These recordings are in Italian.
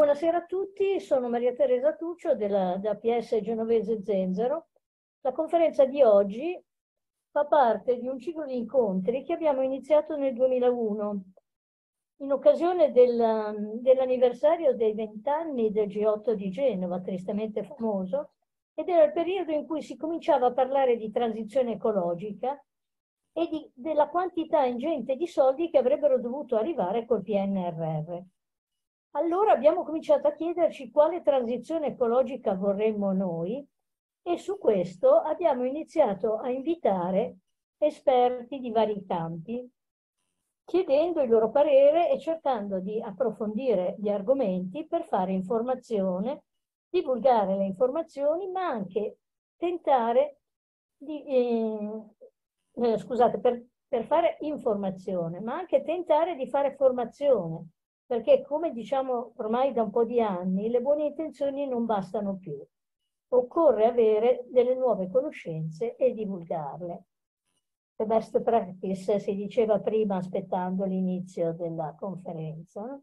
Buonasera a tutti, sono Maria Teresa Tuccio della, della PS Genovese Zenzero. La conferenza di oggi fa parte di un ciclo di incontri che abbiamo iniziato nel 2001 in occasione del, dell'anniversario dei vent'anni del G8 di Genova, tristemente famoso, ed era il periodo in cui si cominciava a parlare di transizione ecologica e di, della quantità ingente di soldi che avrebbero dovuto arrivare col PNRR. Allora abbiamo cominciato a chiederci quale transizione ecologica vorremmo noi e su questo abbiamo iniziato a invitare esperti di vari campi, chiedendo il loro parere e cercando di approfondire gli argomenti per fare informazione, divulgare le informazioni, ma anche tentare di, eh, eh, scusate, per, per fare informazione, ma anche tentare di fare formazione perché come diciamo ormai da un po' di anni, le buone intenzioni non bastano più. Occorre avere delle nuove conoscenze e divulgarle. The best practice si diceva prima aspettando l'inizio della conferenza.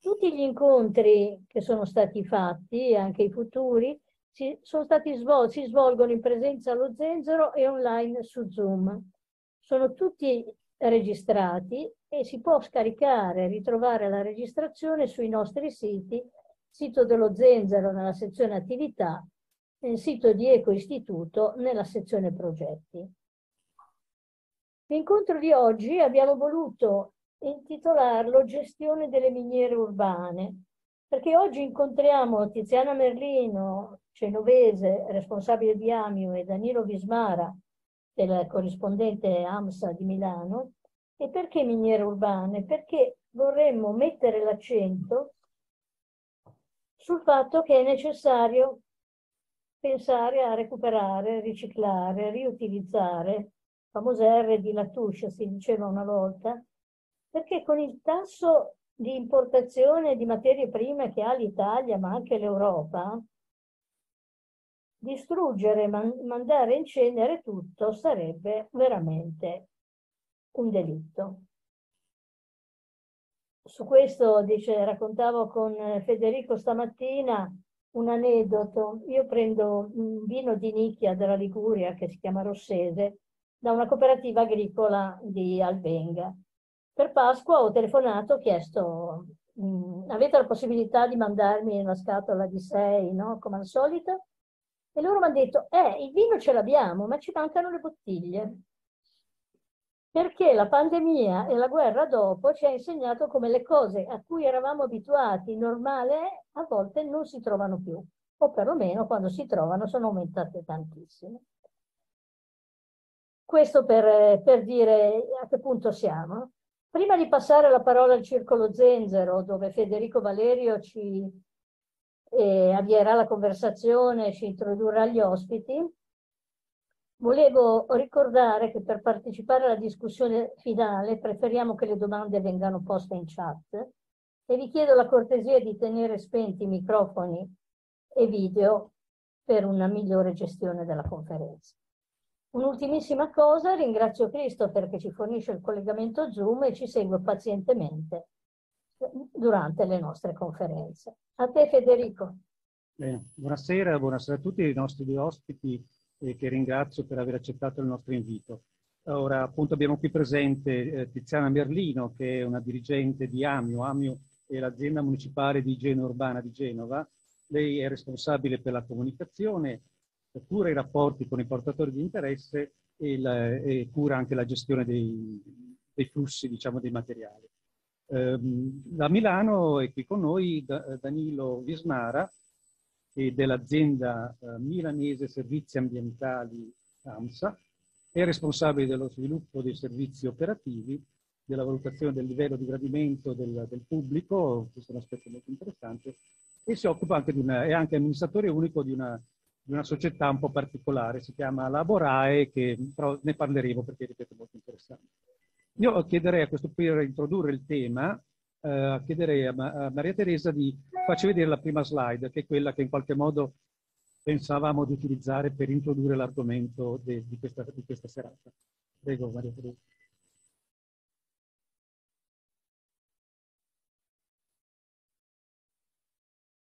Tutti gli incontri che sono stati fatti, anche i futuri, si, svol si svolgono in presenza allo Zenzero e online su Zoom. Sono tutti registrati e si può scaricare e ritrovare la registrazione sui nostri siti, sito dello Zenzero nella sezione attività il sito di Eco Istituto nella sezione progetti. L'incontro di oggi abbiamo voluto intitolarlo Gestione delle miniere urbane, perché oggi incontriamo Tiziana Merlino, cenovese, responsabile di Amio, e Danilo Vismara, del corrispondente AMSA di Milano. E perché miniere urbane? Perché vorremmo mettere l'accento sul fatto che è necessario pensare a recuperare, riciclare, riutilizzare, famose R di Latouche si diceva una volta, perché con il tasso di importazione di materie prime che ha l'Italia, ma anche l'Europa, distruggere, man mandare in cenere tutto sarebbe veramente un delitto. Su questo, dice, raccontavo con Federico stamattina un aneddoto. Io prendo un vino di nicchia della Liguria che si chiama Rossese da una cooperativa agricola di Albenga. Per Pasqua ho telefonato, ho chiesto, mh, avete la possibilità di mandarmi una scatola di sei, no? come al solito? E loro mi hanno detto, eh, il vino ce l'abbiamo, ma ci mancano le bottiglie. Perché la pandemia e la guerra dopo ci ha insegnato come le cose a cui eravamo abituati normale a volte non si trovano più, o perlomeno quando si trovano sono aumentate tantissimo. Questo per, per dire a che punto siamo. Prima di passare la parola al Circolo Zenzero, dove Federico Valerio ci e avvierà la conversazione, ci introdurrà gli ospiti. Volevo ricordare che per partecipare alla discussione finale preferiamo che le domande vengano poste in chat e vi chiedo la cortesia di tenere spenti microfoni e video per una migliore gestione della conferenza. Un'ultimissima cosa, ringrazio Christopher che ci fornisce il collegamento Zoom e ci segue pazientemente durante le nostre conferenze. A te Federico. Bene. Buonasera, buonasera a tutti i nostri due ospiti eh, che ringrazio per aver accettato il nostro invito. Ora appunto abbiamo qui presente eh, Tiziana Merlino che è una dirigente di Amio. Amio è l'azienda municipale di igiene urbana di Genova. Lei è responsabile per la comunicazione, cura i rapporti con i portatori di interesse e, la, e cura anche la gestione dei, dei flussi diciamo, dei materiali. Ehm, da Milano è qui con noi Danilo Vismara, dell'azienda eh, milanese Servizi Ambientali AMSA, è responsabile dello sviluppo dei servizi operativi, della valutazione del livello di gradimento del, del pubblico, questo è un aspetto molto interessante, e si occupa anche di una, è anche amministratore unico di una, di una società un po' particolare, si chiama Laborae, che però ne parleremo perché ripeto è molto interessante. Io chiederei a questo punto, per introdurre il tema, eh, chiederei a, Ma a, Maria Teresa di farci vedere la prima slide, che è quella che in qualche modo pensavamo di utilizzare per introdurre l'argomento di, questa, di questa serata. Prego, Maria Teresa.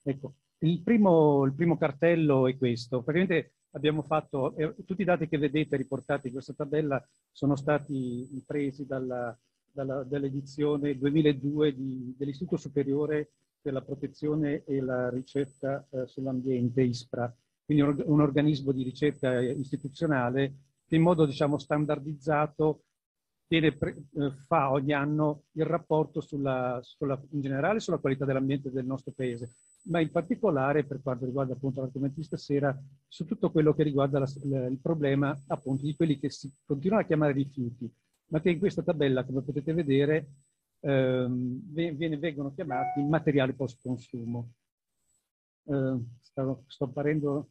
Ecco, il primo, il primo cartello è questo. Praticamente abbiamo fatto, eh, tutti i dati che vedete riportati in questa tabella sono stati presi dall'edizione 2002 di, dell'Istituto Superiore per la Protezione e la Ricerca eh, sull'Ambiente, ISPRA, quindi un, un, organismo di ricerca istituzionale che in modo diciamo, standardizzato tiene, eh, fa ogni anno il rapporto sulla, sulla, in generale sulla qualità dell'ambiente del nostro paese, ma in particolare per quanto riguarda appunto l'argomento di stasera, su tutto quello che riguarda la, il problema appunto di quelli che si continuano a chiamare rifiuti, ma che in questa tabella, come potete vedere, ehm, viene, vengono chiamati materiali post consumo. Eh, sto, sto parendo,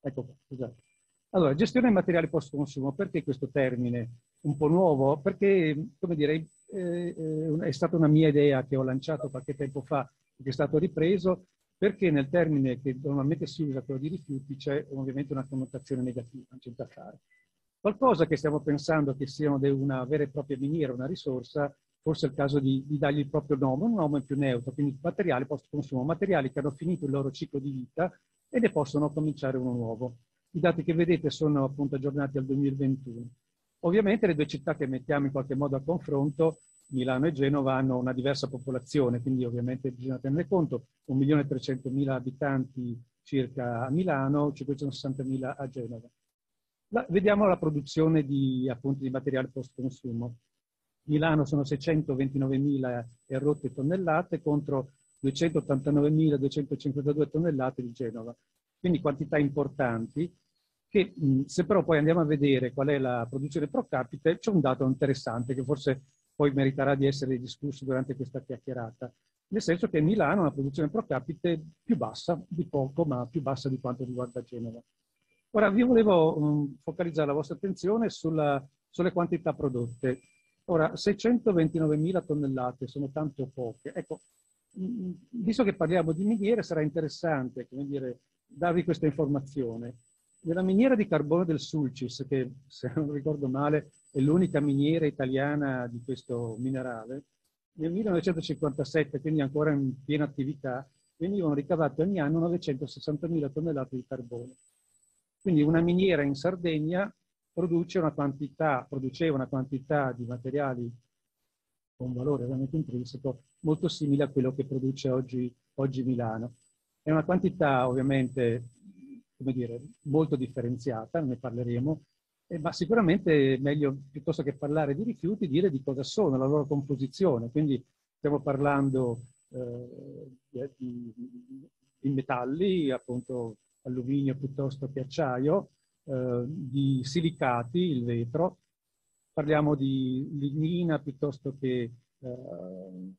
ecco qua, scusate. Allora, gestione dei materiali post consumo, perché questo termine un po' nuovo? Perché, come dire, eh, eh, è stata una mia idea che ho lanciato qualche tempo fa, che è stato ripreso, perché nel termine che normalmente si usa, quello di rifiuti, c'è ovviamente una connotazione negativa, non c'è da fare. Qualcosa che stiamo pensando che sia una vera e propria miniera, una risorsa, forse è il caso di, di dargli il proprio nome, un nome più neutro, quindi materiali post-consumo, materiali che hanno finito il loro ciclo di vita e ne possono cominciare uno nuovo. I dati che vedete sono appunto aggiornati al 2021. Ovviamente le due città che mettiamo in qualche modo a confronto, Milano e Genova, hanno una diversa popolazione, quindi ovviamente bisogna tenere conto, 1.300.000 abitanti circa a Milano, 560.000 a Genova. La, vediamo la produzione di, appunto, di materiale post-consumo. Milano sono 629.000 e tonnellate contro 289.252 tonnellate di Genova. Quindi quantità importanti che se però poi andiamo a vedere qual è la produzione pro capite, c'è un dato interessante che forse poi meriterà di essere discusso durante questa chiacchierata, nel senso che Milano ha una produzione pro capite più bassa, di poco, ma più bassa di quanto riguarda Genova. Ora, vi volevo um, focalizzare la vostra attenzione sulla, sulle quantità prodotte. Ora, 629.000 tonnellate sono tanto poche. Ecco, visto che parliamo di miniere, sarà interessante, dire, darvi questa informazione. Nella miniera di carbone del Sulcis, che se non ricordo male è l'unica miniera italiana di questo minerale, nel 1957, quindi ancora in piena attività, venivano ricavate ogni anno 960.000 tonnellate di carbone. Quindi una miniera in Sardegna una quantità, produceva una quantità di materiali con valore veramente intrinseco molto simile a quello che produce oggi, oggi Milano. È una quantità ovviamente come dire, molto differenziata, ne parleremo, eh, ma sicuramente è meglio, piuttosto che parlare di rifiuti, dire di cosa sono, la loro composizione. Quindi stiamo parlando eh, di, di, metalli, appunto alluminio piuttosto che acciaio, eh, di silicati, il vetro, parliamo di lignina piuttosto che eh,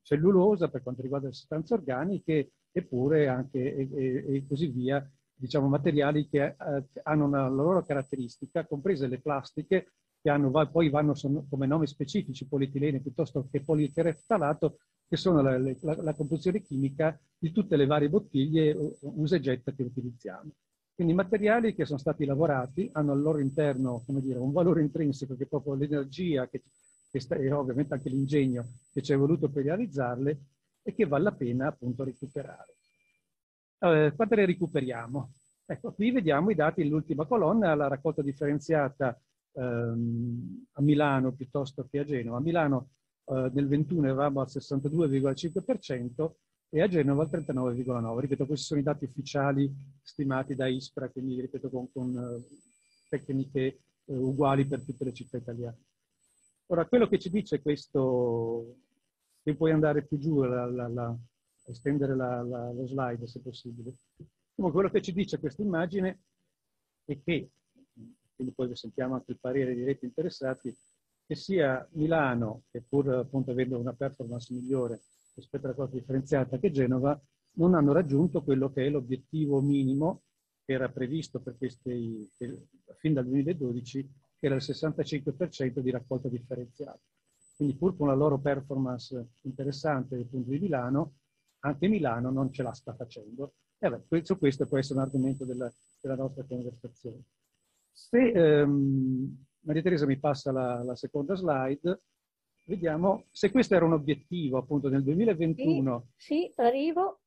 cellulosa per quanto riguarda le sostanze organiche, eppure anche e, e, e così via diciamo, materiali che eh, hanno una loro caratteristica, comprese le plastiche, che hanno, poi vanno come nomi specifici polietilene piuttosto che politereftalato, che sono la, la, la, composizione chimica di tutte le varie bottiglie usa e getta che utilizziamo. Quindi materiali che sono stati lavorati hanno al loro interno come dire, un valore intrinseco che è proprio l'energia che, che sta, e ovviamente anche l'ingegno che ci è voluto per realizzarle e che vale la pena appunto recuperare. Eh, quante le recuperiamo? Ecco, qui vediamo i dati nell'ultima colonna, la raccolta differenziata ehm, a Milano piuttosto che a Genova. A Milano eh, nel 21 eravamo al 62,5% e a Genova al 39,9%. Ripeto, questi sono i dati ufficiali stimati da ISPRA, quindi ripeto con, con uh, tecniche uh, uguali per tutte le città italiane. Ora, quello che ci dice questo, che puoi andare più giù, la, la, la, estendere lo slide se possibile. Comunque, quello che ci dice questa immagine è che, quindi poi sentiamo anche il parere di reti interessati, che sia Milano, che pur appunto avendo una performance migliore rispetto alla cosa differenziata che Genova, non hanno raggiunto quello che è l'obiettivo minimo che era previsto per questi, fin dal 2012, che era il 65% di raccolta differenziata. Quindi pur con la loro performance interessante dal punto di Milano, anche Milano non ce la sta facendo. E beh, su questo può essere un argomento della, della nostra conversazione. Se ehm, Maria Teresa mi passa la, la seconda slide, Vediamo se questo era un obiettivo appunto nel 2021. Sì, sì arrivo.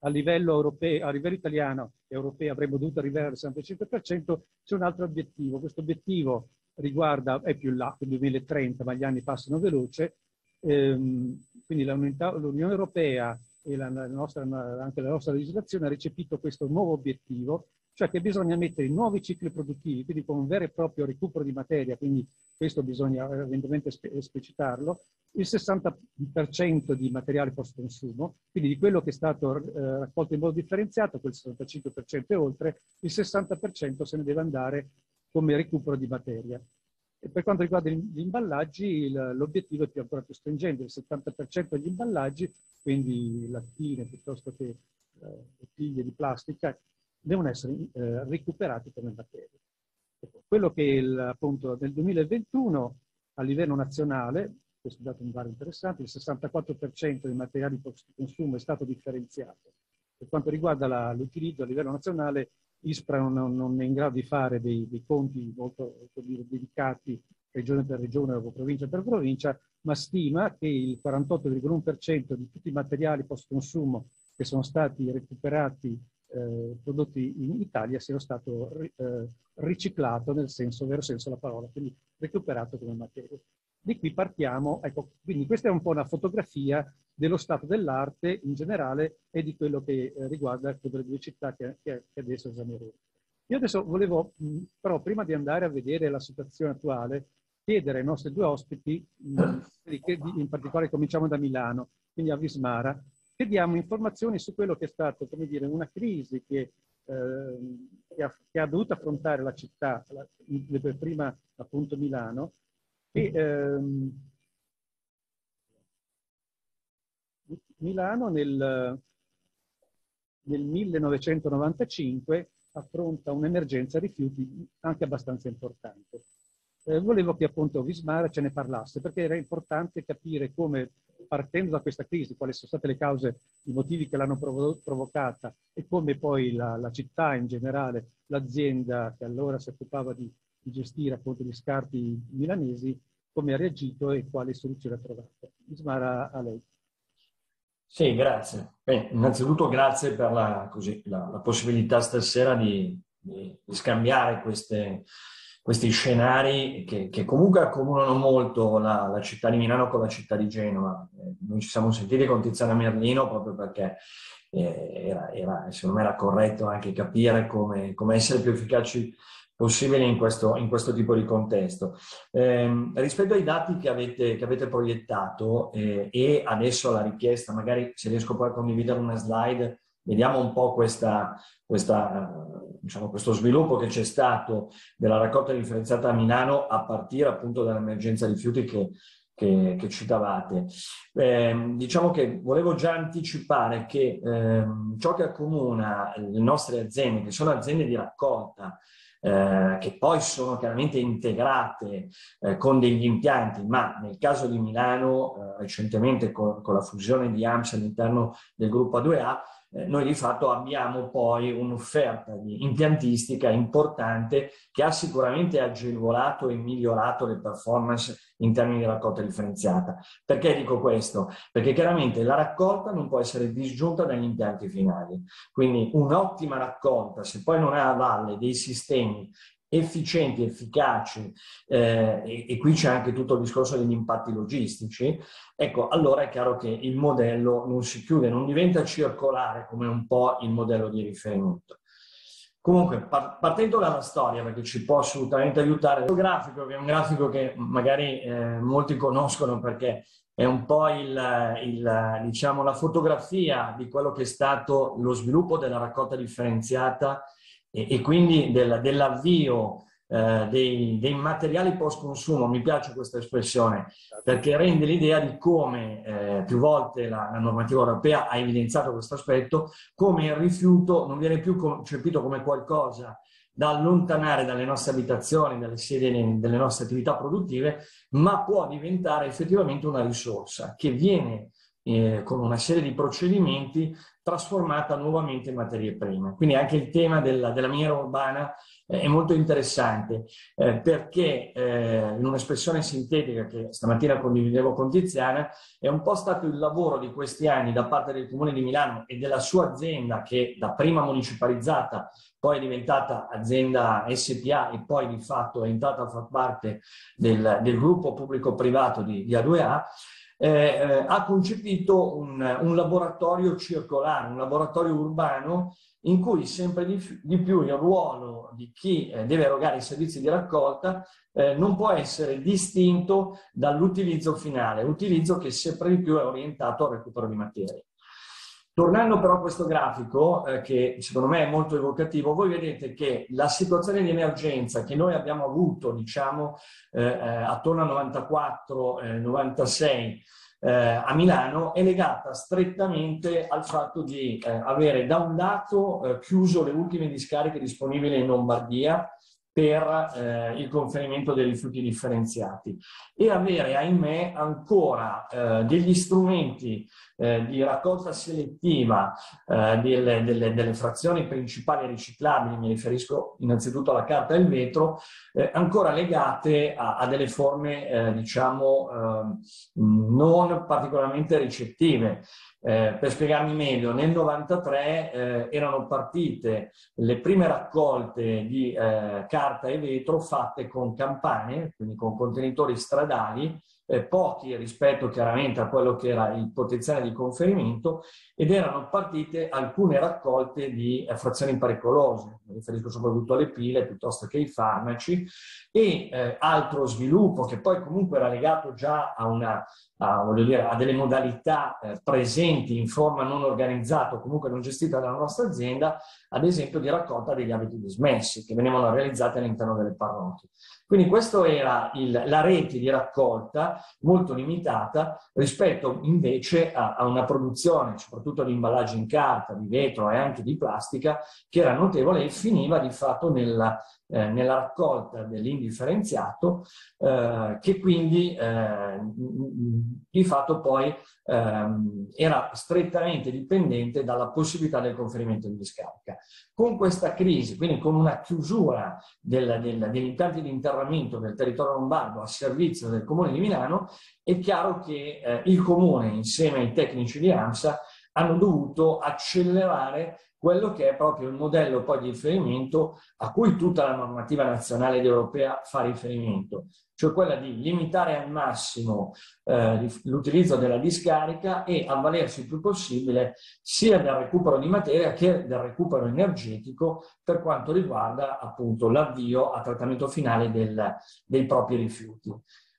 a livello, europeo, a livello italiano e europeo avremmo dovuto arrivare al 65%, c'è un altro obiettivo. Questo obiettivo riguarda, è più là, il 2030, ma gli anni passano veloce, ehm, quindi l'Unione Europea e la, nostra, anche la nostra legislazione ha recepito questo nuovo obiettivo, cioè che bisogna mettere nuovi cicli produttivi, quindi con un vero e proprio recupero di materia, quindi questo bisogna evidentemente esplicitarlo, il 60% di materiale post consumo, quindi di quello che è stato eh, raccolto in modo differenziato, quel 65% e oltre, il 60% se ne deve andare come recupero di materia. E per quanto riguarda gli imballaggi, l'obiettivo è più ancora più stringente, il 70% degli imballaggi, quindi lattine piuttosto che eh, bottiglie di plastica, devono essere eh, recuperati come materia. Ecco, quello che il, appunto nel 2021 a livello nazionale, questo dato un dato interessante, il 64% dei materiali post consumo è stato differenziato. Per quanto riguarda l'utilizzo a livello nazionale, ISPRA non, non, è in grado di fare dei, dei conti molto dire, dedicati regione per regione o provincia per provincia, ma stima che il 48,1% di tutti i materiali post consumo che sono stati recuperati, eh, prodotti in Italia, siano stato eh, riciclato nel senso, vero senso della parola, quindi recuperato come materia. Di qui partiamo, ecco, quindi questa è un po' una fotografia dello stato dell'arte in generale e di quello che eh, riguarda le due città che, che, che adesso esamineremo. Io adesso volevo, però, prima di andare a vedere la situazione attuale, chiedere ai nostri due ospiti, che, in particolare cominciamo da Milano, quindi a Vismara, chiediamo informazioni su quello che è stato, come dire, una crisi che, eh, che, ha, che ha, dovuto affrontare la città, la, prima appunto Milano, e, ehm, Milano nel, nel 1995 affronta un'emergenza rifiuti anche abbastanza importante. Eh, volevo che appunto Vismara ce ne parlasse perché era importante capire come, partendo da questa crisi, quali sono state le cause, i motivi che l'hanno provo provocata e come poi la, la, città in generale, l'azienda che allora si occupava di, di gestire appunto gli scarti milanesi, come ha reagito e quali soluzioni ha trovato. Vismara, a lei. Sì, grazie. Beh, innanzitutto grazie per la, così, la, la possibilità stasera di, di, di scambiare queste, questi scenari che, che, comunque accomunano molto la, la, città di Milano con la città di Genova. Eh, noi ci siamo sentiti con Tiziana Merlino proprio perché eh, era, era, secondo me era corretto anche capire come, come essere più efficaci possibile in questo, in questo tipo di contesto. Eh, rispetto ai dati che avete, che avete proiettato eh, e adesso la richiesta, magari se riesco poi a condividere una slide, vediamo un po' questa, questa, diciamo, questo sviluppo che c'è stato della raccolta differenziata a Milano a partire appunto dall'emergenza rifiuti che, che, che citavate. Eh, diciamo che volevo già anticipare che eh, ciò che accomuna le nostre aziende, che sono aziende di raccolta, eh, che poi sono chiaramente integrate eh, con degli impianti, ma nel caso di Milano, eh, recentemente con, con, la fusione di AMS all'interno del gruppo A2A, eh, noi di fatto abbiamo poi un'offerta di impiantistica importante che ha sicuramente agevolato e migliorato le performance in termini di raccolta differenziata. Perché dico questo? Perché chiaramente la raccolta non può essere disgiunta dagli impianti finali. Quindi un'ottima raccolta, se poi non ha a valle dei sistemi efficienti, efficaci, eh, e, e, qui c'è anche tutto il discorso degli impatti logistici, ecco, allora è chiaro che il modello non si chiude, non diventa circolare come un po' il modello di riferimento. Comunque, partendo dalla storia, perché ci può assolutamente aiutare, questo grafico, che è un grafico che magari eh, molti conoscono perché è un po' il, il, diciamo, la fotografia di quello che è stato lo sviluppo della raccolta differenziata e, e quindi del, dell'avvio eh, dei, dei, materiali post consumo, mi piace questa espressione, perché rende l'idea di come eh, più volte la, la, normativa europea ha evidenziato questo aspetto, come il rifiuto non viene più concepito come qualcosa da allontanare dalle nostre abitazioni, dalle sedi delle nostre attività produttive, ma può diventare effettivamente una risorsa che viene eh, con una serie di procedimenti trasformata nuovamente in materie prime. Quindi anche il tema della, della miniera urbana eh, è molto interessante eh, perché eh, in un'espressione sintetica che stamattina condividevo con Tiziana è un po' stato il lavoro di questi anni da parte del Comune di Milano e della sua azienda che da prima municipalizzata poi è diventata azienda SPA e poi di fatto è entrata a far parte del, del gruppo pubblico-privato di, di A2A, eh, eh, ha concepito un, un, laboratorio circolare, un laboratorio urbano in cui sempre di, di più il ruolo di chi eh, deve erogare i servizi di raccolta eh, non può essere distinto dall'utilizzo finale, utilizzo che sempre di più è orientato al recupero di materia. Tornando però a questo grafico, eh, che secondo me è molto evocativo, voi vedete che la situazione di emergenza che noi abbiamo avuto, diciamo, eh, eh attorno al 94-96 eh, a Milano, è legata strettamente al fatto di eh, avere da un lato eh, chiuso le ultime discariche disponibili in Lombardia, per eh, il conferimento dei rifiuti differenziati e avere, ahimè, ancora eh, degli strumenti eh, di raccolta selettiva eh, delle, delle, delle, frazioni principali riciclabili, mi riferisco innanzitutto alla carta e al vetro, eh, ancora legate a, a delle forme, eh, diciamo, non particolarmente ricettive. Eh, per spiegarmi meglio, nel 93 eh, erano partite le prime raccolte di eh, carta e vetro fatte con campane, quindi con contenitori stradali, eh, pochi rispetto chiaramente a quello che era il potenziale di conferimento ed erano partite alcune raccolte di eh, frazioni pericolose, mi riferisco soprattutto alle pile piuttosto che ai farmaci e eh, altro sviluppo che poi comunque era legato già a, una, a, dire, a delle modalità eh, presenti in forma non organizzata o comunque non gestita dalla nostra azienda, ad esempio di raccolta degli abiti dismessi che venivano realizzati all'interno delle parrocchie. Quindi questa era il, la rete di raccolta molto limitata rispetto invece a, a, una produzione, soprattutto di imballaggi in carta, di vetro e anche di plastica, che era notevole e finiva di fatto nella, eh, nella raccolta dell'indifferenziato, eh, che quindi eh, di fatto poi ehm, era strettamente dipendente dalla possibilità del conferimento di discarica. Con questa crisi, quindi con una chiusura del, del, degli impianti di interramento del territorio lombardo a servizio del Comune di Milano, è chiaro che eh, il Comune, insieme ai tecnici di AMSA, hanno dovuto accelerare quello che è proprio il modello poi di riferimento a cui tutta la normativa nazionale ed europea fa riferimento, cioè quella di limitare al massimo eh, l'utilizzo della discarica e avvalersi il più possibile sia del recupero di materia che del recupero energetico per quanto riguarda appunto l'avvio a trattamento finale del, dei propri rifiuti.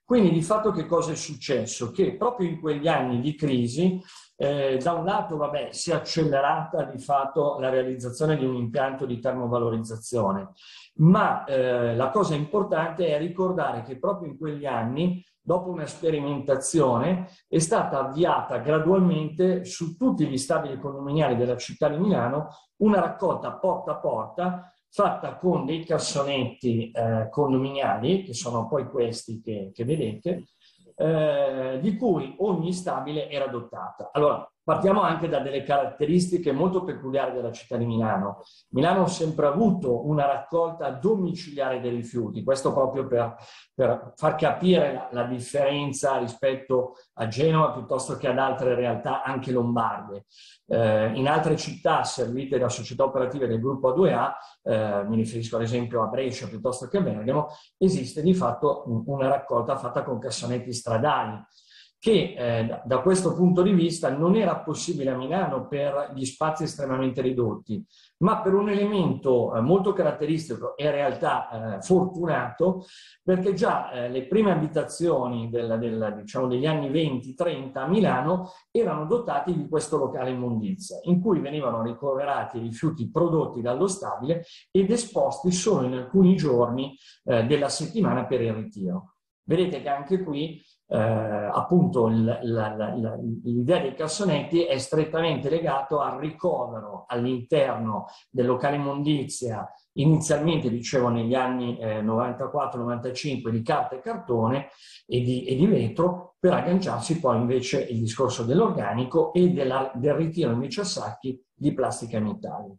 Quindi di fatto che cosa è successo? Che proprio in quegli anni di crisi eh, da un lato, vabbè, si è accelerata di fatto la realizzazione di un impianto di termovalorizzazione, ma eh, la cosa importante è ricordare che proprio in quegli anni, dopo una sperimentazione, è stata avviata gradualmente su tutti gli stabili condominiali della città di Milano una raccolta porta a porta fatta con dei cassonetti eh, condominiali, che sono poi questi che, che vedete, eh, di cui ogni stabile era dotata. Allora, partiamo anche da delle caratteristiche molto peculiari della città di Milano. Milano ha sempre avuto una raccolta domiciliare dei rifiuti, questo proprio per, per far capire la, la, differenza rispetto a Genova piuttosto che ad altre realtà anche lombarde. Eh, in altre città servite da società operative del gruppo A2A, eh, mi riferisco ad esempio a Brescia piuttosto che a Bergamo, esiste di fatto una raccolta fatta con cassonetti stradali che eh, da questo punto di vista non era possibile a Milano per gli spazi estremamente ridotti, ma per un elemento eh, molto caratteristico e in realtà eh, fortunato, perché già eh, le prime abitazioni del, del, diciamo, degli anni 20-30 a Milano erano dotate di questo locale immondizia, in cui venivano ricoverati i rifiuti prodotti dallo stabile ed esposti solo in alcuni giorni eh, della settimana per il ritiro. Vedete che anche qui eh, appunto l'idea dei cassonetti è strettamente legato al ricovero all'interno del locale immondizia, inizialmente dicevo negli anni eh, 94-95 di carta e cartone e di, e di, vetro, per agganciarsi poi invece il discorso dell'organico e della, del ritiro invece a sacchi di plastica metalli.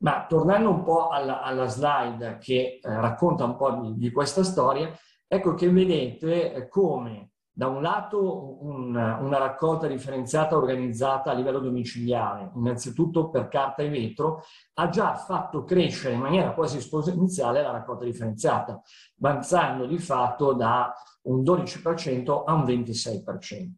Ma tornando un po' alla, alla slide che eh, racconta un po' di, di questa storia, ecco che vedete eh, come da un lato un, una raccolta differenziata organizzata a livello domiciliare, innanzitutto per carta e vetro, ha già fatto crescere in maniera quasi esponenziale la raccolta differenziata, avanzando di fatto da un 12% a un 26%.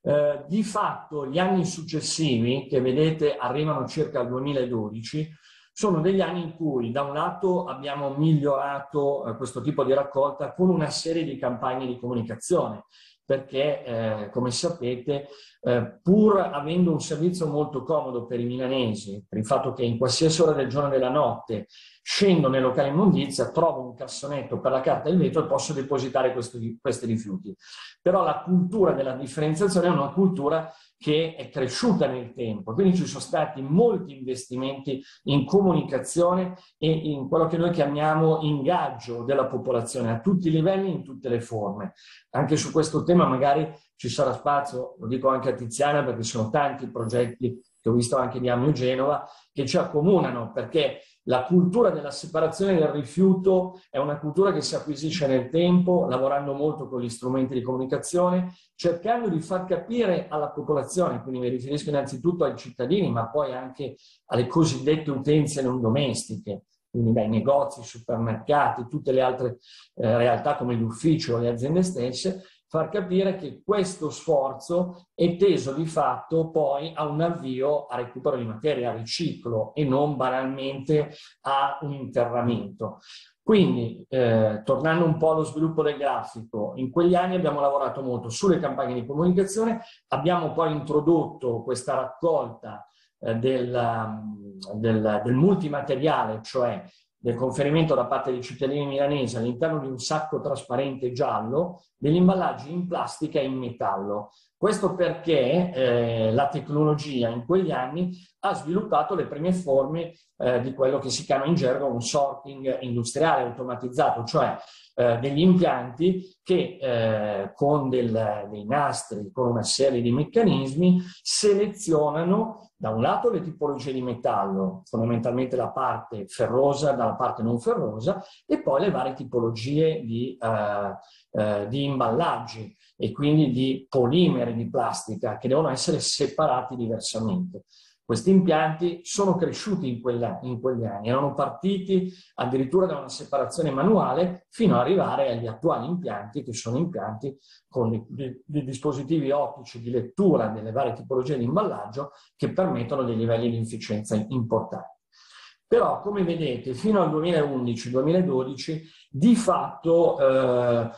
Eh, di fatto gli anni successivi, che vedete arrivano circa al 2012, sono degli anni in cui da un lato abbiamo migliorato eh, questo tipo di raccolta con una serie di campagne di comunicazione, perché eh, come sapete eh, pur avendo un servizio molto comodo per i milanesi, per il fatto che in qualsiasi ora del giorno e della notte scendo nel locale immondizia, trovo un cassonetto per la carta e il vetro e posso depositare questi, questi rifiuti. Però la cultura della differenziazione è una cultura che è cresciuta nel tempo, quindi ci sono stati molti investimenti in comunicazione e in quello che noi chiamiamo ingaggio della popolazione a tutti i livelli, in tutte le forme. Anche su questo tema magari ci sarà spazio, lo dico anche a Tiziana perché sono tanti progetti che ho visto anche di Amio Genova, che ci accomunano perché la cultura della separazione del rifiuto è una cultura che si acquisisce nel tempo, lavorando molto con gli strumenti di comunicazione, cercando di far capire alla popolazione, quindi mi riferisco innanzitutto ai cittadini, ma poi anche alle cosiddette utenze non domestiche, quindi dai negozi, supermercati, tutte le altre eh, realtà come gli uffici o le aziende stesse, far capire che questo sforzo è teso di fatto poi a un avvio a recupero di materia, a riciclo e non banalmente a un interramento. Quindi, eh, tornando un po' allo sviluppo del grafico, in quegli anni abbiamo lavorato molto sulle campagne di comunicazione, abbiamo poi introdotto questa raccolta eh, del, del, del multimateriale, cioè del conferimento da parte dei cittadini milanesi all'interno di un sacco trasparente giallo degli imballaggi in plastica e in metallo. Questo perché eh, la tecnologia in quegli anni ha sviluppato le prime forme eh, di quello che si chiama in gergo un sorting industriale automatizzato, cioè eh, degli impianti che eh, con del, dei nastri, con una serie di meccanismi, selezionano da un lato le tipologie di metallo, fondamentalmente la parte ferrosa dalla parte non ferrosa, e poi le varie tipologie di, eh, eh, di imballaggi e quindi di polimeri di plastica che devono essere separati diversamente. Questi impianti sono cresciuti in, quella, in, quegli anni, erano partiti addirittura da una separazione manuale fino ad arrivare agli attuali impianti, che sono impianti con dei, dispositivi ottici di lettura delle varie tipologie di imballaggio che permettono dei livelli di efficienza importanti. Però, come vedete, fino al 2011-2012, di fatto eh,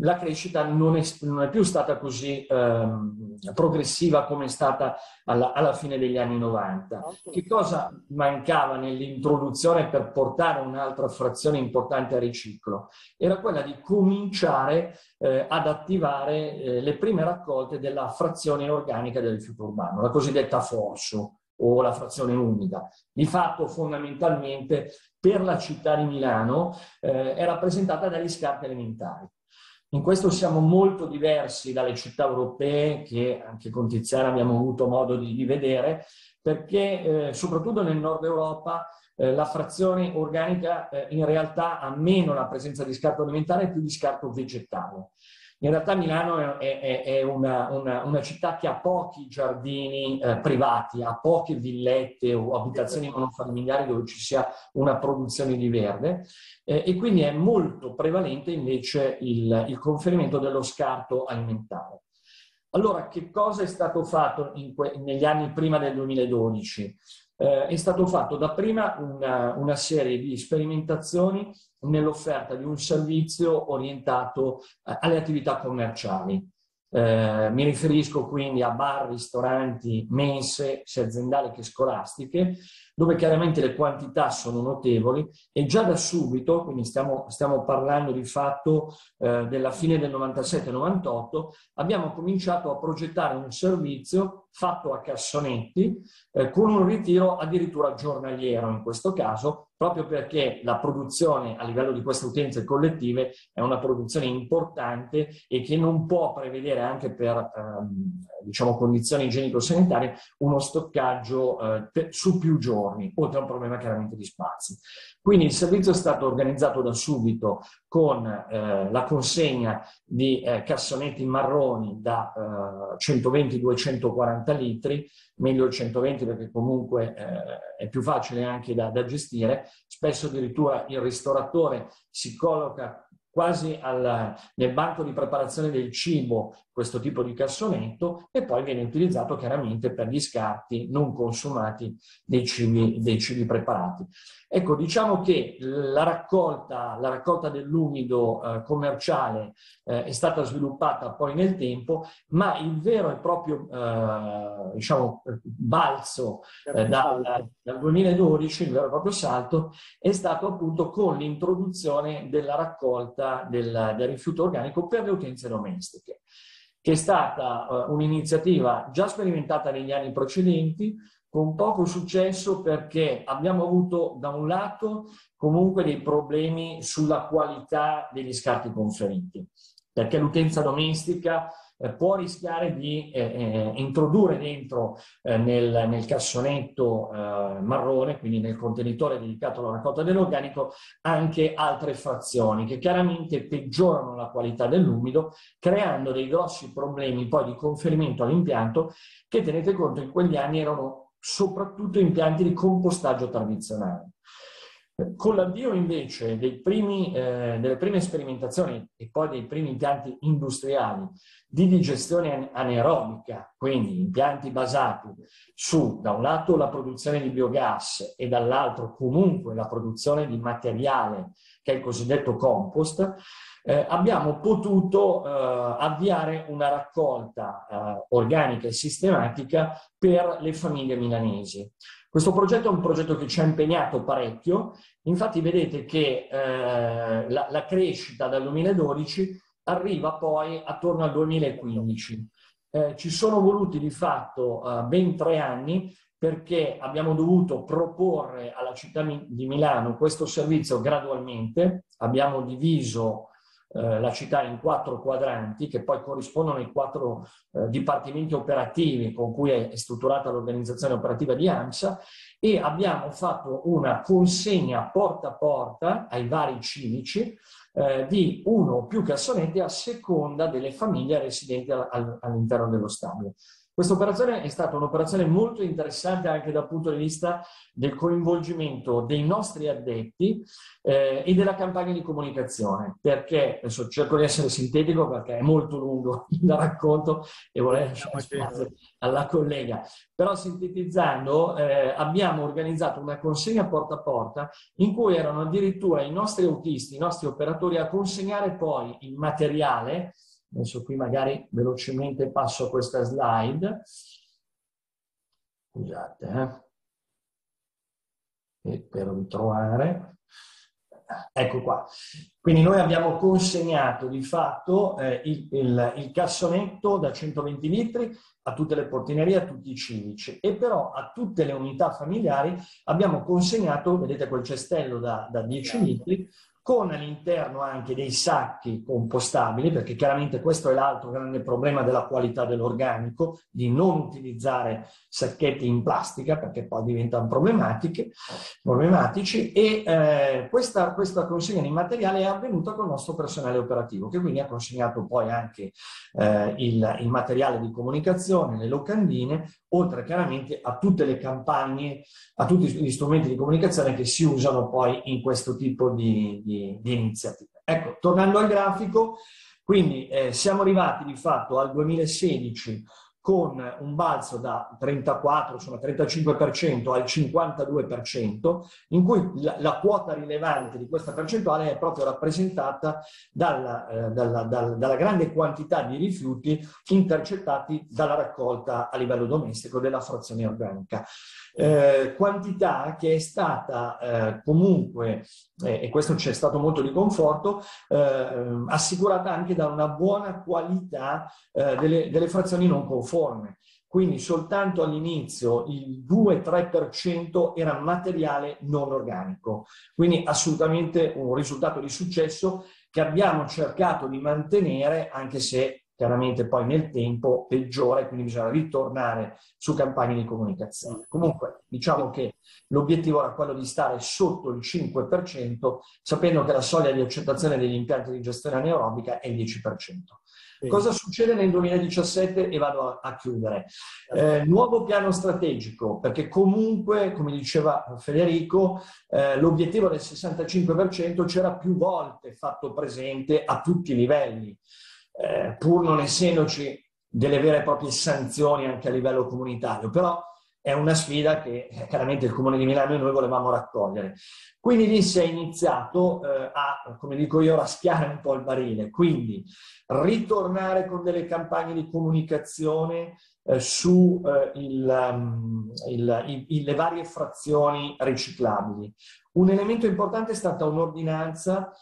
la crescita non è, non è, più stata così eh, progressiva come è stata alla, alla, fine degli anni 90. Che cosa mancava nell'introduzione per portare un'altra frazione importante a riciclo? Era quella di cominciare eh, ad attivare eh, le prime raccolte della frazione organica del rifiuto urbano, la cosiddetta FORSU o la frazione umida. Di fatto, fondamentalmente, per la città di Milano eh, è rappresentata dagli scarti alimentari. In questo siamo molto diversi dalle città europee che anche con Tiziana abbiamo avuto modo di, di vedere, perché eh, soprattutto nel nord Europa eh, la frazione organica eh, in realtà ha meno la presenza di scarto alimentare e più di scarto vegetale. In realtà Milano è, è, è una, una, una, città che ha pochi giardini eh, privati, ha poche villette o abitazioni monofamiliari dove ci sia una produzione di verde eh, e quindi è molto prevalente invece il, il conferimento dello scarto alimentare. Allora, che cosa è stato fatto negli anni prima del 2012? Eh, è stato fatto dapprima una, una serie di sperimentazioni nell'offerta di un servizio orientato eh, alle attività commerciali. Eh, mi riferisco quindi a bar, ristoranti, mense, sia aziendali che scolastiche, dove chiaramente le quantità sono notevoli e già da subito, quindi stiamo, stiamo parlando di fatto eh, della fine del 97-98, abbiamo cominciato a progettare un servizio fatto a cassonetti eh, con un ritiro addirittura giornaliero in questo caso, proprio perché la produzione a livello di queste utenze collettive è una produzione importante e che non può prevedere anche per ehm, diciamo, condizioni igienico-sanitarie uno stoccaggio eh, su più giorni, oltre a un problema chiaramente di spazi. Quindi il servizio è stato organizzato da subito con eh, la consegna di eh, cassonetti marroni da 120-240 eh, litri, meglio il 120 perché comunque eh, è più facile anche da, da gestire, spesso addirittura il ristoratore si colloca quasi al, nel banco di preparazione del cibo questo tipo di cassonetto e poi viene utilizzato chiaramente per gli scarti non consumati dei cibi, dei cibi preparati. Ecco, diciamo che la raccolta, la raccolta dell'umido eh, commerciale eh, è stata sviluppata poi nel tempo, ma il vero e proprio eh, diciamo, balzo eh, dal, dal 2012, il vero e proprio salto, è stato appunto con l'introduzione della raccolta del, del rifiuto organico per le utenze domestiche che è stata uh, un'iniziativa già sperimentata negli anni precedenti, con poco successo perché abbiamo avuto da un lato comunque dei problemi sulla qualità degli scarti conferiti, perché l'utenza domestica eh, può rischiare di eh, eh, introdurre dentro eh, nel, nel, cassonetto marrone, quindi nel contenitore dedicato alla raccolta dell'organico, anche altre frazioni che chiaramente peggiorano la qualità dell'umido, creando dei grossi problemi poi di conferimento all'impianto che tenete conto in quegli anni erano soprattutto impianti di compostaggio tradizionali. Con l'avvio invece primi, eh, delle prime sperimentazioni e poi dei primi impianti industriali di digestione anaerobica, quindi impianti basati su da un lato la produzione di biogas e dall'altro comunque la produzione di materiale che è il cosiddetto compost, eh, abbiamo potuto eh, avviare una raccolta eh, organica e sistematica per le famiglie milanesi. Questo progetto è un progetto che ci ha impegnato parecchio, infatti vedete che eh, la, la crescita dal 2012 arriva poi attorno al 2015. Eh, ci sono voluti di fatto eh, ben tre anni perché abbiamo dovuto proporre alla città di Milano questo servizio gradualmente, abbiamo diviso eh, la città in quattro quadranti che poi corrispondono ai quattro eh, dipartimenti operativi con cui è strutturata l'organizzazione operativa di AMSA e abbiamo fatto una consegna porta a porta ai vari civici eh, di uno o più cassonetti a seconda delle famiglie residenti al, al, all'interno dello stabile. Questa operazione è stata un'operazione molto interessante anche dal punto di vista del coinvolgimento dei nostri addetti eh, e della campagna di comunicazione, perché adesso cerco di essere sintetico perché è molto lungo il racconto e vorrei lasciare spazio alla collega, però sintetizzando eh, abbiamo organizzato una consegna porta a porta in cui erano addirittura i nostri autisti, i nostri operatori a consegnare poi il materiale Adesso qui magari velocemente passo a questa slide. Scusate, eh. per ritrovare. Ecco qua. Quindi noi abbiamo consegnato di fatto eh, il, il, il, cassonetto da 120 litri a tutte le portinerie, a tutti i civici e però a tutte le unità familiari abbiamo consegnato, vedete quel cestello da, da 10 litri, con all'interno anche dei sacchi compostabili, perché chiaramente questo è l'altro grande problema della qualità dell'organico, di non utilizzare sacchetti in plastica perché poi diventano problematici, e eh, questa, questa, consegna di materiale è avvenuta con il nostro personale operativo, che quindi ha consegnato poi anche eh, il, il materiale di comunicazione, le locandine, oltre chiaramente a tutte le campagne, a tutti gli strumenti di comunicazione che si usano poi in questo tipo di, di, di iniziative. Ecco, tornando al grafico, quindi eh, siamo arrivati di fatto al 2016 con un balzo da 34, insomma 35% al 52%, in cui la, la, quota rilevante di questa percentuale è proprio rappresentata dalla, eh, dalla, dalla, dalla, grande quantità di rifiuti intercettati dalla raccolta a livello domestico della frazione organica. Eh, quantità che è stata eh, comunque, eh, e questo c'è stato molto di conforto, eh, assicurata anche da una buona qualità eh, delle, delle frazioni non conforme. Quindi soltanto all'inizio il 2-3% era materiale non organico. Quindi assolutamente un risultato di successo che abbiamo cercato di mantenere anche se chiaramente poi nel tempo peggiora e quindi bisogna ritornare su campagne di comunicazione. Comunque diciamo che l'obiettivo era quello di stare sotto il 5%, sapendo che la soglia di accettazione degli impianti di gestione anaerobica è il 10%. Cosa succede nel 2017? E vado a, a chiudere. Eh, nuovo piano strategico, perché comunque, come diceva Federico, eh, l'obiettivo del 65% c'era più volte fatto presente a tutti i livelli eh, pur non essendoci delle vere e proprie sanzioni anche a livello comunitario, però è una sfida che eh, chiaramente il Comune di Milano e noi volevamo raccogliere. Quindi lì si è iniziato eh, a, come dico io, raschiare un po' il barile, quindi ritornare con delle campagne di comunicazione eh, su eh, il, um, il, il, le varie frazioni riciclabili. Un elemento importante è stata un'ordinanza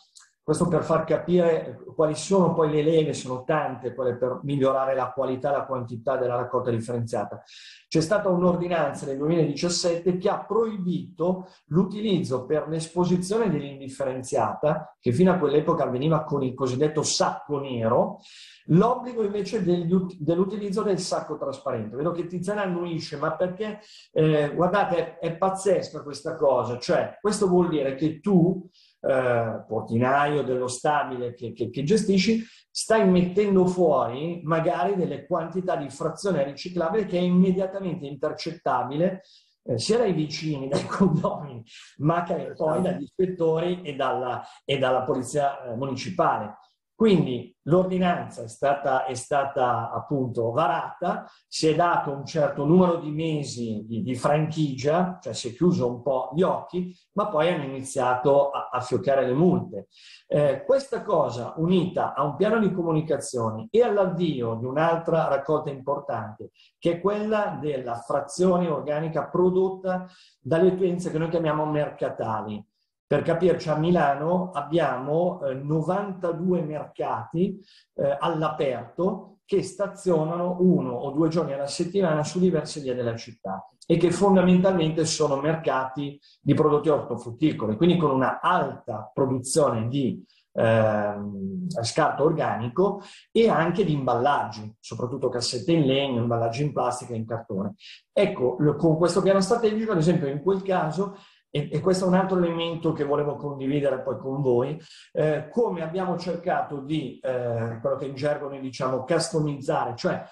questo per far capire quali sono poi le leve, sono tante quelle per migliorare la qualità e la quantità della raccolta differenziata. C'è stata un'ordinanza nel 2017 che ha proibito l'utilizzo per l'esposizione dell'indifferenziata, che fino a quell'epoca avveniva con il cosiddetto sacco nero, l'obbligo invece dell'utilizzo del sacco trasparente. Vedo che Tiziana annuisce, ma perché, eh, guardate, è, pazzesca questa cosa, cioè questo vuol dire che tu eh, portinaio dello stabile che, che, che, gestisci, stai mettendo fuori magari delle quantità di frazione riciclabile che è immediatamente intercettabile eh, sia dai vicini, dai condomini, ma che poi dagli ispettori e dalla, e dalla polizia eh, municipale. Quindi l'ordinanza è stata, è stata, appunto varata, si è dato un certo numero di mesi di, di, franchigia, cioè si è chiuso un po' gli occhi, ma poi hanno iniziato a, a fioccare le multe. Eh, questa cosa unita a un piano di comunicazioni e all'avvio di un'altra raccolta importante, che è quella della frazione organica prodotta dalle utenze che noi chiamiamo mercatali. Per capirci, a Milano abbiamo eh, 92 mercati eh, all'aperto che stazionano uno o due giorni alla settimana su diverse vie della città e che fondamentalmente sono mercati di prodotti ortofrutticoli, quindi con una alta produzione di eh, scarto organico e anche di imballaggi, soprattutto cassette in legno, imballaggi in plastica e in cartone. Ecco, con questo piano strategico, ad esempio, in quel caso e, e, questo è un altro elemento che volevo condividere poi con voi, eh, come abbiamo cercato di, eh, quello che in gergo noi diciamo, customizzare, cioè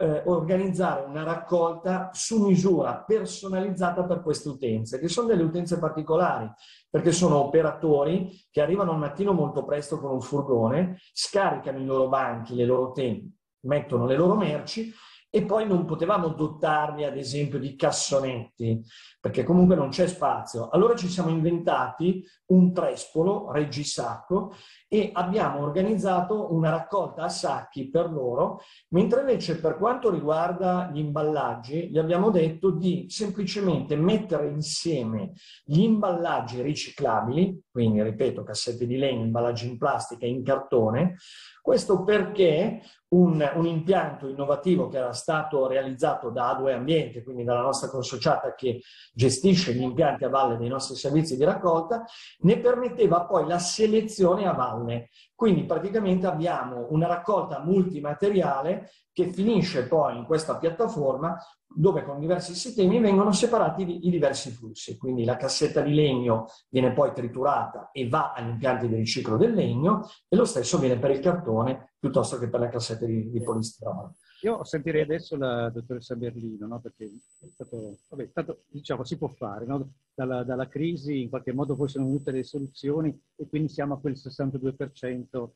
eh, organizzare una raccolta su misura personalizzata per queste utenze, che sono delle utenze particolari, perché sono operatori che arrivano al mattino molto presto con un furgone, scaricano i loro banchi, le loro tende, mettono le loro merci e poi non potevamo dotarli ad esempio di cassonetti perché comunque non c'è spazio. Allora ci siamo inventati un trespolo reggisacco e abbiamo organizzato una raccolta a sacchi per loro, mentre invece per quanto riguarda gli imballaggi gli abbiamo detto di semplicemente mettere insieme gli imballaggi riciclabili, quindi ripeto cassette di legno, imballaggi in plastica e in cartone, questo perché un, un, impianto innovativo che era stato realizzato da A2 Ambiente, quindi dalla nostra consociata che gestisce gli impianti a valle dei nostri servizi di raccolta, ne permetteva poi la selezione a valle. Quindi praticamente abbiamo una raccolta multimateriale che finisce poi in questa piattaforma dove con diversi sistemi vengono separati i diversi flussi. Quindi la cassetta di legno viene poi triturata e va agli impianti di riciclo del legno e lo stesso viene per il cartone piuttosto che per le cassette di, di polistirolo. Io sentirei adesso la dottoressa Berlino, no? perché stato, vabbè, stato, diciamo, si può fare, no? dalla, dalla, crisi in qualche modo poi sono venute le soluzioni e quindi siamo a quel 62%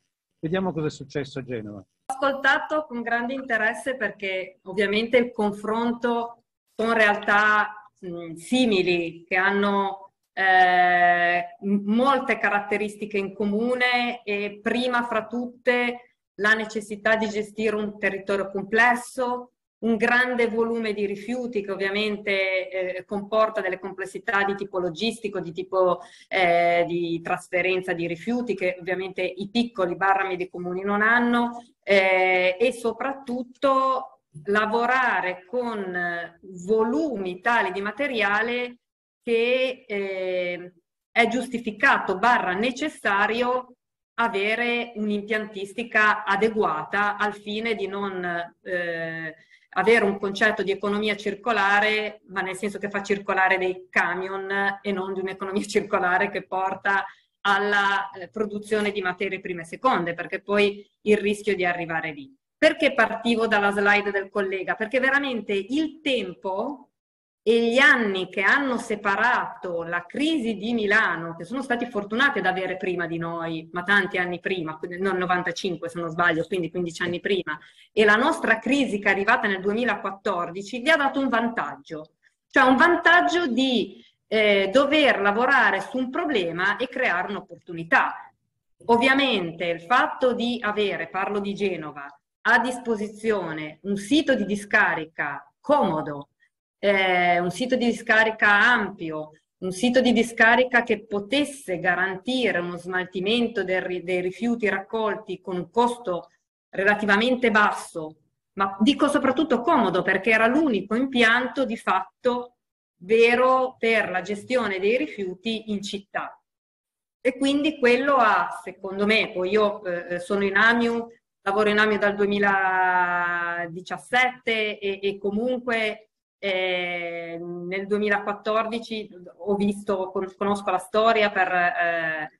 Vediamo cosa è successo a Genova. Ho ascoltato con grande interesse perché ovviamente il confronto con realtà mh, simili che hanno eh, molte caratteristiche in comune e prima fra tutte la necessità di gestire un territorio complesso, un grande volume di rifiuti che ovviamente eh, comporta delle complessità di tipo logistico, di tipo eh, di trasferenza di rifiuti che ovviamente i piccoli barra medi comuni non hanno eh, e soprattutto lavorare con volumi tali di materiale che eh, è giustificato barra necessario avere un'impiantistica adeguata al fine di non eh, avere un concetto di economia circolare, ma nel senso che fa circolare dei camion e non di un'economia circolare che porta alla eh, produzione di materie prime e seconde, perché poi il rischio di arrivare lì. Perché partivo dalla slide del collega? Perché veramente il tempo e gli anni che hanno separato la crisi di Milano, che sono stati fortunati ad avere prima di noi, ma tanti anni prima, non 95 se non sbaglio, quindi 15 anni prima, e la nostra crisi che è arrivata nel 2014, gli ha dato un vantaggio, cioè un vantaggio di eh, dover lavorare su un problema e creare un'opportunità. Ovviamente il fatto di avere, parlo di Genova, a disposizione un sito di discarica comodo, eh, un sito di discarica ampio, un sito di discarica che potesse garantire uno smaltimento dei, dei rifiuti raccolti con un costo relativamente basso, ma dico soprattutto comodo perché era l'unico impianto di fatto vero per la gestione dei rifiuti in città. E quindi quello ha, secondo me, poi io eh, sono in AMIU, lavoro in AMIU dal 2017 e, e comunque eh, nel 2014 ho visto, conosco la storia per, eh,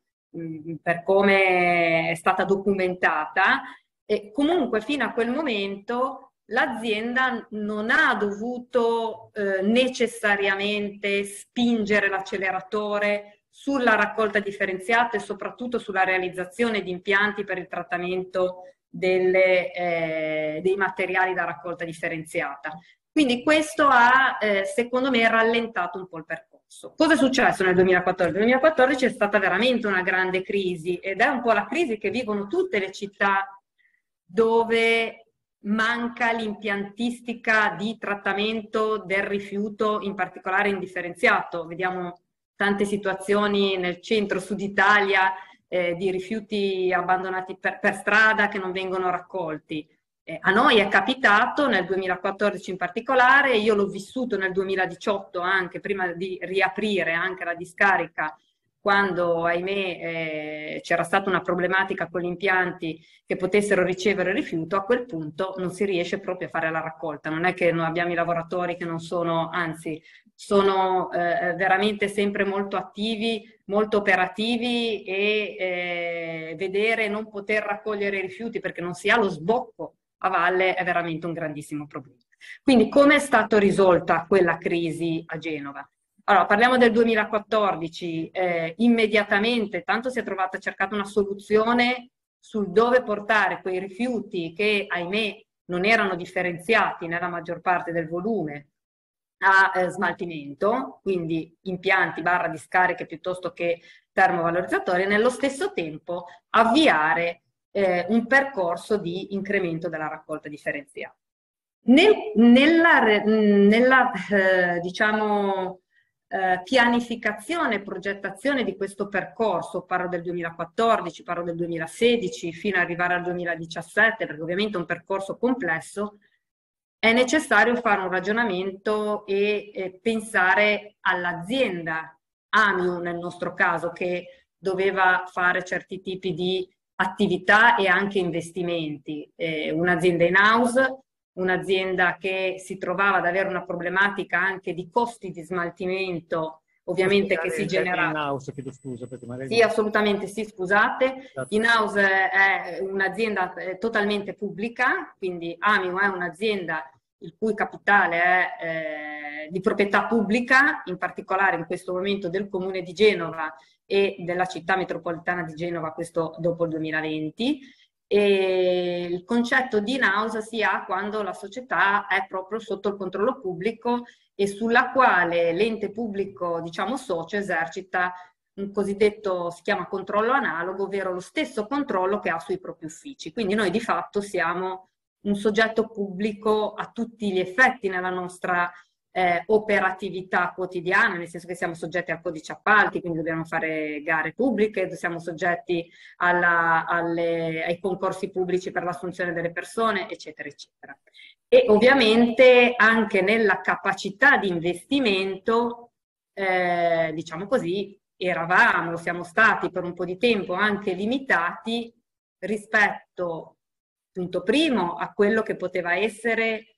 per come è stata documentata e comunque fino a quel momento l'azienda non ha dovuto eh, necessariamente spingere l'acceleratore sulla raccolta differenziata e soprattutto sulla realizzazione di impianti per il trattamento delle, eh, dei materiali da raccolta differenziata. Quindi questo ha, eh, secondo me, rallentato un po' il percorso. Cosa è successo nel 2014? Nel 2014 è stata veramente una grande crisi ed è un po' la crisi che vivono tutte le città dove manca l'impiantistica di trattamento del rifiuto, in particolare indifferenziato. Vediamo tante situazioni nel centro-sud Italia eh, di rifiuti abbandonati per, per strada che non vengono raccolti. Eh, a noi è capitato nel 2014 in particolare, io l'ho vissuto nel 2018 anche prima di riaprire anche la discarica quando ahimè eh, c'era stata una problematica con gli impianti che potessero ricevere rifiuto, a quel punto non si riesce proprio a fare la raccolta. Non è che noi abbiamo i lavoratori che non sono, anzi, sono eh, veramente sempre molto attivi, molto operativi e eh, vedere non poter raccogliere i rifiuti perché non si ha lo sbocco a valle è veramente un grandissimo problema. Quindi come è stata risolta quella crisi a Genova? Allora, parliamo del 2014, eh, immediatamente, tanto si è trovata cercata una soluzione sul dove portare quei rifiuti che, ahimè, non erano differenziati nella maggior parte del volume a eh, smaltimento, quindi impianti barra discariche piuttosto che termovalorizzatori, e nello stesso tempo avviare eh, un percorso di incremento della raccolta differenziata. Nel, nella, nella eh, diciamo, eh, pianificazione e progettazione di questo percorso, parlo del 2014, parlo del 2016, fino ad arrivare al 2017, perché ovviamente è un percorso complesso, è necessario fare un ragionamento e, e pensare all'azienda, AMIU nel nostro caso, che doveva fare certi tipi di attività e anche investimenti. Eh, un'azienda in house, un'azienda che si trovava ad avere una problematica anche di costi di smaltimento ovviamente che si generava. In house, chiedo scusa perché magari... Sì, assolutamente sì, scusate. In house è un'azienda eh, totalmente pubblica, quindi Amio è un'azienda il cui capitale è eh, di proprietà pubblica, in particolare in questo momento del comune di Genova e della città metropolitana di Genova, questo dopo il 2020, e il concetto di in-house si ha quando la società è proprio sotto il controllo pubblico e sulla quale l'ente pubblico, diciamo socio, esercita un cosiddetto, si chiama controllo analogo, ovvero lo stesso controllo che ha sui propri uffici. Quindi noi di fatto siamo un soggetto pubblico a tutti gli effetti nella nostra eh, operatività quotidiana, nel senso che siamo soggetti al codice appalti, quindi dobbiamo fare gare pubbliche, siamo soggetti alla, alle, ai concorsi pubblici per l'assunzione delle persone, eccetera, eccetera. E ovviamente anche nella capacità di investimento, eh, diciamo così, eravamo, siamo stati per un po' di tempo anche limitati rispetto, punto primo, a quello che poteva essere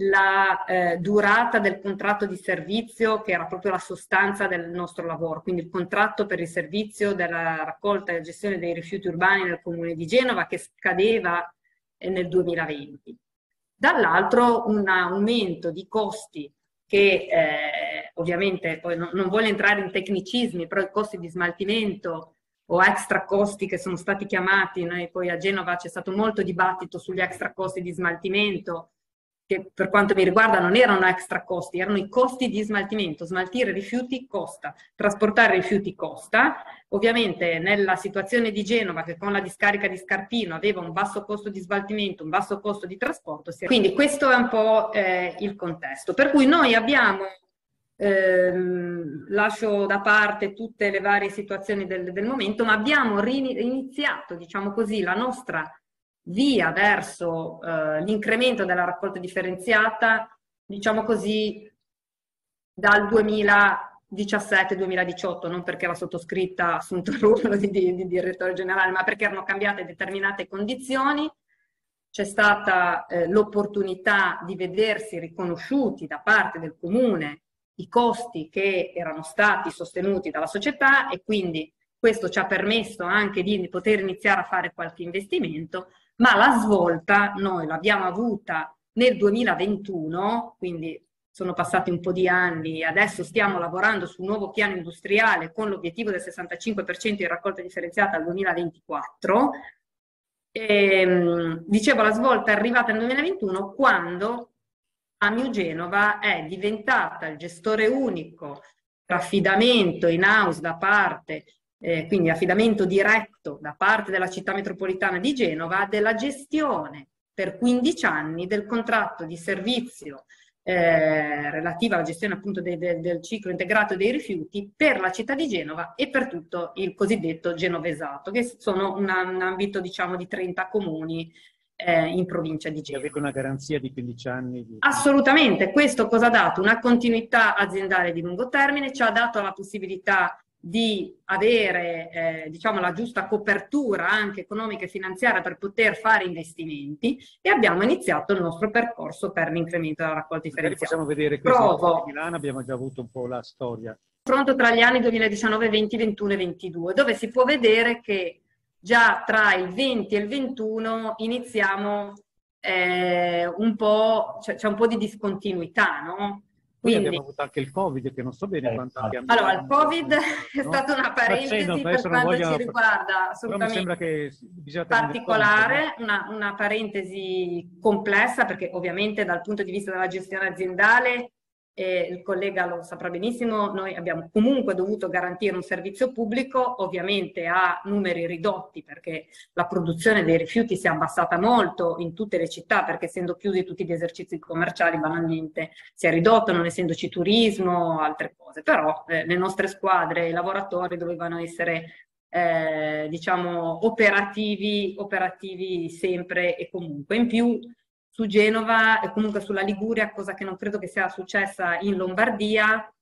la eh, durata del contratto di servizio che era proprio la sostanza del nostro lavoro, quindi il contratto per il servizio della raccolta e gestione dei rifiuti urbani nel comune di Genova che scadeva eh, nel 2020. Dall'altro un aumento di costi che eh, ovviamente poi non, non voglio entrare in tecnicismi, però i costi di smaltimento o extra costi che sono stati chiamati, noi poi a Genova c'è stato molto dibattito sugli extra costi di smaltimento, che per quanto mi riguarda non erano extra costi, erano i costi di smaltimento. Smaltire rifiuti costa, trasportare rifiuti costa. Ovviamente nella situazione di Genova che con la discarica di Scarpino aveva un basso costo di smaltimento, un basso costo di trasporto, quindi questo è un po' eh, il contesto. Per cui noi abbiamo, ehm, lascio da parte tutte le varie situazioni del, del momento, ma abbiamo iniziato, diciamo così, la nostra via verso eh, l'incremento della raccolta differenziata, diciamo così, dal 2017-2018, non perché la sottoscritta assunto il ruolo di, di, di, direttore generale, ma perché erano cambiate determinate condizioni. C'è stata eh, l'opportunità di vedersi riconosciuti da parte del comune i costi che erano stati sostenuti dalla società e quindi questo ci ha permesso anche di poter iniziare a fare qualche investimento ma la svolta noi l'abbiamo avuta nel 2021, quindi sono passati un po' di anni, adesso stiamo lavorando su un nuovo piano industriale con l'obiettivo del 65% di raccolta differenziata al 2024. E, ehm, dicevo, la svolta è arrivata nel 2021 quando Amiu Genova è diventata il gestore unico affidamento in house da parte eh, quindi affidamento diretto da parte della città metropolitana di Genova, della gestione per 15 anni del contratto di servizio eh, relativa alla gestione appunto de, de, del ciclo integrato dei rifiuti per la città di Genova e per tutto il cosiddetto genovesato, che sono una, un ambito diciamo di 30 comuni eh, in provincia di Genova. Avete una garanzia di 15 anni? Di... Assolutamente, questo cosa ha dato? Una continuità aziendale di lungo termine, ci ha dato la possibilità di avere eh, diciamo, la giusta copertura anche economica e finanziaria per poter fare investimenti e abbiamo iniziato il nostro percorso per l'incremento della raccolta differenziata. Possiamo vedere questo a Milano, abbiamo già avuto un po' la storia. Confronto tra gli anni 2019, 20, 21 e 22, dove si può vedere che già tra il 20 e il 21 iniziamo eh, un po', c'è, c'è un po' di discontinuità, no? Quindi abbiamo avuto anche il Covid, che non so bene eh, quanto abbiamo. Allora, il Covid è no? stata una parentesi no, per quanto voglio... ci riguarda, assolutamente particolare, una, una parentesi complessa, perché ovviamente dal punto di vista della gestione aziendale eh, il collega lo saprà benissimo, noi abbiamo comunque dovuto garantire un servizio pubblico, ovviamente a numeri ridotti perché la produzione dei rifiuti si è abbassata molto in tutte le città perché essendo chiusi tutti gli esercizi commerciali banalmente si è ridotto, non essendoci turismo, altre cose, però eh, le nostre squadre, i lavoratori dovevano essere eh, diciamo operativi, operativi sempre e comunque. In più su Genova e comunque sulla Liguria, cosa che non credo che sia successa in Lombardia,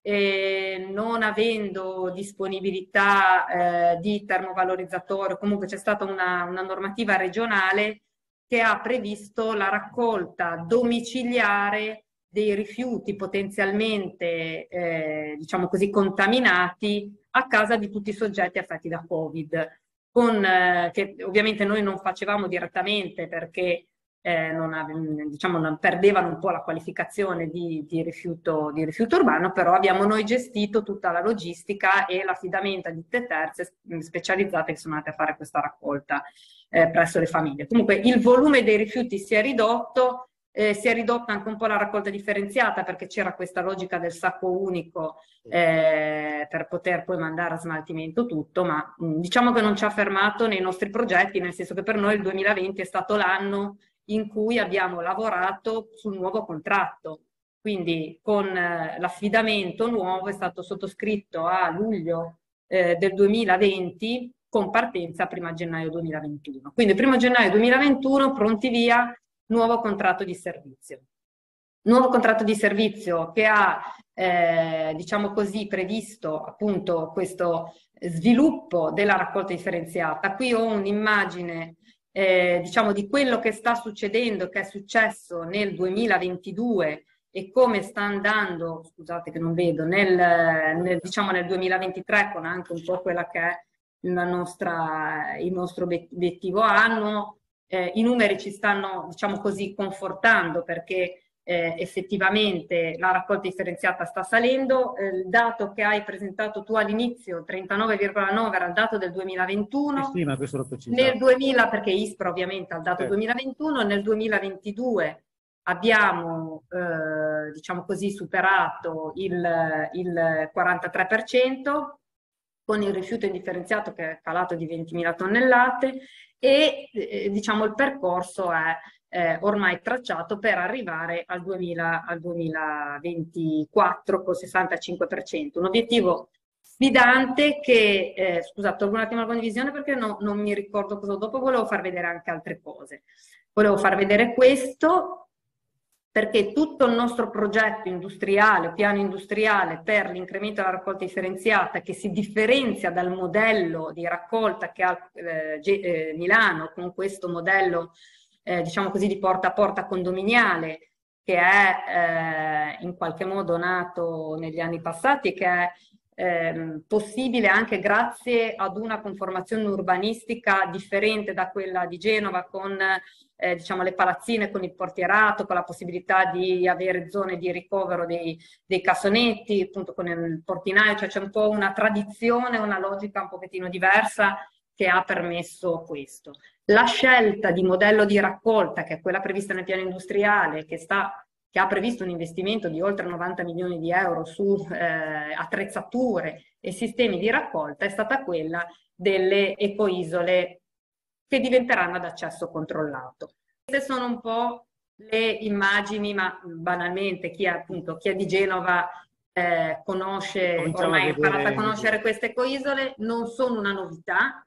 eh, non avendo disponibilità eh, di termovalorizzatori, comunque c'è stata una, una, normativa regionale che ha previsto la raccolta domiciliare dei rifiuti potenzialmente, eh, diciamo così, contaminati a casa di tutti i soggetti affetti da Covid, con, eh, che ovviamente noi non facevamo direttamente perché eh, non, diciamo, non perdevano un po' la qualificazione di, di, rifiuto, di, rifiuto, urbano, però abbiamo noi gestito tutta la logistica e l'affidamento a ditte terze specializzate che sono andate a fare questa raccolta. eh, presso le famiglie. Comunque il volume dei rifiuti si è ridotto, eh, si è ridotta anche un po' la raccolta differenziata perché c'era questa logica del sacco unico eh, per poter poi mandare a smaltimento tutto, ma mh, diciamo che non ci ha fermato nei nostri progetti, nel senso che per noi il 2020 è stato l'anno in cui abbiamo lavorato sul nuovo contratto. Quindi con eh, l'affidamento nuovo è stato sottoscritto a luglio eh, del 2020 con partenza prima gennaio 2021. Quindi primo gennaio 2021 pronti via, nuovo contratto di servizio. Nuovo contratto di servizio che ha, eh, diciamo così, previsto appunto questo sviluppo della raccolta differenziata. Qui ho un'immagine eh, diciamo di quello che sta succedendo, che è successo nel 2022 e come sta andando, scusate che non vedo, nel, nel, diciamo nel 2023 con anche un po' quella che è nostra, il nostro obiettivo annuo, eh, i numeri ci stanno, diciamo così, confortando perché eh, effettivamente la raccolta differenziata sta salendo. Eh, il dato che hai presentato tu all'inizio, 39,9, era il dato del 2021. Sì, lo Nel 2000, perché ISPRA ovviamente ha il dato certo. 2021, nel 2022 abbiamo, eh, diciamo così, superato il, il 43% con il rifiuto indifferenziato che è calato di 20.000 tonnellate e eh, diciamo il percorso è eh, ormai tracciato per arrivare al, 2000, al 2024 col 65%. Un obiettivo sfidante che, eh, scusate, un attimo la condivisione perché no, non mi ricordo cosa dopo, volevo far vedere anche altre cose. Volevo far vedere questo perché tutto il nostro progetto industriale, piano industriale per l'incremento della raccolta differenziata che si differenzia dal modello di raccolta che ha eh, eh, Milano con questo modello eh, diciamo così di porta a porta condominiale che è eh, in qualche modo nato negli anni passati che è eh, possibile anche grazie ad una conformazione urbanistica differente da quella di Genova con eh, diciamo, le palazzine con il portierato, con la possibilità di avere zone di ricovero dei, dei cassonetti, appunto con il portinaio, cioè c'è un po' una tradizione, una logica un pochettino diversa che ha permesso questo. La scelta di modello di raccolta, che è quella prevista nel piano industriale, che sta che ha previsto un investimento di oltre 90 milioni di euro su eh, attrezzature e sistemi di raccolta, è stata quella delle ecoisole che diventeranno ad accesso controllato. Queste sono un po' le immagini, ma banalmente chi è, appunto, chi è di Genova eh, conosce, ormai ha imparato a conoscere queste ecoisole, non sono una novità,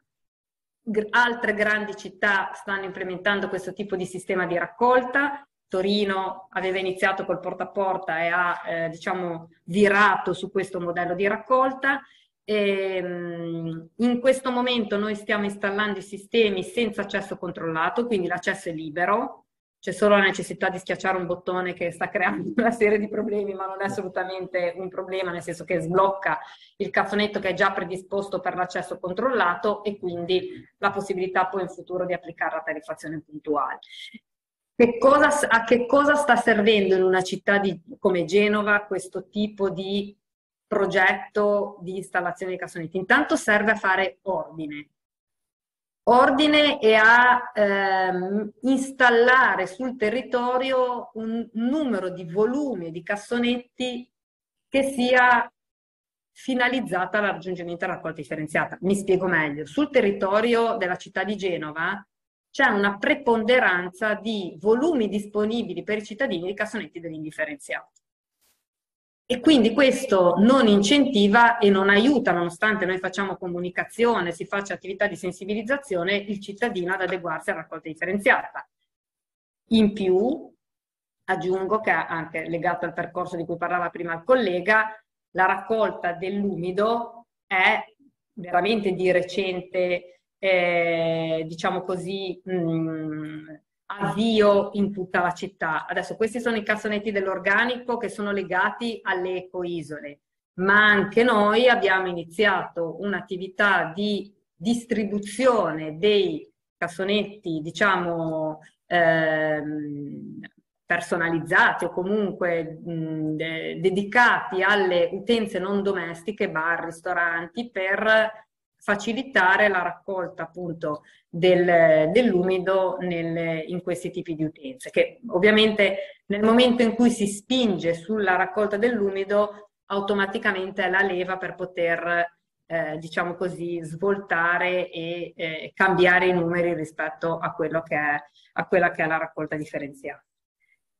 altre grandi città stanno implementando questo tipo di sistema di raccolta, Torino aveva iniziato col porta a porta e ha eh, diciamo virato su questo modello di raccolta. E, ehm, in questo momento noi stiamo installando i sistemi senza accesso controllato, quindi l'accesso è libero, c'è solo la necessità di schiacciare un bottone che sta creando una serie di problemi, ma non è assolutamente un problema, nel senso che sblocca il cazzonetto che è già predisposto per l'accesso controllato e quindi la possibilità poi in futuro di applicare la tariffazione puntuale. Che cosa, a che cosa sta servendo in una città di, come Genova questo tipo di progetto di installazione di cassonetti? Intanto serve a fare ordine. Ordine e a ehm, installare sul territorio un numero di volumi di cassonetti che sia finalizzata al raggiungimento della raccolta differenziata. Mi spiego meglio. Sul territorio della città di Genova c'è una preponderanza di volumi disponibili per i cittadini di cassonetti dell'indifferenziato. E quindi questo non incentiva e non aiuta, nonostante noi facciamo comunicazione, si faccia attività di sensibilizzazione, il cittadino ad adeguarsi alla raccolta differenziata. In più, aggiungo che anche legato al percorso di cui parlava prima il collega, la raccolta dell'umido è veramente di recente eh, diciamo così, mh, mm, avvio in tutta la città. Adesso questi sono i cassonetti dell'organico che sono legati alle ecoisole, ma anche noi abbiamo iniziato un'attività di distribuzione dei cassonetti, diciamo, ehm, personalizzati o comunque mh, de dedicati alle utenze non domestiche, bar, ristoranti, per facilitare la raccolta appunto del, dell'umido nel, in questi tipi di utenze, che ovviamente nel momento in cui si spinge sulla raccolta dell'umido automaticamente è la leva per poter eh, diciamo così, svoltare e eh, cambiare i numeri rispetto a, è, a quella che è la raccolta differenziata.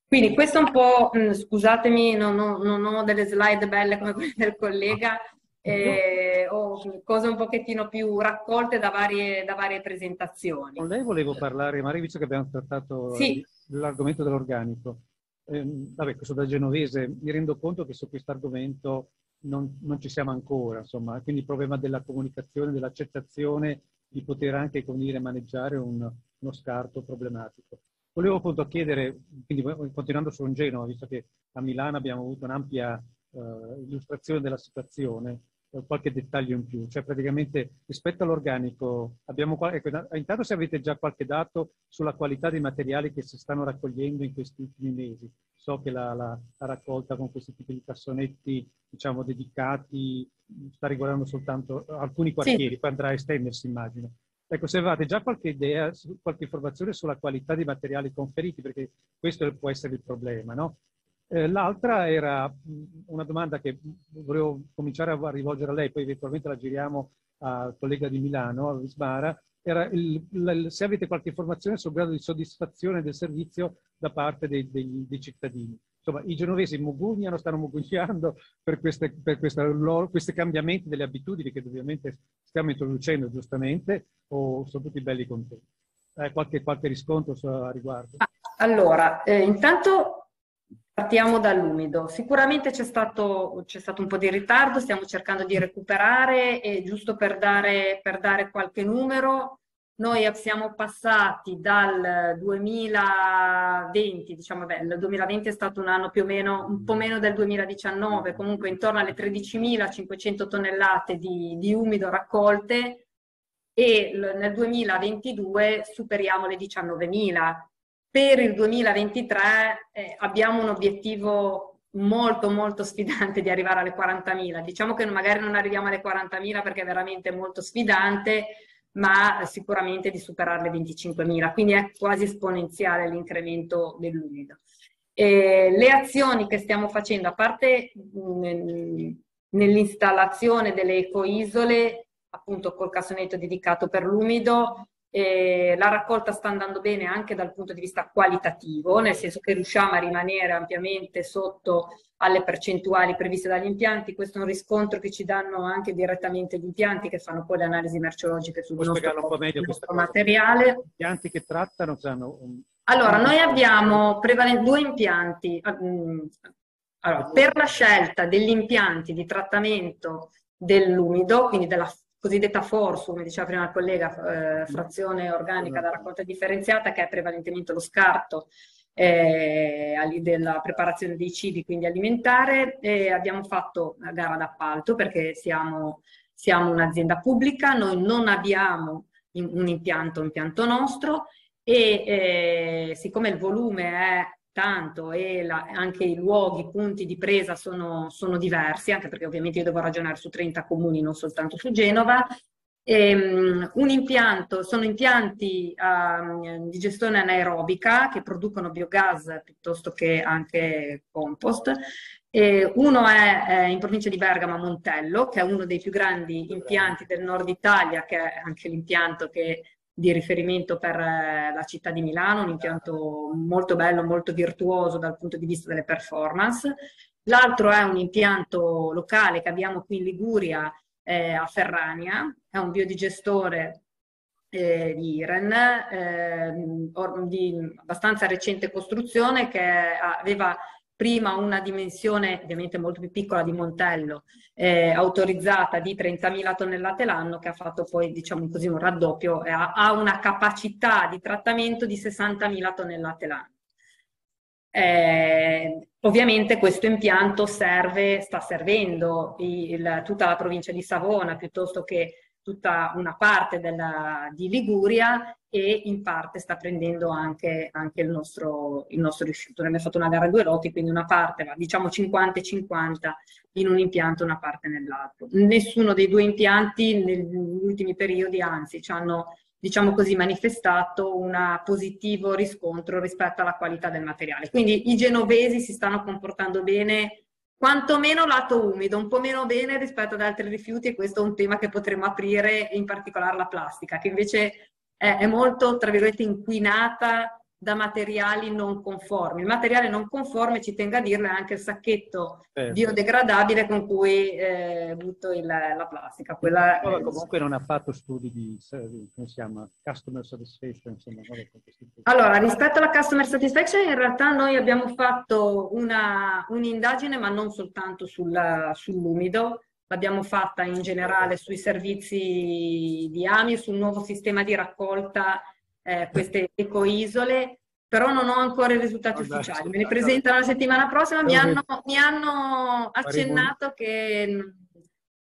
Quindi questo è un po', mh, mm, scusatemi, non ho, non ho, delle slide belle come quelle del collega, eh, ho cose un pochettino più raccolte da varie, da varie presentazioni. Con lei volevo parlare, Maria, visto che abbiamo trattato sì. l'argomento dell'organico. Eh, vabbè, questo da genovese, mi rendo conto che su questo argomento non, non, ci siamo ancora, insomma, quindi il problema della comunicazione, dell'accettazione, di poter anche, come dire, maneggiare un, uno scarto problematico. Volevo appunto chiedere, quindi continuando su un Genova, visto che a Milano abbiamo avuto un'ampia uh, illustrazione della situazione, qualche dettaglio in più. Cioè praticamente rispetto all'organico, abbiamo ecco, intanto se avete già qualche dato sulla qualità dei materiali che si stanno raccogliendo in questi ultimi mesi. So che la, la, la raccolta con questi tipi di cassonetti, diciamo, dedicati, sta riguardando soltanto alcuni quartieri, sì. poi andrà a estendersi, immagino. Ecco, se avete già qualche idea, qualche informazione sulla qualità dei materiali conferiti, perché questo può essere il problema, no? Eh, l'altra era una domanda che volevo cominciare a rivolgere a lei, poi eventualmente la giriamo al collega di Milano, a Vismara, era il, il, se avete qualche informazione sul grado di soddisfazione del servizio da parte dei, dei, dei cittadini. Insomma, i genovesi mugugnano, stanno mugugnando per, queste, per questa, loro, questi cambiamenti delle abitudini che ovviamente stiamo introducendo giustamente, o sono tutti belli contenti? Eh, qualche, qualche riscontro a riguardo? Allora, eh, intanto Partiamo dall'umido. Sicuramente c'è stato, c'è stato, un po' di ritardo, stiamo cercando di recuperare e giusto per dare, per dare qualche numero, noi siamo passati dal 2020, diciamo, beh, il 2020 è stato un anno più o meno, un po' meno del 2019, comunque intorno alle 13.500 tonnellate di, di umido raccolte e nel 2022 superiamo le 19.000 per il 2023 eh, abbiamo un obiettivo molto molto sfidante di arrivare alle 40.000. Diciamo che magari non arriviamo alle 40.000 perché è veramente molto sfidante, ma sicuramente di superare le 25.000, quindi è quasi esponenziale l'incremento dell'umido. Eh, le azioni che stiamo facendo, a parte mh, nell'installazione delle ecoisole, appunto col cassonetto dedicato per l'umido, eh, la raccolta sta andando bene anche dal punto di vista qualitativo, nel senso che riusciamo a rimanere ampiamente sotto alle percentuali previste dagli impianti. Questo è un riscontro che ci danno anche direttamente gli impianti che fanno poi le analisi merceologiche sul Puoi nostro, un po meglio nostro materiale. Gli impianti che trattano sanno... Un... Allora, noi abbiamo due impianti. Mm, allora, per la scelta degli impianti di trattamento dell'umido, quindi della cosiddetta FORSU, come diceva prima il collega, eh, frazione organica da raccolta differenziata, che è prevalentemente lo scarto eh, della preparazione dei cibi, quindi alimentare. E abbiamo fatto una gara d'appalto perché siamo, siamo un'azienda pubblica, noi non abbiamo un impianto, un impianto nostro e eh, siccome il volume è tanto e la, anche i luoghi, i punti di presa sono, sono, diversi, anche perché ovviamente io devo ragionare su 30 comuni, non soltanto su Genova. E, um, un impianto, sono impianti uh, di gestione anaerobica che producono biogas piuttosto che anche compost. E uno è eh, in provincia di Bergamo, Montello, che è uno dei più grandi impianti del nord Italia, che è anche l'impianto che di riferimento per eh, la città di Milano, un impianto molto bello, molto virtuoso dal punto di vista delle performance. L'altro è un impianto locale che abbiamo qui in Liguria, eh, a Ferrania, è un biodigestore eh, di Iren, eh, di abbastanza recente costruzione che aveva prima una dimensione ovviamente molto più piccola di Montello, eh, autorizzata di 30.000 tonnellate l'anno, che ha fatto poi diciamo così un raddoppio ha, ha una capacità di trattamento di 60.000 tonnellate l'anno. Eh, ovviamente questo impianto serve, sta servendo il, tutta la provincia di Savona piuttosto che tutta una parte della, di Liguria e in parte sta prendendo anche, anche il, nostro, il, nostro, rifiuto. Abbiamo fatto una gara a due lotti, quindi una parte va diciamo 50 e 50 in un impianto e una parte nell'altro. Nessuno dei due impianti negli ultimi periodi, anzi, ci hanno diciamo così, manifestato un positivo riscontro rispetto alla qualità del materiale. Quindi i genovesi si stanno comportando bene quantomeno lato umido, un po' meno bene rispetto ad altri rifiuti e questo è un tema che potremmo aprire, in particolare la plastica, che invece è, è molto, tra virgolette, inquinata da materiali non conformi. Il materiale non conforme, ci tengo a dirlo, è anche il sacchetto certo. biodegradabile con cui eh, butto il, la plastica. Quella, eh, comunque non ha fatto studi di, come si chiama, customer satisfaction. Insomma, allora, rispetto alla customer satisfaction, in realtà noi abbiamo fatto una, un'indagine, ma non soltanto sul, sull'umido, l'abbiamo fatta in generale sui servizi di AMI, sul nuovo sistema di raccolta eh, queste ecoisole, però non ho ancora i risultati oh, ufficiali. Me ne presentano la settimana prossima, mi hanno, mi hanno accennato che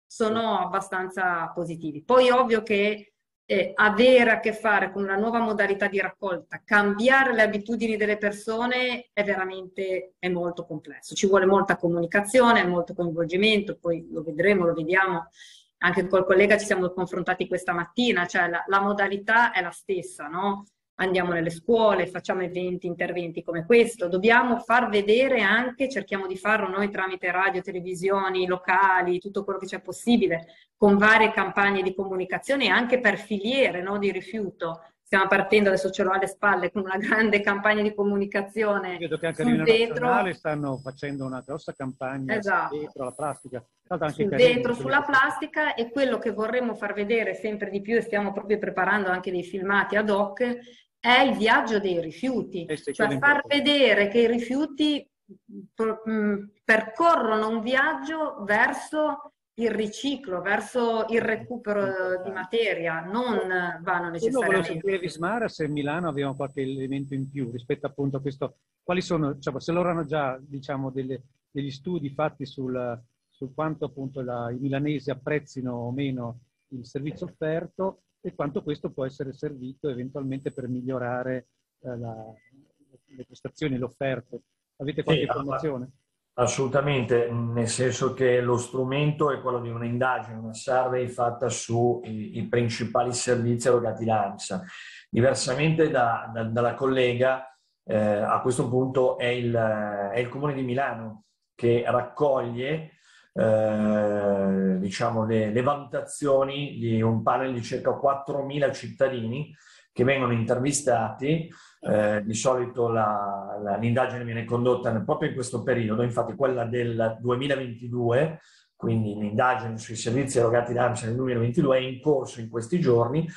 sono abbastanza positivi. Poi ovvio che eh, avere a che fare con una nuova modalità di raccolta, cambiare le abitudini delle persone è veramente è molto complesso. Ci vuole molta comunicazione, molto coinvolgimento, poi lo vedremo, lo vediamo anche col collega ci siamo confrontati questa mattina, cioè la, la modalità è la stessa, no? Andiamo nelle scuole, facciamo eventi, interventi come questo, dobbiamo far vedere anche, cerchiamo di farlo noi tramite radio, televisioni, locali, tutto quello che c'è possibile, con varie campagne di comunicazione anche per filiere no, di rifiuto, stiamo partendo, adesso ce l'ho alle spalle, con una grande campagna di comunicazione. Vedo che anche a livello nazionale stanno facendo una grossa campagna esatto. dietro la plastica. Sul dentro sulla plastica e quello che vorremmo far vedere sempre di più e stiamo proprio preparando anche dei filmati ad hoc è il viaggio dei rifiuti, cioè far vedere che i rifiuti mm, percorrono un viaggio verso il riciclo, verso il recupero di materia, non vanno necessariamente. Io volevo sentire Vismara se Milano aveva qualche elemento in più rispetto appunto a questo. Quali sono, cioè, se loro hanno già diciamo, delle, degli studi fatti sul, su quanto appunto la, i milanesi apprezzino o meno il servizio offerto e quanto questo può essere servito eventualmente per migliorare eh, la, le prestazioni, le offerte. Avete qualche sì, informazione? Assolutamente, nel senso che lo strumento è quello di un'indagine, una survey fatta sui principali servizi erogati da ANSA. Diversamente da, da, dalla collega, eh, a questo punto è il, è il, Comune di Milano che raccoglie eh, diciamo le, le valutazioni di un panel di circa 4.000 cittadini che vengono intervistati eh, di solito la, la, l'indagine viene condotta proprio in questo periodo, infatti quella del 2022, quindi l'indagine sui servizi erogati da AMSA nel 2022 è in corso in questi giorni.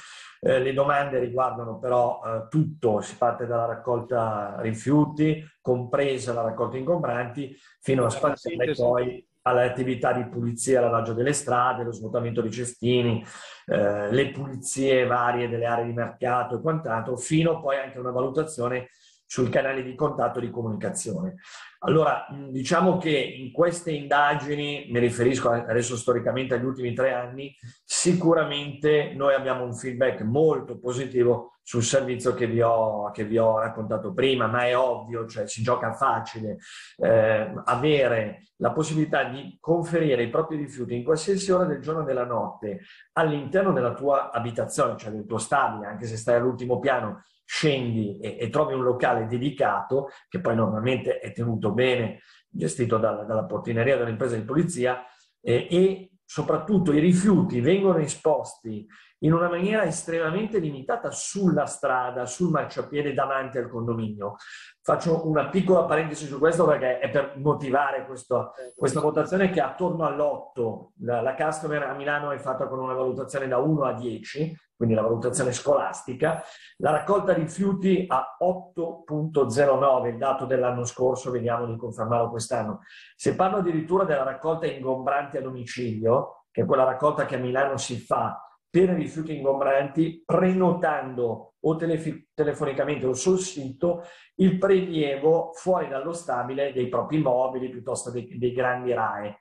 Eh, le domande riguardano però eh, tutto, si parte dalla raccolta rifiuti, compresa la raccolta ingombranti, fino a spaziare poi alle attività di pulizia, lavaggio delle strade, lo svuotamento di cestini, eh, le pulizie varie delle aree di mercato e quant'altro, fino poi anche a una valutazione sul canale di contatto di comunicazione. Allora, diciamo che in queste indagini, mi riferisco adesso storicamente agli ultimi tre anni, sicuramente noi abbiamo un feedback molto positivo sul servizio che vi ho, che vi ho raccontato prima, ma è ovvio, cioè si gioca facile. Eh, avere la possibilità di conferire i propri rifiuti in qualsiasi ora del giorno e della notte all'interno della tua abitazione, cioè del tuo stabile, anche se stai all'ultimo piano, scendi e, e, trovi un locale dedicato, che poi normalmente è tenuto bene, gestito dalla, dalla portineria dell'impresa di polizia, eh, e soprattutto i rifiuti vengono esposti in una maniera estremamente limitata sulla strada, sul marciapiede davanti al condominio. Faccio una piccola parentesi su questo perché è per motivare questo, questa votazione che attorno all'8, la, la customer a Milano è fatta con una valutazione da 1 a 10, quindi la valutazione scolastica, la raccolta rifiuti a 8.09, il dato dell'anno scorso, vediamo di confermarlo quest'anno. Se parlo addirittura della raccolta ingombranti a domicilio, che è quella raccolta che a Milano si fa per i rifiuti ingombranti, prenotando o telef- telefonicamente o sul sito il prelievo fuori dallo stabile dei propri mobili piuttosto dei, dei grandi RAE.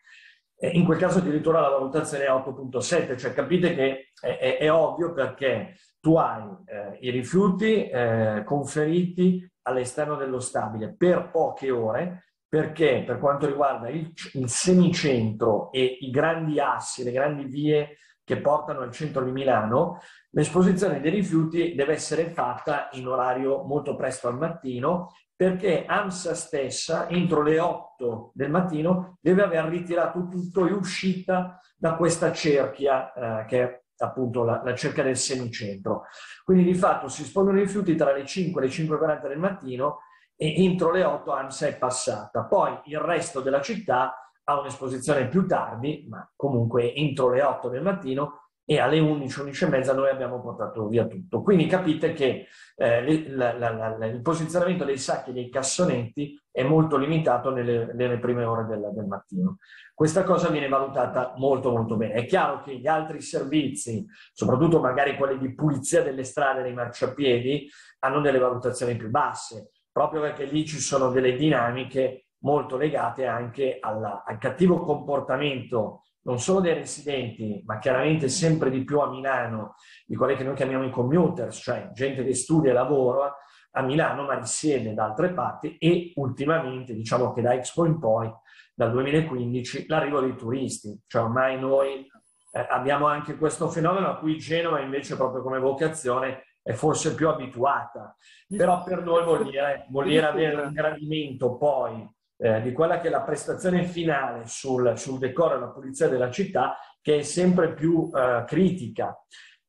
In quel caso addirittura la valutazione è 8.7, cioè capite che è, è, è ovvio perché tu hai eh, i rifiuti eh, conferiti all'esterno dello stabile per poche ore, perché per quanto riguarda il, il semicentro e i grandi assi, le grandi vie che portano al centro di Milano, l'esposizione dei rifiuti deve essere fatta in orario molto presto al mattino perché AMSA stessa entro le 8 del mattino deve aver ritirato tutto e uscita da questa cerchia eh, che è appunto la, la, cerchia del semicentro. Quindi di fatto si espongono i rifiuti tra le 5 e le 5.40 del mattino e entro le 8 AMSA è passata. Poi il resto della città ha un'esposizione più tardi, ma comunque entro le 8 del mattino e alle 11, 11 e mezza noi abbiamo portato via tutto. Quindi capite che eh, la, la, la, il posizionamento dei sacchi e dei cassonetti è molto limitato nelle, nelle prime ore del, del, mattino. Questa cosa viene valutata molto molto bene. È chiaro che gli altri servizi, soprattutto magari quelli di pulizia delle strade, dei marciapiedi, hanno delle valutazioni più basse, proprio perché lì ci sono delle dinamiche molto legate anche alla, al cattivo comportamento non solo dei residenti, ma chiaramente sempre di più a Milano, di quelli che noi chiamiamo i commuters, cioè gente che studia e lavora a Milano ma risiede da altre parti e ultimamente, diciamo che da Expo in poi, dal 2015, l'arrivo dei turisti. Cioè ormai noi eh, abbiamo anche questo fenomeno a cui Genova invece proprio come vocazione è forse più abituata. Però per noi vuol dire, vuol dire avere un gradimento poi eh, di quella che è la prestazione finale sul, sul decoro e la pulizia della città, che è sempre più eh, critica.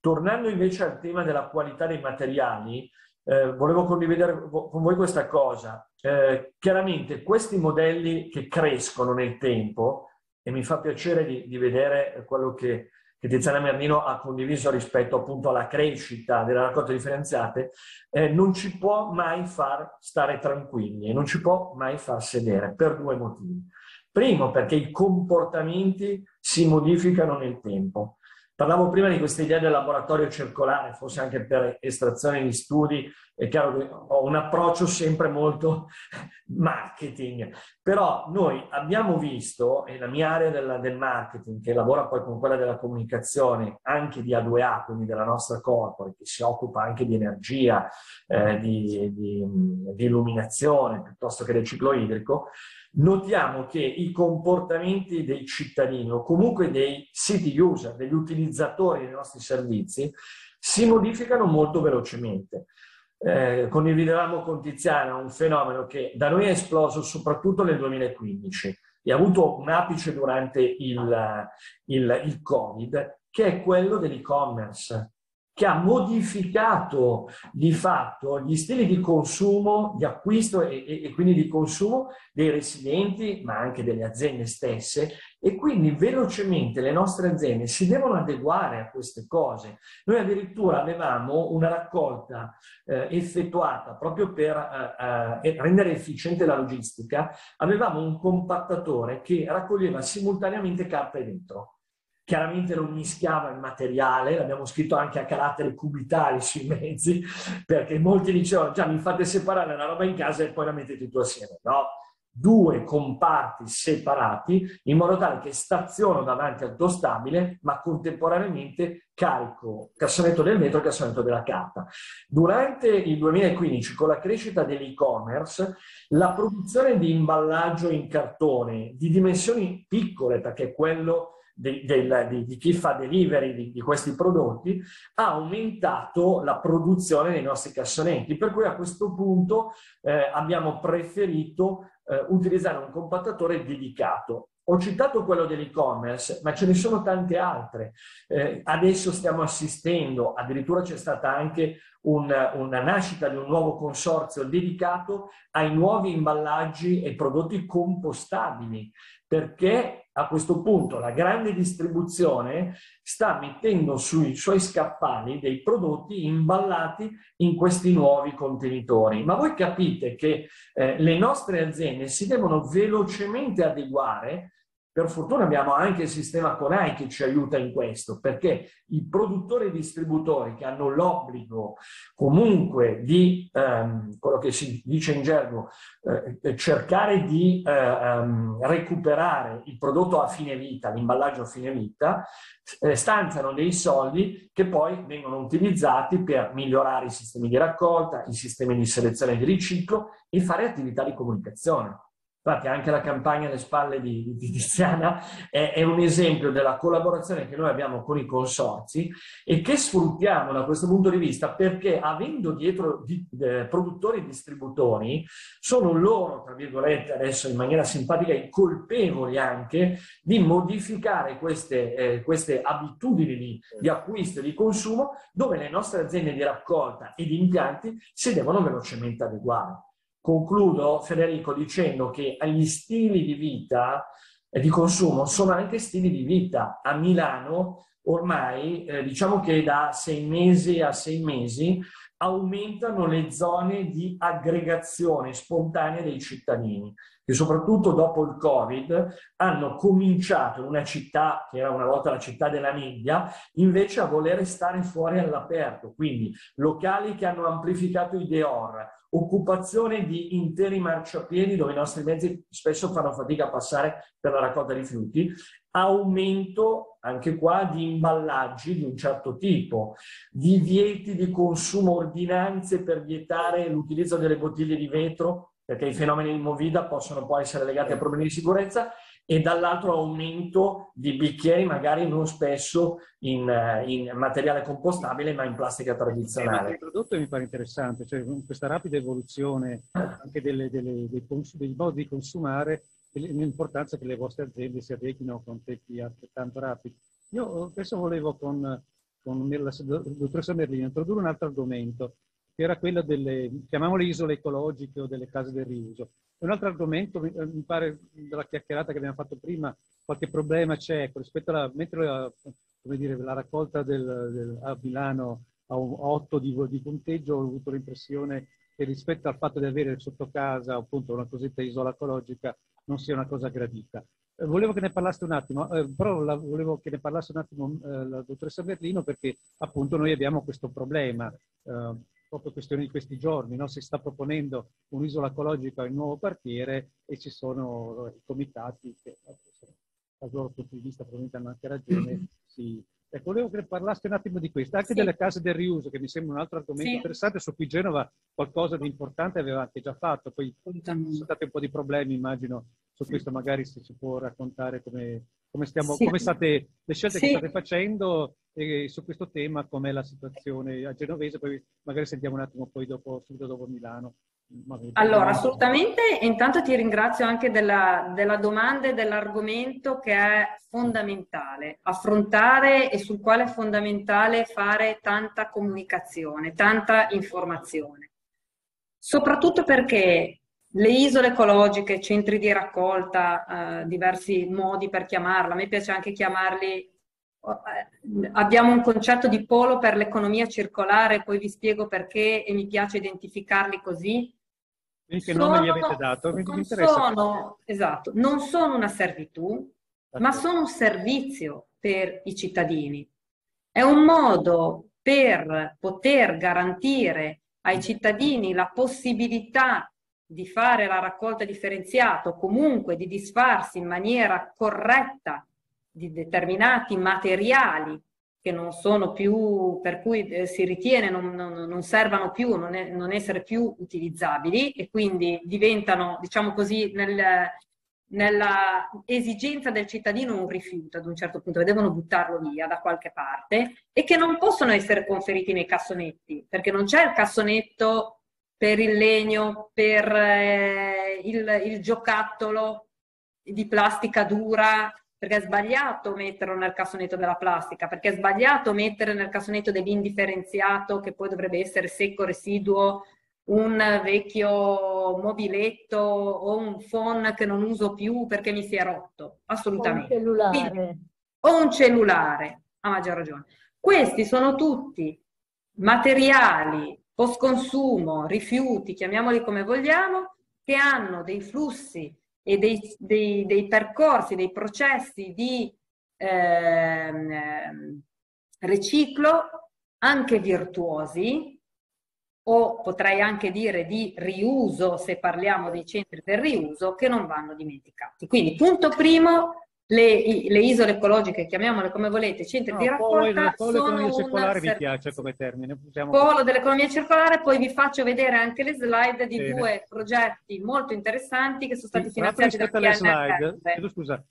Tornando invece al tema della qualità dei materiali, eh, volevo condividere con voi questa cosa. Eh, chiaramente questi modelli che crescono nel tempo, e mi fa piacere di, di vedere quello che che Tiziana Mernino ha condiviso rispetto appunto alla crescita delle raccolte differenziate, eh, non ci può mai far stare tranquilli e non ci può mai far sedere per due motivi. Primo, perché i comportamenti si modificano nel tempo. Parlavo prima di questa idea del laboratorio circolare, forse anche per estrazione di studi, è chiaro che ho un approccio sempre molto marketing, però noi abbiamo visto, e la mia area del, del, marketing, che lavora poi con quella della comunicazione, anche di A2A, quindi della nostra corporate, che si occupa anche di energia, eh, di, di, di illuminazione, piuttosto che del ciclo idrico, notiamo che i comportamenti dei cittadini o comunque dei city user, degli utilizzatori dei nostri servizi, si modificano molto velocemente. Eh, condividevamo con Tiziana un fenomeno che da noi è esploso soprattutto nel 2015 e ha avuto un apice durante il, il, il Covid, che è quello dell'e-commerce che ha modificato di fatto gli stili di consumo, di acquisto e, e, e, quindi di consumo dei residenti, ma anche delle aziende stesse. E quindi velocemente le nostre aziende si devono adeguare a queste cose. Noi addirittura avevamo una raccolta eh, effettuata proprio per eh, eh, rendere efficiente la logistica, avevamo un compattatore che raccoglieva simultaneamente carta e vetro chiaramente non mischiava il materiale, l'abbiamo scritto anche a caratteri cubitali sui mezzi, perché molti dicevano già mi fate separare la roba in casa e poi la mettete tutto assieme. No, due comparti separati in modo tale che staziono davanti al tuo stabile ma contemporaneamente carico cassonetto del metro e cassonetto della carta. Durante il 2015 con la crescita dell'e-commerce la produzione di imballaggio in cartone di dimensioni piccole perché quello del, di, di chi fa delivery di, di, questi prodotti ha aumentato la produzione dei nostri cassonetti, per cui a questo punto eh, abbiamo preferito eh, utilizzare un compattatore dedicato. Ho citato quello dell'e-commerce, ma ce ne sono tante altre. Eh, adesso stiamo assistendo, addirittura c'è stata anche un, una nascita di un nuovo consorzio dedicato ai nuovi imballaggi e prodotti compostabili, perché a questo punto la grande distribuzione sta mettendo sui suoi scappali dei prodotti imballati in questi nuovi contenitori. Ma voi capite che eh, le nostre aziende si devono velocemente adeguare per fortuna abbiamo anche il sistema CONAI che ci aiuta in questo, perché i produttori e distributori che hanno l'obbligo comunque di, ehm, quello che si dice in gergo, eh, cercare di eh, ehm, recuperare il prodotto a fine vita, l'imballaggio a fine vita, eh, stanziano dei soldi che poi vengono utilizzati per migliorare i sistemi di raccolta, i sistemi di selezione e di riciclo e fare attività di comunicazione. Infatti anche la campagna alle spalle di, di Tiziana è, è, un esempio della collaborazione che noi abbiamo con i consorzi e che sfruttiamo da questo punto di vista perché avendo dietro di, eh, produttori e distributori sono loro, tra virgolette, adesso in maniera simpatica, i colpevoli anche di modificare queste, eh, queste abitudini di, di acquisto e di consumo dove le nostre aziende di raccolta e di impianti si devono velocemente adeguare. Concludo, Federico, dicendo che gli stili di vita e di consumo sono anche stili di vita. A Milano ormai, eh, diciamo che da sei mesi a sei mesi, aumentano le zone di aggregazione spontanea dei cittadini, che soprattutto dopo il Covid hanno cominciato in una città, che era una volta la città della nebbia, invece a voler stare fuori all'aperto, quindi locali che hanno amplificato i Deor, occupazione di interi marciapiedi dove i nostri mezzi spesso fanno fatica a passare per la raccolta rifiuti, aumento anche qua di imballaggi di un certo tipo, divieti di consumo, ordinanze per vietare l'utilizzo delle bottiglie di vetro, perché i fenomeni di movida possono poi essere legati a problemi di sicurezza, e dall'altro aumento di bicchieri magari non spesso in, eh, in materiale compostabile ma in plastica tradizionale. il prodotto mi pare interessante, cioè questa rapida evoluzione anche delle, delle, dei, dei modi di consumare l'importanza che le vostre aziende si adeguino con tempi altrettanto rapidi. Io adesso volevo con, con la dottoressa Merlino introdurre un altro argomento, che era quello delle, chiamiamole isole ecologiche o delle case del riuso. Un altro argomento, mi eh, pare dalla chiacchierata che abbiamo fatto prima, qualche problema c'è rispetto alla, mentre la, dire, la raccolta del, del, a Milano a 8 di, di punteggio, ho avuto l'impressione che rispetto al fatto di avere sotto casa appunto una cosiddetta isola ecologica non sia una cosa gradita. Eh, volevo che ne parlaste un attimo, eh, però la, volevo che ne parlasse un attimo eh, la dottoressa Berlino perché appunto noi abbiamo questo problema proprio questione di questi giorni, no? si sta proponendo un'isola ecologica in un nuovo quartiere e ci sono i comitati che dal loro punto di vista probabilmente hanno anche ragione, si, Ecco, volevo che parlaste un attimo di questo, anche sì. delle case del riuso, che mi sembra un altro argomento sì. interessante, su cui Genova qualcosa di importante aveva anche già fatto, poi sono stati un po' di problemi, immagino, su questo magari se ci può raccontare come, come, stiamo, sì. come state, le scelte che state facendo e su questo tema, com'è la situazione a Genovese, poi magari sentiamo un attimo poi dopo, subito dopo Milano. Allora, assolutamente, intanto ti ringrazio anche della, della domanda e dell'argomento che è fondamentale affrontare e sul quale è fondamentale fare tanta comunicazione, tanta informazione. Soprattutto perché le isole ecologiche, centri di raccolta, eh, diversi modi per chiamarla, a me piace anche chiamarli eh, abbiamo un concetto di polo per l'economia circolare, poi vi spiego perché e mi piace identificarli così. Che sono, nome gli avete dato? Mi non sono, esatto, non sono una servitù, ma sono un servizio per i cittadini. È un modo per poter garantire ai cittadini la possibilità di fare la raccolta differenziata o comunque di disfarsi in maniera corretta di determinati materiali che non sono più, per cui eh, si ritiene non, non, non servano più, non, è, non, essere più utilizzabili e quindi diventano, diciamo così, nel, nella esigenza del cittadino un rifiuto ad un certo punto, devono buttarlo via da qualche parte e che non possono essere conferiti nei cassonetti, perché non c'è il cassonetto per il legno, per eh, il, il giocattolo di plastica dura perché è sbagliato metterlo nel cassonetto della plastica, perché è sbagliato mettere nel cassonetto dell'indifferenziato che poi dovrebbe essere secco residuo un vecchio mobiletto o un phone che non uso più perché mi si è rotto. Assolutamente. O un cellulare. Quindi, o un cellulare, a maggior ragione. Questi sono tutti materiali post consumo, rifiuti, chiamiamoli come vogliamo, che hanno dei flussi e dei, dei, dei percorsi, dei processi di eh, riciclo anche virtuosi o potrei anche dire di riuso se parliamo dei centri del riuso che non vanno dimenticati. Quindi punto primo, le, le, isole ecologiche, chiamiamole come volete, centri no, di raccolta. Polo, dell'economia circolare mi piace come termine. Possiamo... Polo dell'economia circolare, poi vi faccio vedere anche le slide di Bene. due progetti molto interessanti che sono stati sì, finanziati da PNRR. Slide, scusa,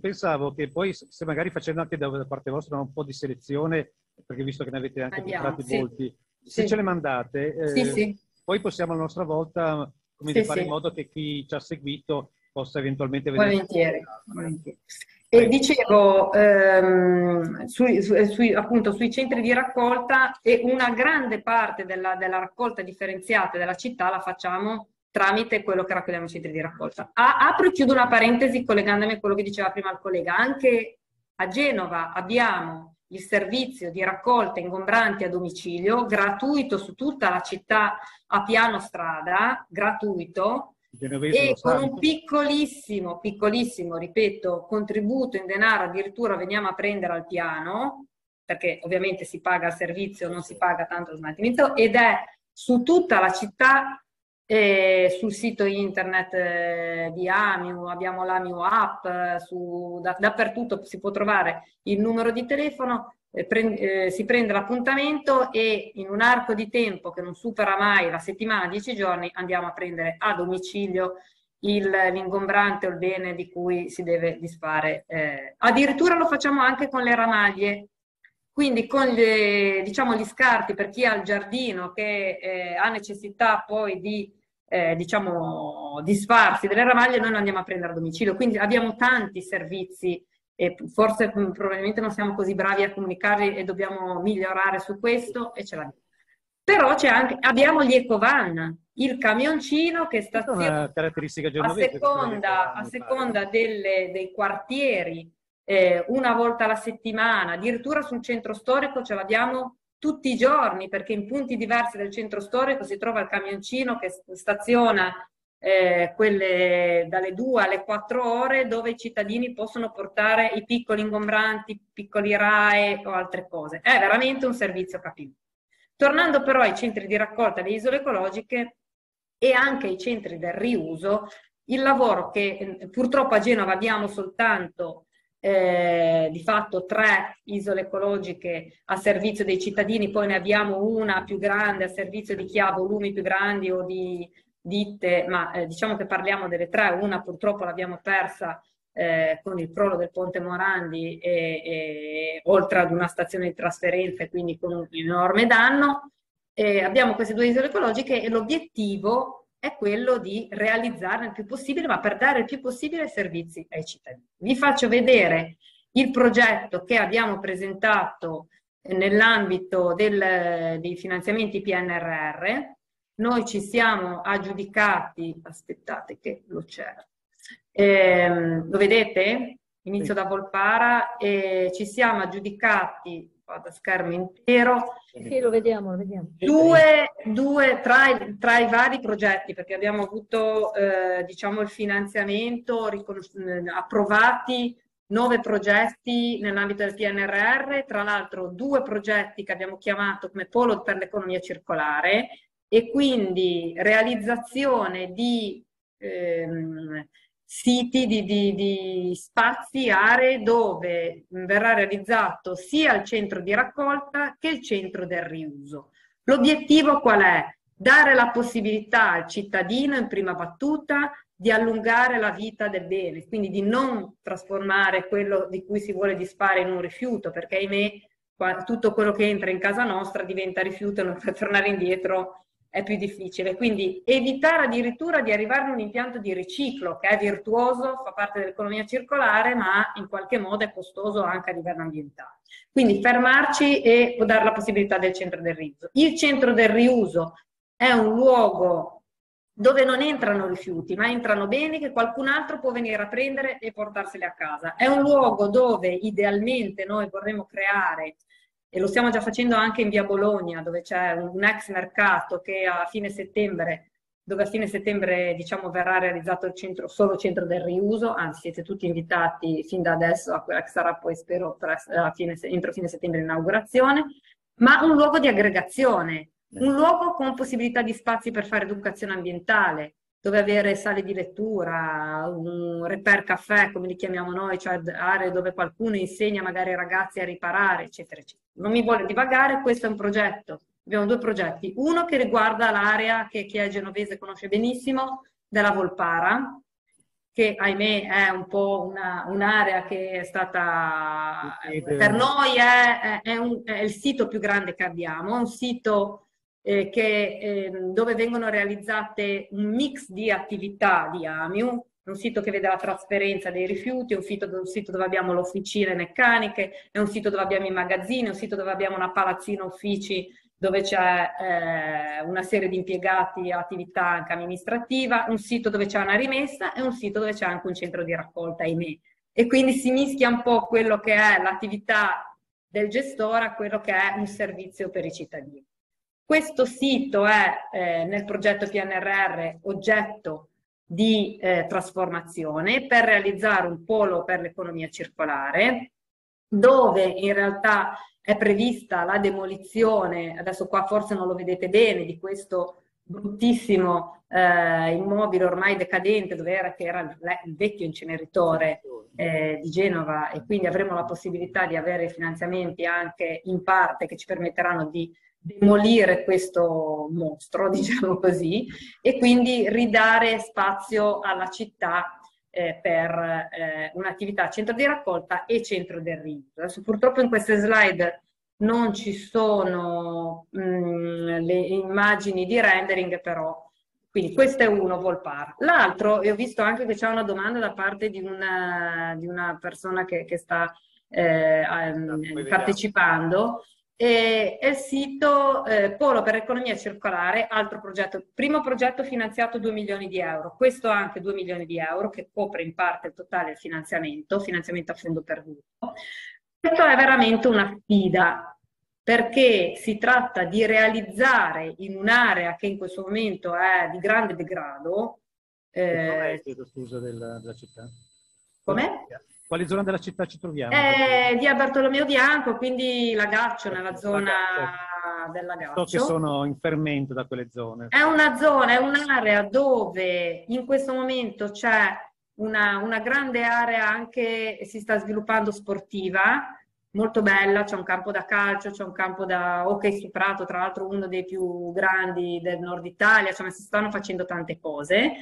pensavo che poi se magari facendo anche da, parte vostra un po' di selezione, perché visto che ne avete anche Andiamo, sì. molti, se sì. ce le mandate, eh, poi possiamo a nostra volta come dire, fare in modo che chi ci ha seguito possa eventualmente vedere. Volentieri, volentieri. E dicevo, ehm, sui, sui, appunto, sui centri di raccolta e una grande parte della, della, raccolta differenziata della città la facciamo tramite quello che raccogliamo i centri di raccolta. A, apro e chiudo una parentesi collegandomi a quello che diceva prima il collega. Anche a Genova abbiamo il servizio di raccolta ingombranti a domicilio gratuito su tutta la città a piano strada, gratuito, e con un piccolissimo, piccolissimo, ripeto, contributo in denaro, addirittura veniamo a prendere al piano, perché ovviamente si paga il servizio, non si paga tanto lo smaltimento, ed è su tutta la città, eh, sul sito internet eh, di Amiu, abbiamo l'Amiu app, su, da, dappertutto si può trovare il numero di telefono, eh, prend, eh, si prende l'appuntamento e in un arco di tempo che non supera mai la settimana, dieci giorni, andiamo a prendere a domicilio il, l'ingombrante o il bene di cui si deve disfare. Eh, addirittura lo facciamo anche con le ramaglie, quindi con le, diciamo, gli scarti per chi ha il giardino che eh, ha necessità poi di eh, diciamo, disfarsi delle ramaglie, noi lo andiamo a prendere a domicilio. Quindi abbiamo tanti servizi e forse mm, probabilmente non siamo così bravi a comunicare e dobbiamo migliorare su questo e ce l'abbiamo. Però c'è anche, abbiamo gli ecovan, il camioncino che sta a seconda, a seconda delle, dei quartieri, eh, una volta alla settimana, addirittura sul centro storico ce l'abbiamo tutti i giorni perché in punti diversi del centro storico si trova il camioncino che staziona eh, quelle dalle 2 alle 4 ore dove i cittadini possono portare i piccoli ingombranti, piccoli RAE o altre cose. È veramente un servizio capito. Tornando però ai centri di raccolta delle isole ecologiche e anche ai centri del riuso, il lavoro che purtroppo a Genova abbiamo soltanto eh, di fatto tre isole ecologiche a servizio dei cittadini, poi ne abbiamo una più grande a servizio di chi ha volumi più grandi o di ditte, ma eh, diciamo che parliamo delle tre, una purtroppo l'abbiamo persa eh, con il crollo del ponte Morandi e, e, oltre ad una stazione di trasferenza e quindi con un enorme danno. Eh, abbiamo queste due isole ecologiche e l'obiettivo è quello di realizzarne il più possibile, ma per dare il più possibile servizi ai cittadini. Vi faccio vedere il progetto che abbiamo presentato nell'ambito dei finanziamenti PNRR, noi ci siamo aggiudicati, aspettate che lo c'era, eh, lo vedete? Inizio da Volpara e ci siamo aggiudicati vado a schermo intero. Sì, lo vediamo, lo vediamo. Due, due tra, i, tra, i, vari progetti, perché abbiamo avuto eh, diciamo il finanziamento, approvati nove progetti nell'ambito del PNRR, tra l'altro due progetti che abbiamo chiamato come Polo per l'economia circolare e quindi realizzazione di ehm, siti, di, di, di, spazi, aree dove verrà realizzato sia il centro di raccolta che il centro del riuso. L'obiettivo qual è? Dare la possibilità al cittadino in prima battuta di allungare la vita del bene, quindi di non trasformare quello di cui si vuole disfare in un rifiuto, perché ahimè tutto quello che entra in casa nostra diventa rifiuto e non può tornare indietro è più difficile. Quindi evitare addirittura di arrivare a un impianto di riciclo che è virtuoso, fa parte dell'economia circolare, ma in qualche modo è costoso anche a livello ambientale. Quindi fermarci e dare la possibilità del centro del riuso. Il centro del riuso è un luogo dove non entrano rifiuti, ma entrano beni che qualcun altro può venire a prendere e portarseli a casa. È un luogo dove idealmente noi vorremmo creare e lo stiamo già facendo anche in via Bologna, dove c'è un ex mercato che a fine settembre dove a fine settembre diciamo, verrà realizzato il centro, solo centro del riuso, anzi siete tutti invitati fin da adesso a quella che sarà poi spero fine, entro fine settembre l'inaugurazione, ma un luogo di aggregazione, un luogo con possibilità di spazi per fare educazione ambientale, dove avere sale di lettura, un repair caffè, come li chiamiamo noi, cioè aree dove qualcuno insegna magari ai ragazzi a riparare, eccetera, eccetera. Non mi vuole divagare, questo è un progetto. Abbiamo due progetti. Uno che riguarda l'area che chi è genovese conosce benissimo, della Volpara, che ahimè è un po' una, un'area che è stata, per noi è, è, un, è, il sito più grande che abbiamo, un sito eh, che, eh, dove vengono realizzate un mix di attività di AMIU, un sito che vede la trasferenza dei rifiuti, un sito, un sito dove abbiamo le officine meccaniche, è un sito dove abbiamo i magazzini, un sito dove abbiamo una palazzina uffici dove c'è eh, una serie di impiegati attività anche amministrativa, un sito dove c'è una rimessa e un sito dove c'è anche un centro di raccolta, ahimè. E quindi si mischia un po' quello che è l'attività del gestore a quello che è un servizio per i cittadini. Questo sito è eh, nel progetto PNRR oggetto di eh, trasformazione per realizzare un polo per l'economia circolare, dove in realtà è prevista la demolizione, adesso qua forse non lo vedete bene, di questo bruttissimo eh, immobile ormai decadente dove era, che era il vecchio inceneritore eh, di Genova e quindi avremo la possibilità di avere finanziamenti anche in parte che ci permetteranno di demolire questo mostro, diciamo così, e quindi ridare spazio alla città eh, per eh, un'attività centro di raccolta e centro del riuso. Adesso purtroppo in queste slide non ci sono mh, mm, le immagini di rendering, però quindi questo è uno, Volpar. L'altro, e ho visto anche che c'è una domanda da parte di una, di una persona che, che sta eh, partecipando, e, è il sito eh, Polo per l'economia circolare, altro progetto, primo progetto finanziato 2 milioni di euro, questo anche 2 milioni di euro che copre in parte il totale del finanziamento, finanziamento a fondo perduto. Questo è veramente una sfida perché si tratta di realizzare in un'area che in questo momento è di grande degrado. Eh, scusa della, della città? Come? Quali zona della città ci troviamo? Eh, via Bartolomeo Bianco, quindi Lagaccio, nella zona della Gaccio. So che sono in fermento da quelle zone. È una zona, è un'area dove in questo momento c'è una, una grande area anche, si sta sviluppando sportiva, molto bella, c'è un campo da calcio, c'è un campo da hockey su prato, tra l'altro uno dei più grandi del nord Italia, insomma si stanno facendo tante cose.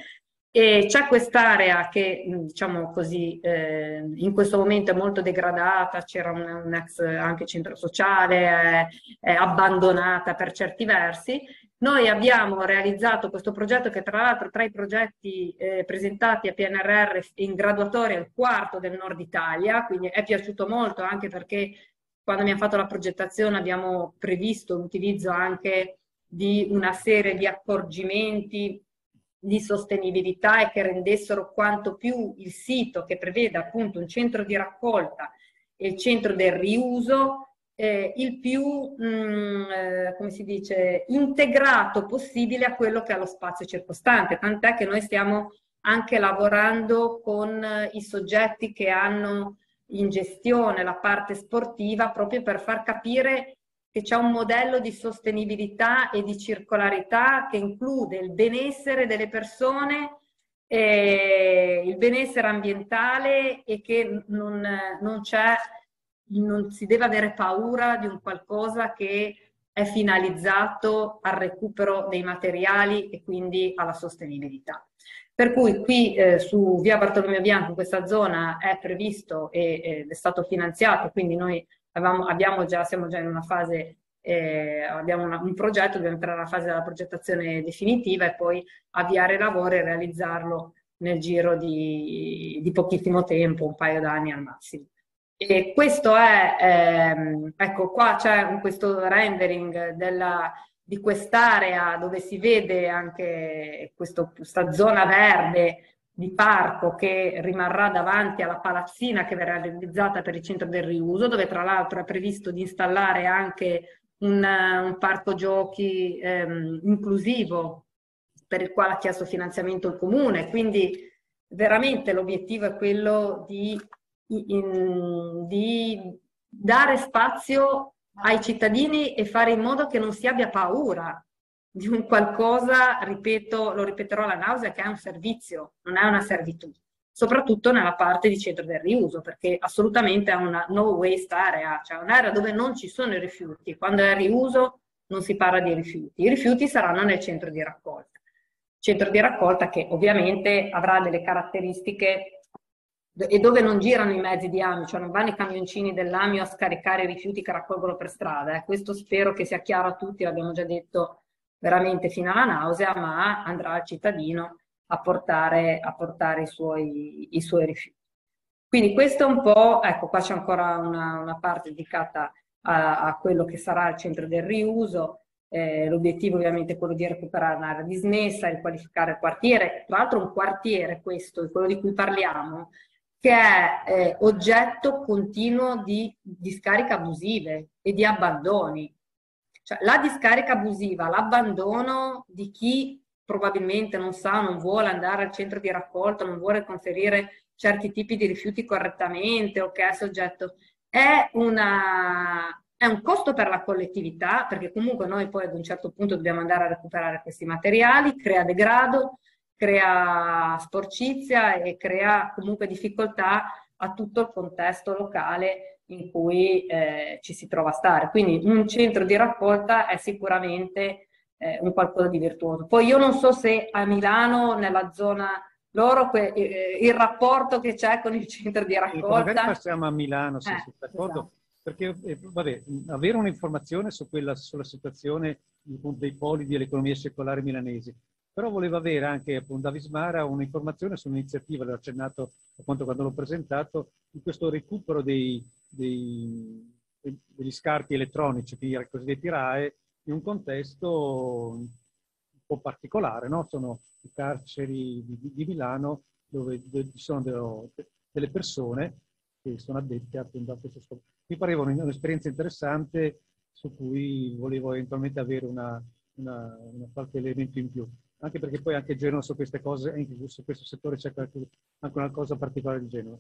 E c'è quest'area che, diciamo così, eh, in questo momento è molto degradata, c'era un, un ex anche centro sociale, è, abbandonata per certi versi. Noi abbiamo realizzato questo progetto che tra l'altro tra i progetti eh, presentati a PNRR in graduatoria è il quarto del nord Italia, quindi è piaciuto molto anche perché quando abbiamo fatto la progettazione abbiamo previsto l'utilizzo anche di una serie di accorgimenti di sostenibilità e che rendessero quanto più il sito che prevede appunto un centro di raccolta e il centro del riuso eh, il più, mh, mm, eh, come si dice, integrato possibile a quello che è lo spazio circostante, tant'è che noi stiamo anche lavorando con eh, i soggetti che hanno in gestione la parte sportiva proprio per far capire che c'è un modello di sostenibilità e di circolarità che include il benessere delle persone, eh, il benessere ambientale e che non, non, non si deve avere paura di un qualcosa che è finalizzato al recupero dei materiali e quindi alla sostenibilità. Per cui qui eh, su via Bartolomeo Bianco, in questa zona, è previsto ed è stato finanziato, quindi noi avevamo, abbiamo già, siamo già in una fase, eh, abbiamo una, un progetto, dobbiamo entrare nella fase della progettazione definitiva e poi avviare i lavori e realizzarlo nel giro di, di pochissimo tempo, un paio d'anni al massimo. E questo è, ehm, ecco qua c'è questo rendering della, di quest'area dove si vede anche questa zona verde di parco che rimarrà davanti alla palazzina che verrà realizzata per il centro del riuso, dove tra l'altro è previsto di installare anche un, un parco giochi ehm, inclusivo per il quale ha chiesto finanziamento il comune, quindi veramente l'obiettivo è quello di, in, di dare spazio ai cittadini e fare in modo che non si abbia paura di un qualcosa, ripeto, lo ripeterò alla nausea, che è un servizio, non è una servitù, soprattutto nella parte di centro del riuso, perché assolutamente è una no waste area, cioè un'area dove non ci sono i rifiuti. Quando è riuso non si parla di rifiuti, i rifiuti saranno nel centro di raccolta. Centro di raccolta che ovviamente avrà delle caratteristiche e dove non girano i mezzi di AMI, cioè non vanno i camioncini dell'AMI a scaricare i rifiuti che raccolgono per strada. Eh. Questo spero che sia chiaro a tutti, l'abbiamo già detto veramente fino alla nausea, ma andrà al cittadino a portare, a portare i, suoi, i, suoi, rifiuti. Quindi questo è un po', ecco qua c'è ancora una, una parte dedicata a, a, quello che sarà il centro del riuso, eh, l'obiettivo ovviamente è quello di recuperare un'area dismessa, riqualificare il quartiere, tra l'altro un quartiere questo, quello di cui parliamo, che è eh, oggetto continuo di discariche abusive e di abbandoni. Cioè, la discarica abusiva, l'abbandono di chi probabilmente non sa, non vuole andare al centro di raccolta, non vuole conferire certi tipi di rifiuti correttamente o che è soggetto, è, una, è un costo per la collettività, perché comunque noi poi ad un certo punto dobbiamo andare a recuperare questi materiali, crea degrado, crea sporcizia e crea comunque difficoltà a tutto il contesto locale in cui eh, ci si trova a stare. Quindi un centro di raccolta è sicuramente eh, un qualcosa di virtuoso. Poi io non so se a Milano, nella zona loro, que- eh, il rapporto che c'è con il centro di raccolta... Magari passiamo a Milano, se eh, siete d'accordo. Esatto. Perché, eh, vabbè, avere un'informazione su quella, sulla situazione dei poli dell'economia circolare milanesi, però volevo avere anche da Vismara un'informazione su un'iniziativa, l'ho accennato appunto quando l'ho presentato, di questo recupero dei, dei, degli scarti elettronici, i cosiddetti RAE, in un contesto un po' particolare, no? sono i carceri di, di Milano dove ci sono de, delle persone che sono addette a questo scopo. Mi pareva un'esperienza interessante su cui volevo eventualmente avere una, una, una qualche elemento in più anche perché poi anche Genova su queste cose, anche su questo settore c'è anche una cosa particolare di Genova.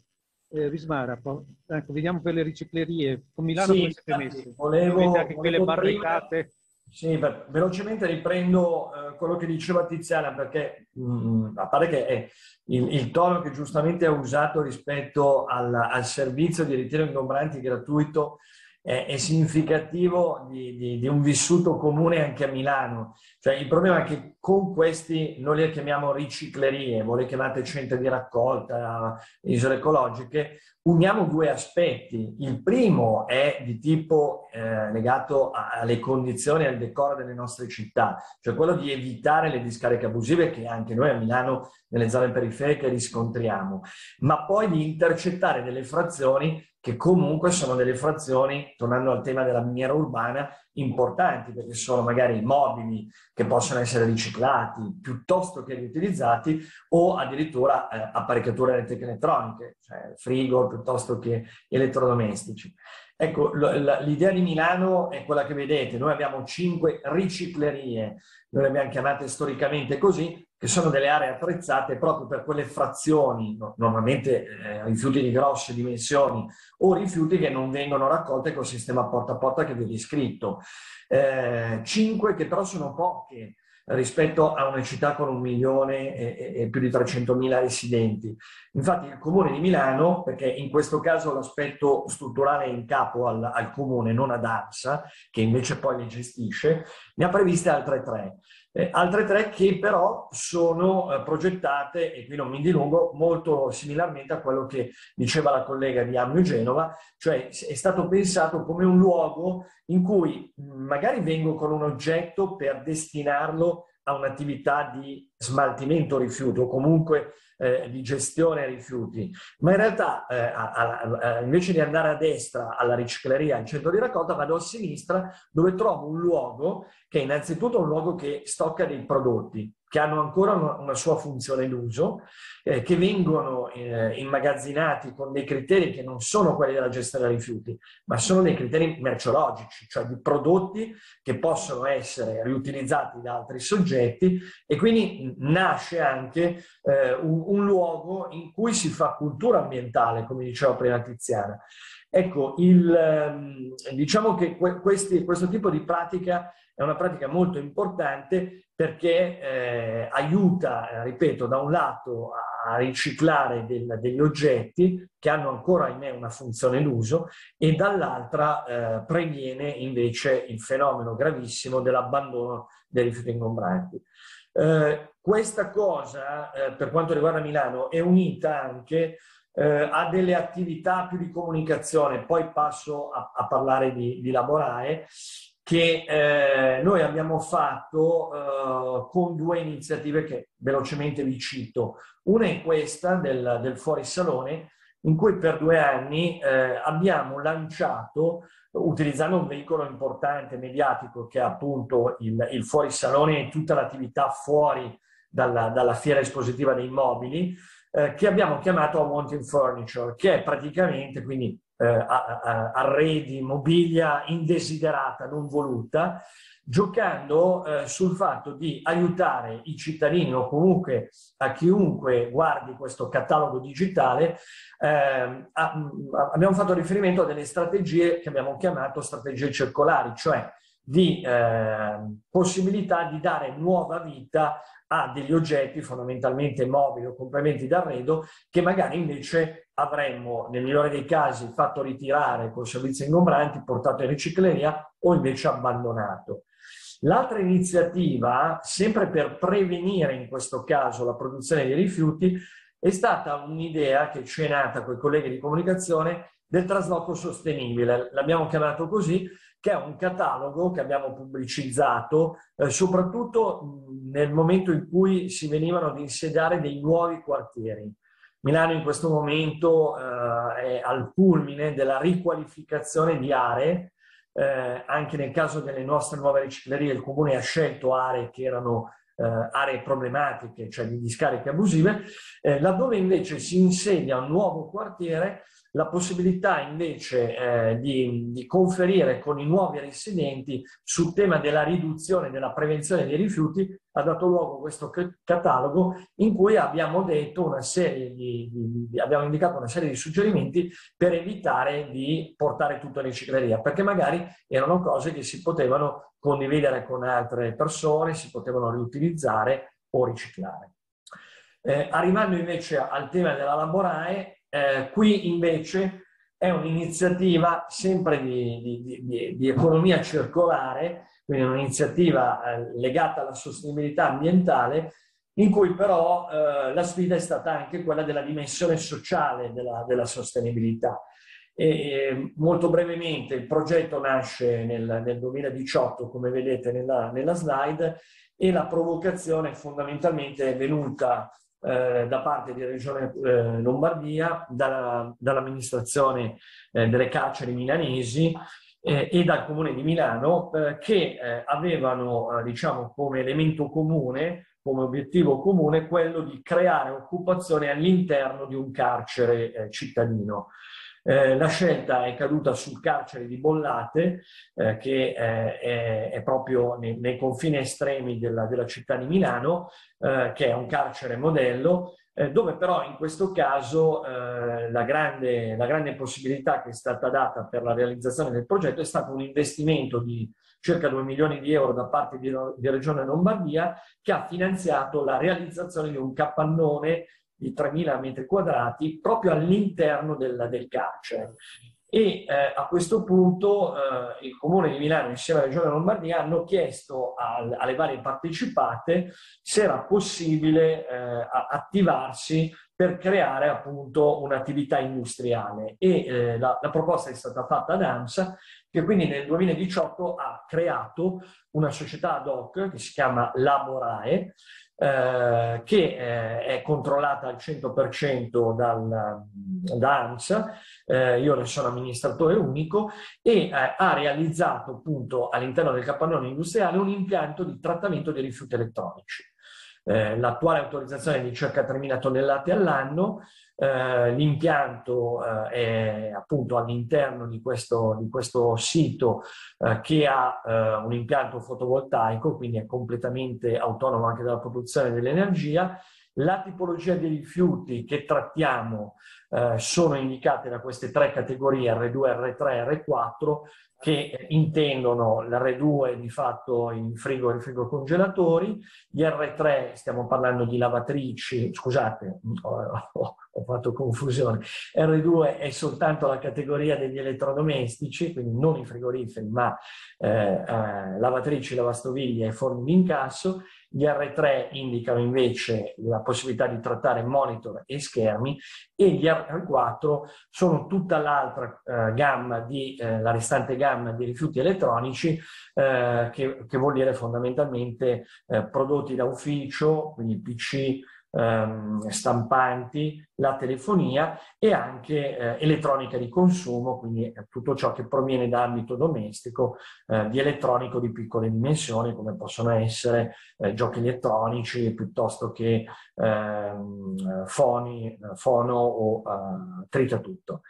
Eh, Vismara, ecco, vediamo per le riciclerie, con Milano sì, come siete messi? Volevo, anche quelle barricate? Sì, velocemente riprendo eh, quello che diceva Tiziana, perché mh, mm, a parte che è il, il, tono che giustamente ha usato rispetto al, al servizio di ritiro ingombranti gratuito è, è significativo di, di, di, un vissuto comune anche a Milano. Cioè, il problema è che con questi, noi li chiamiamo riciclerie, voi le chiamate centri di raccolta, isole ecologiche, uniamo due aspetti. Il primo è di tipo eh, legato alle condizioni al decoro delle nostre città, cioè quello di evitare le discariche abusive che anche noi a Milano nelle zone periferiche riscontriamo, ma poi di intercettare delle frazioni che comunque sono delle frazioni, tornando al tema della miniera urbana, importanti perché sono magari mobili che possono essere riciclati piuttosto che riutilizzati o addirittura eh, apparecchiature elettriche elettroniche, cioè frigo piuttosto che elettrodomestici. Ecco, l'idea di Milano è quella che vedete, noi abbiamo cinque riciclerie, noi le abbiamo chiamate storicamente così, che sono delle aree attrezzate proprio per quelle frazioni, normalmente eh, rifiuti di grosse dimensioni o rifiuti che non vengono raccolti col sistema porta a porta che vi ho descritto. Eh, cinque che però sono poche, rispetto a una città con un milione e, e più di 300 mila residenti. Infatti il Comune di Milano, perché in questo caso l'aspetto strutturale è in capo al, al Comune, non ad ANSA, che invece poi le gestisce, ne ha previste altre tre. Eh, altre tre che però sono eh, progettate, e qui non mi dilungo, molto similarmente a quello che diceva la collega di Amio Genova, cioè è stato pensato come un luogo in cui magari vengo con un oggetto per destinarlo a un'attività di smaltimento rifiuti o comunque eh, di gestione rifiuti, ma in realtà eh, a, a, invece di andare a destra alla ricicleria, al centro di raccolta, vado a sinistra dove trovo un luogo che è innanzitutto un luogo che stocca dei prodotti, che hanno ancora una, sua funzione d'uso, eh, che vengono eh, immagazzinati con dei criteri che non sono quelli della gestione dei rifiuti, ma sono dei criteri merceologici, cioè di prodotti che possono essere riutilizzati da altri soggetti e quindi nasce anche eh, un, un luogo in cui si fa cultura ambientale, come diceva prima Tiziana. Ecco, il, ehm, diciamo che questi, questo tipo di pratica è una pratica molto importante perché eh, aiuta, ripeto, da un lato a riciclare del, degli oggetti che hanno ancora, ahimè, una funzione d'uso e dall'altra eh, previene invece il fenomeno gravissimo dell'abbandono dei rifiuti ingombranti. Eh, questa cosa, eh, per quanto riguarda Milano, è unita anche eh, ha delle attività più di comunicazione, poi passo a, a parlare di, di Laborae, che eh, noi abbiamo fatto eh, con due iniziative che velocemente vi cito. Una è questa del, del fuorisalone, in cui per due anni eh, abbiamo lanciato, utilizzando un veicolo importante, mediatico, che è appunto il, il fuorisalone e tutta l'attività fuori dalla, dalla fiera espositiva dei mobili, eh, che abbiamo chiamato Wanting Furniture, che è praticamente quindi eh, arredi, mobilia indesiderata, non voluta, giocando eh, sul fatto di aiutare i cittadini o comunque a chiunque guardi questo catalogo digitale. Eh, a, abbiamo fatto riferimento a delle strategie che abbiamo chiamato strategie circolari, cioè di eh, possibilità di dare nuova vita a degli oggetti fondamentalmente mobili o complementi d'arredo che magari invece avremmo nel migliore dei casi fatto ritirare con servizi ingombranti, portato in ricicleria o invece abbandonato. L'altra iniziativa, sempre per prevenire in questo caso la produzione di rifiuti, è stata un'idea che ci è nata con i colleghi di comunicazione del trasloco sostenibile. L'abbiamo chiamato così che è un catalogo che abbiamo pubblicizzato eh, soprattutto nel momento in cui si venivano ad insediare dei nuovi quartieri. Milano in questo momento eh, è al culmine della riqualificazione di aree, eh, anche nel caso delle nostre nuove riciclerie il comune ha scelto aree che erano eh, aree problematiche, cioè di discariche abusive, eh, laddove invece si insedia un nuovo quartiere la possibilità invece eh, di, di, conferire con i nuovi residenti sul tema della riduzione della prevenzione dei rifiuti ha dato luogo a questo catalogo in cui abbiamo di, di, abbiamo indicato una serie di suggerimenti per evitare di portare tutto in ricicleria, perché magari erano cose che si potevano condividere con altre persone, si potevano riutilizzare o riciclare. Eh, arrivando invece al tema della Laborae, eh, qui invece è un'iniziativa sempre di, di, di, di, economia circolare, quindi un'iniziativa eh, legata alla sostenibilità ambientale, in cui però eh, la sfida è stata anche quella della dimensione sociale della, della sostenibilità. E, molto brevemente, il progetto nasce nel, nel 2018, come vedete nella, nella slide, e la provocazione fondamentalmente è venuta eh, da parte di Regione eh, Lombardia, dalla, dall'amministrazione eh, delle carceri milanesi eh, e dal Comune di Milano eh, che avevano diciamo come elemento comune come obiettivo comune quello di creare occupazione all'interno di un carcere cittadino. Eh, la scelta è caduta sul carcere di Bollate, eh, che eh, è, è, proprio nei, nei confini estremi della, della, città di Milano, eh, che è un carcere modello, eh, dove però in questo caso eh, la grande, la, grande, possibilità che è stata data per la realizzazione del progetto è stato un investimento di circa 2 milioni di euro da parte di, di Regione Lombardia che ha finanziato la realizzazione di un capannone di 3.000 metri quadrati proprio all'interno del, del carcere. E eh, a questo punto eh, il Comune di Milano insieme alla Regione Lombardia hanno chiesto al, alle varie partecipate se era possibile eh, attivarsi per creare appunto un'attività industriale e eh, la, la, proposta è stata fatta ad AMSA che quindi nel 2018 ha creato una società ad hoc che si chiama Laborae eh, che eh, è controllata al 100% dal, da ANSA, eh, io ne sono amministratore unico, e ha realizzato appunto all'interno del capannone industriale un impianto di trattamento dei rifiuti elettronici. Eh, l'attuale autorizzazione è di circa 3.000 tonnellate all'anno, eh, l'impianto eh, è appunto all'interno di questo, di questo sito eh, che ha un impianto fotovoltaico, quindi è completamente autonomo anche dalla produzione dell'energia. La tipologia dei rifiuti che trattiamo eh, sono indicate da queste tre categorie R2, R3, R4 che intendono l'R2 di fatto i frigo e frigocongelatori, gli R3 stiamo parlando di lavatrici, scusate, ho, ho, ho, fatto confusione, R2 è soltanto la categoria degli elettrodomestici, quindi non i frigoriferi, ma eh, eh, lavatrici, lavastoviglie e forni di incasso, gli R3 indicano invece la possibilità di trattare monitor e schermi e gli R4 sono tutta l'altra eh, gamma di, eh, la restante gamma di rifiuti elettronici eh, che, che, vuol dire fondamentalmente eh, prodotti da ufficio, quindi PC, ehm, stampanti, la telefonia e anche eh, elettronica di consumo, quindi eh, tutto ciò che proviene da ambito domestico eh, di elettronico di piccole dimensioni, come possono essere eh, giochi elettronici piuttosto che ehm, foni, fono o eh, tritatutto.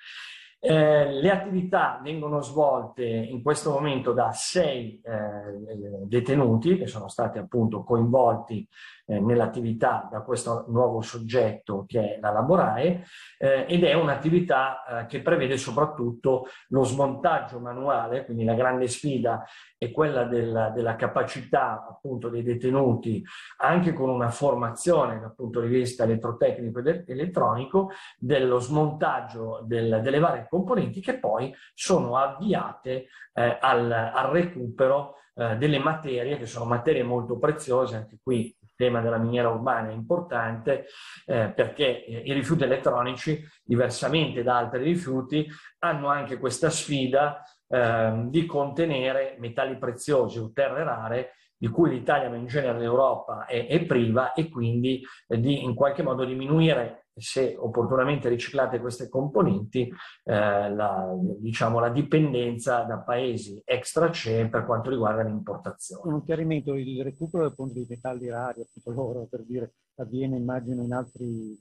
Eh, le attività vengono svolte in questo momento da sei eh, detenuti che sono stati appunto coinvolti eh, nell'attività da questo nuovo soggetto che è la Laborae eh, ed è un'attività eh, che prevede soprattutto lo smontaggio manuale, quindi la grande sfida è quella del, della capacità appunto dei detenuti anche con una formazione dal punto di vista elettrotecnico ed elettronico dello smontaggio del, delle varie componenti che poi sono avviate eh, al, al recupero eh, delle materie che sono materie molto preziose, anche qui tema della miniera urbana è importante eh, perché eh, i rifiuti elettronici, diversamente da altri rifiuti, hanno anche questa sfida eh, di contenere metalli preziosi o terre rare di cui l'Italia, ma in genere l'Europa, è, è priva e quindi eh, di in qualche modo diminuire se opportunamente riciclate queste componenti, eh, la, diciamo, la dipendenza da paesi extra CE per quanto riguarda l'importazione. Un chiarimento, il recupero appunto dei metalli rari, appunto loro, per dire, avviene immagino in altri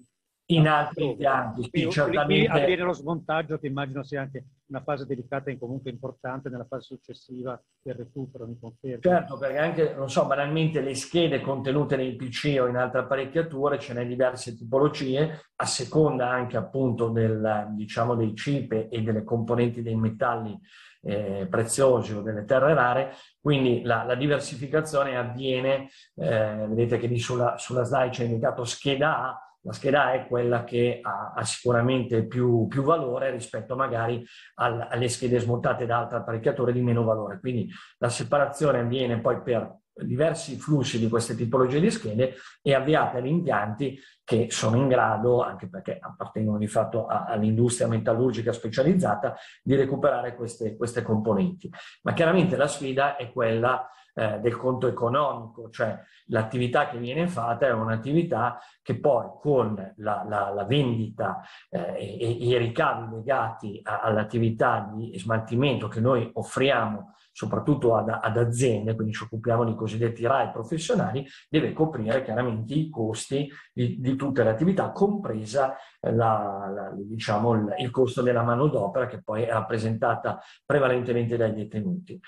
in altri impianti. Sì, certamente... avviene lo smontaggio che immagino sia anche una fase delicata e comunque importante nella fase successiva del recupero, mi confermo. Certo, perché anche, non so, banalmente le schede contenute nei PC o in altre apparecchiature ce n'è diverse tipologie, a seconda anche appunto del, diciamo, dei chip e delle componenti dei metalli eh, preziosi o delle terre rare, quindi la, la diversificazione avviene, eh, vedete che lì sulla, sulla slide c'è indicato scheda A, la scheda A è quella che ha, ha sicuramente più, più, valore rispetto magari al, alle schede smontate da altre apparecchiature di meno valore. Quindi la separazione avviene poi per diversi flussi di queste tipologie di schede e avviate agli impianti che sono in grado, anche perché appartengono di fatto all'industria metallurgica specializzata, di recuperare queste, queste componenti. Ma chiaramente la sfida è quella eh, del conto economico, cioè l'attività che viene fatta è un'attività che poi con la, la, la vendita eh, e, e, i ricavi legati all'attività di smaltimento che noi offriamo soprattutto ad, ad, aziende, quindi ci occupiamo di cosiddetti RAI professionali, deve coprire chiaramente i costi di, di tutte le attività, compresa la, la, diciamo, il, il costo della manodopera che poi è rappresentata prevalentemente dai detenuti.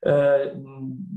Eh,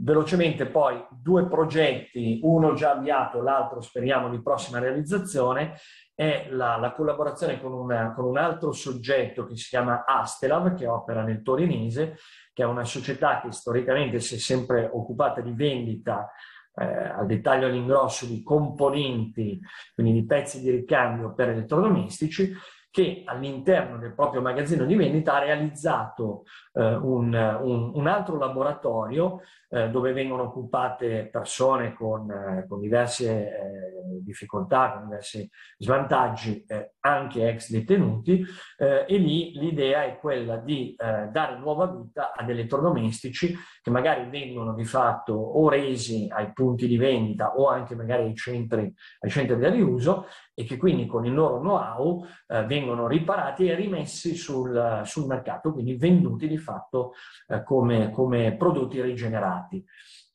velocemente poi due progetti, uno già avviato, l'altro speriamo di prossima realizzazione, è la, la collaborazione con, una, con, un altro soggetto che si chiama Astelav, che opera nel torinese, che è una società che storicamente si è sempre occupata di vendita eh, al dettaglio all'ingrosso di componenti, quindi di pezzi di ricambio per elettrodomestici, che all'interno del proprio magazzino di vendita ha realizzato eh, un, un, un, altro laboratorio eh, dove vengono occupate persone con, eh, con diverse eh, difficoltà, con diversi svantaggi, eh, anche ex detenuti, eh, e lì l'idea è quella di dare nuova vita ad elettrodomestici che magari vengono di fatto o resi ai punti di vendita o anche magari ai centri, ai centri di riuso e che quindi con il loro know-how eh, vengono riparati e rimessi sul, sul, mercato, quindi venduti di fatto eh, come, come, prodotti rigenerati.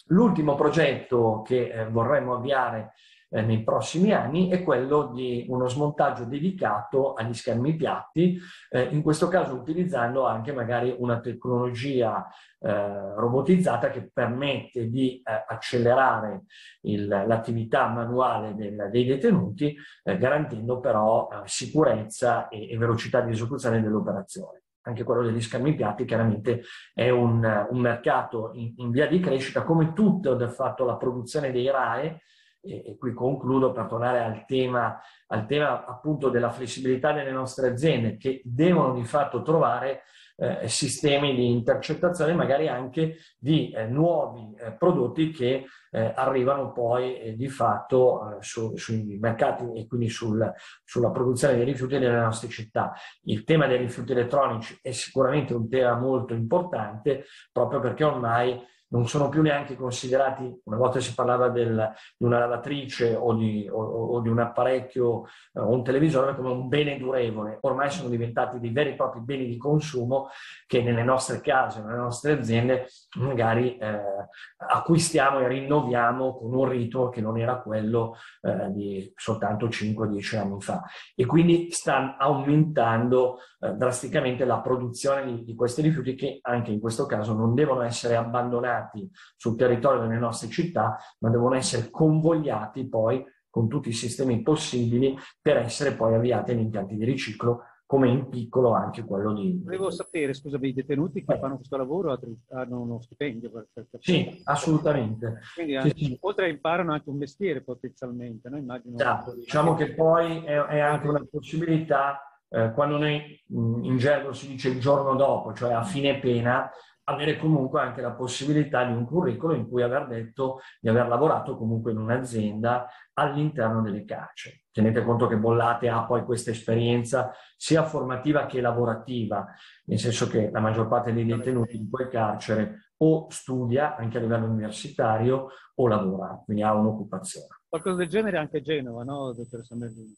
L'ultimo progetto che eh, vorremmo avviare eh, nei prossimi anni è quello di uno smontaggio dedicato agli schermi piatti, eh, in questo caso utilizzando anche magari una tecnologia eh, robotizzata che permette di eh, accelerare l'attività manuale del, dei detenuti, eh, garantendo però sicurezza e, e velocità di esecuzione dell'operazione. Anche quello degli schermi piatti chiaramente è un, un mercato in, in, via di crescita, come tutto del fatto la produzione dei RAE, e, qui concludo per tornare al tema, al tema appunto della flessibilità delle nostre aziende che devono di fatto trovare eh, sistemi di intercettazione, magari anche di eh, nuovi eh, prodotti che eh, arrivano poi eh, di fatto eh, su, sui mercati e quindi sul, sulla produzione dei rifiuti nelle nostre città. Il tema dei rifiuti elettronici è sicuramente un tema molto importante proprio perché ormai non sono più neanche considerati, una volta si parlava del, di una lavatrice o di, o, o di un apparecchio eh, o un televisore come un bene durevole, ormai sono diventati dei veri e propri beni di consumo che nelle nostre case, nelle nostre aziende magari eh, acquistiamo e rinnoviamo con un ritmo che non era quello eh, di soltanto 5-10 anni fa. E quindi sta aumentando eh, drasticamente la produzione di, di questi rifiuti che anche in questo caso non devono essere abbandonati collocati sul territorio delle nostre città, ma devono essere convogliati poi con tutti i sistemi possibili per essere poi avviati in impianti di riciclo come in piccolo anche quello di... Volevo sapere, scusami, i detenuti che eh. fanno questo lavoro hanno uno stipendio? Per, per, per sì, assolutamente. Quindi anche, sì, sì. oltre a imparano anche un mestiere potenzialmente, no? Immagino esatto. Diciamo che poi è, è anche una possibilità, eh, quando noi in gergo si dice il giorno dopo, cioè a fine pena, avere comunque anche la possibilità di un curriculum in cui aver detto di aver lavorato comunque in un'azienda all'interno delle carceri. Tenete conto che Bollate ha poi questa esperienza sia formativa che lavorativa, nel senso che la maggior parte dei detenuti di quel carcere o studia anche a livello universitario o lavora, quindi ha un'occupazione. Qualcosa del genere anche a Genova, no, dottoressa Merlini?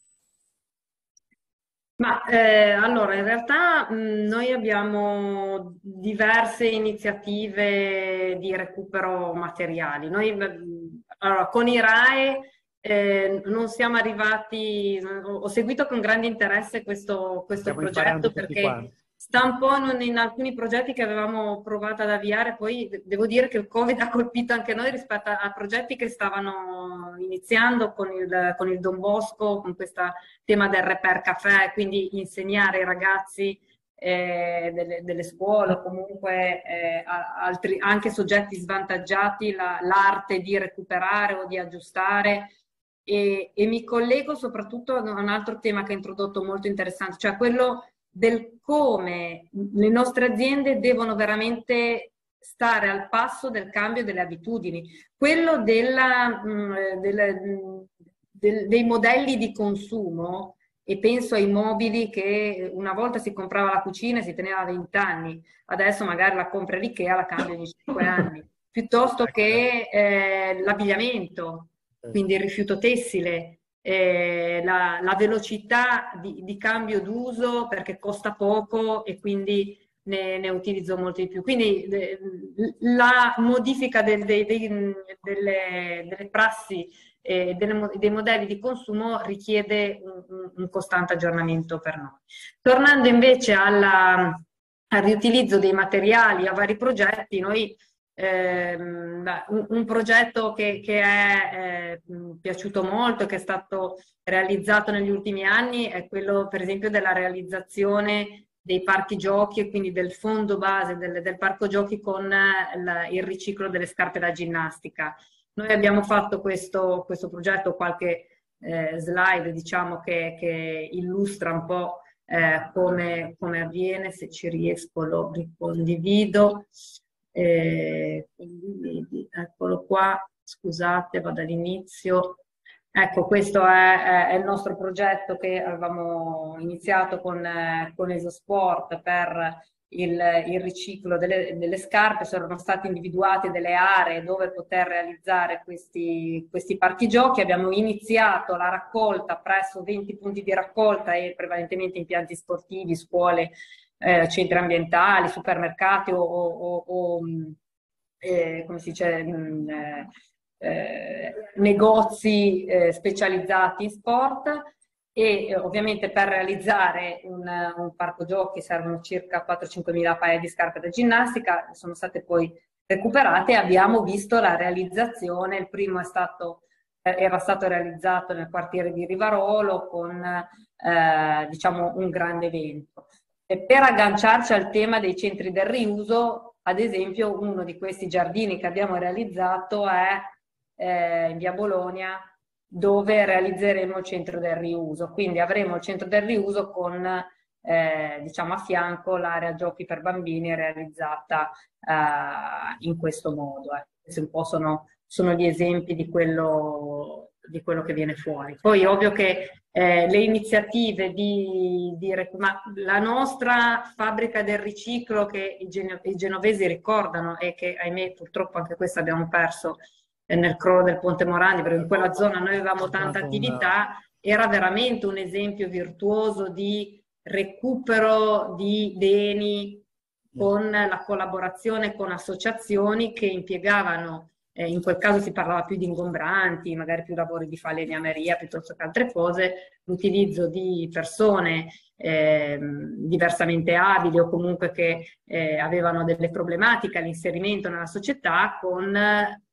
Ma eh, allora, in realtà mh, noi abbiamo diverse iniziative di recupero materiali. Noi mh, allora, con i RAE eh, non siamo arrivati, ho seguito con grande interesse questo, questo progetto perché sta un po' in alcuni progetti che avevamo provato ad avviare, poi devo dire che il Covid ha colpito anche noi rispetto a, progetti che stavano iniziando con il, con il Don Bosco, con questo tema del reper caffè, quindi insegnare ai ragazzi eh, delle, delle, scuole o comunque eh, altri, anche soggetti svantaggiati la, l'arte di recuperare o di aggiustare. E, e mi collego soprattutto a un altro tema che ha introdotto molto interessante, cioè quello del come le nostre aziende devono veramente stare al passo del cambio delle abitudini, quello della, mm, della, del, dei modelli di consumo e penso ai mobili che una volta si comprava la cucina e si teneva 20 anni, adesso magari la compra l'IKEA la cambia ogni 5 anni, piuttosto che eh, l'abbigliamento, quindi il rifiuto tessile, eh, la, la, velocità di, di, cambio d'uso perché costa poco e quindi ne, ne utilizzo molto di più. Quindi de, la modifica del, de, de, delle, delle, prassi eh, delle, dei modelli di consumo richiede un, un, costante aggiornamento per noi. Tornando invece alla, al riutilizzo dei materiali a vari progetti, noi ehm, un, progetto che, che è eh, piaciuto molto che è stato realizzato negli ultimi anni è quello per esempio della realizzazione dei parchi giochi e quindi del fondo base del, del parco giochi con la, il riciclo delle scarpe da ginnastica. Noi abbiamo fatto questo, questo progetto, qualche eh, slide diciamo che, che, illustra un po' eh, come, come avviene, se ci riesco lo ricondivido. Quindi, eccolo qua, scusate, vado all'inizio. Ecco, questo è, è, il nostro progetto che avevamo iniziato con, eh, con Esosport per il, il riciclo delle, delle, scarpe, sono state individuate delle aree dove poter realizzare questi, questi parchi giochi. Abbiamo iniziato la raccolta presso 20 punti di raccolta e prevalentemente impianti sportivi, scuole eh, centri ambientali, supermercati o, o, o mm, eh, come si dice, mh, mm, eh, eh, negozi eh, specializzati in sport e eh, ovviamente per realizzare un, un, parco giochi servono circa 4-5 mila paia di scarpe da ginnastica, sono state poi recuperate e abbiamo visto la realizzazione, il primo stato, era stato realizzato nel quartiere di Rivarolo con diciamo un grande evento. Per agganciarci al tema dei centri del riuso, ad esempio uno di questi giardini che abbiamo realizzato è eh, in via Bologna dove realizzeremo il centro del riuso. Quindi avremo il centro del riuso con eh, diciamo a fianco l'area giochi per bambini realizzata eh, in questo modo. Eh. Questi un po' sono, sono gli esempi di quello, di quello, che viene fuori. Poi ovvio che eh, le iniziative di, di ma la nostra fabbrica del riciclo che i, geno, i genovesi ricordano e che ahimè purtroppo anche questa abbiamo perso nel crollo del Ponte Morandi, perché in quella zona noi avevamo tanta attività, era veramente un esempio virtuoso di recupero di beni con la collaborazione con associazioni che impiegavano, eh, in quel caso si parlava più di ingombranti, magari più lavori di falegnameria piuttosto che altre cose, l'utilizzo di persone eh, diversamente abili o comunque che eh, avevano delle problematiche all'inserimento nella società con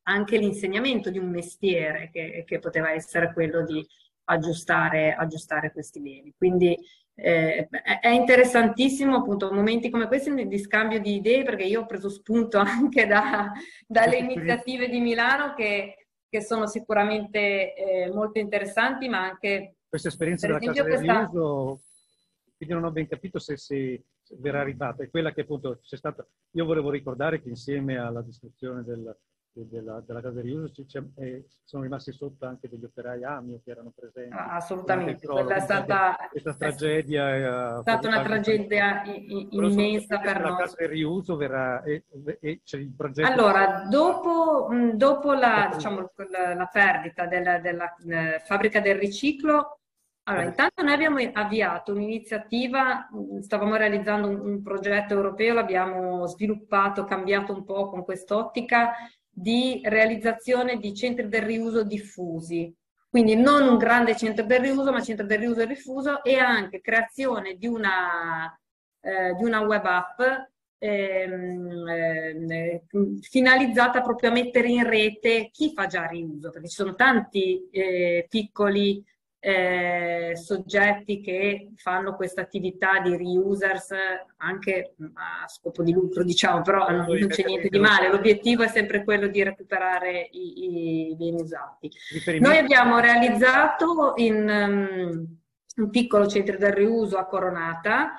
anche l'insegnamento di un mestiere che, che poteva essere quello di aggiustare, aggiustare questi beni. Quindi eh, è interessantissimo appunto momenti come questi di scambio di idee perché io ho preso spunto anche da, dalle iniziative di Milano che, che sono sicuramente eh, molto interessanti ma anche questa esperienza della casa questa... del riuso quindi non ho ben capito se, se verrà arrivata è quella che appunto c'è stata. Io volevo ricordare che insieme alla distruzione del, della, della casa di riuso eh, sono rimasti sotto anche degli operai AMIO che erano presenti. Ah, assolutamente, quella è stata, questa tragedia è stata una tragedia immensa per noi. La casa del riuso verrà, e, e c'è il progetto... Allora, dopo, dopo la, diciamo, la, perdita della, della, della fabbrica del riciclo, allora, intanto noi abbiamo avviato un'iniziativa, stavamo realizzando un, un progetto europeo, l'abbiamo sviluppato, cambiato un po' con quest'ottica di realizzazione di centri del riuso diffusi. Quindi non un grande centro del riuso, ma centro del riuso diffuso e anche creazione di una, eh, di una web app ehm, eh, finalizzata proprio a mettere in rete chi fa già riuso, perché ci sono tanti eh, piccoli eh, soggetti che fanno questa attività di reusers anche a scopo di lucro, diciamo, però non, non c'è niente di male. L'obiettivo è sempre quello di recuperare i, i beni usati. Noi abbiamo realizzato in, um, un piccolo centro del riuso a Coronata,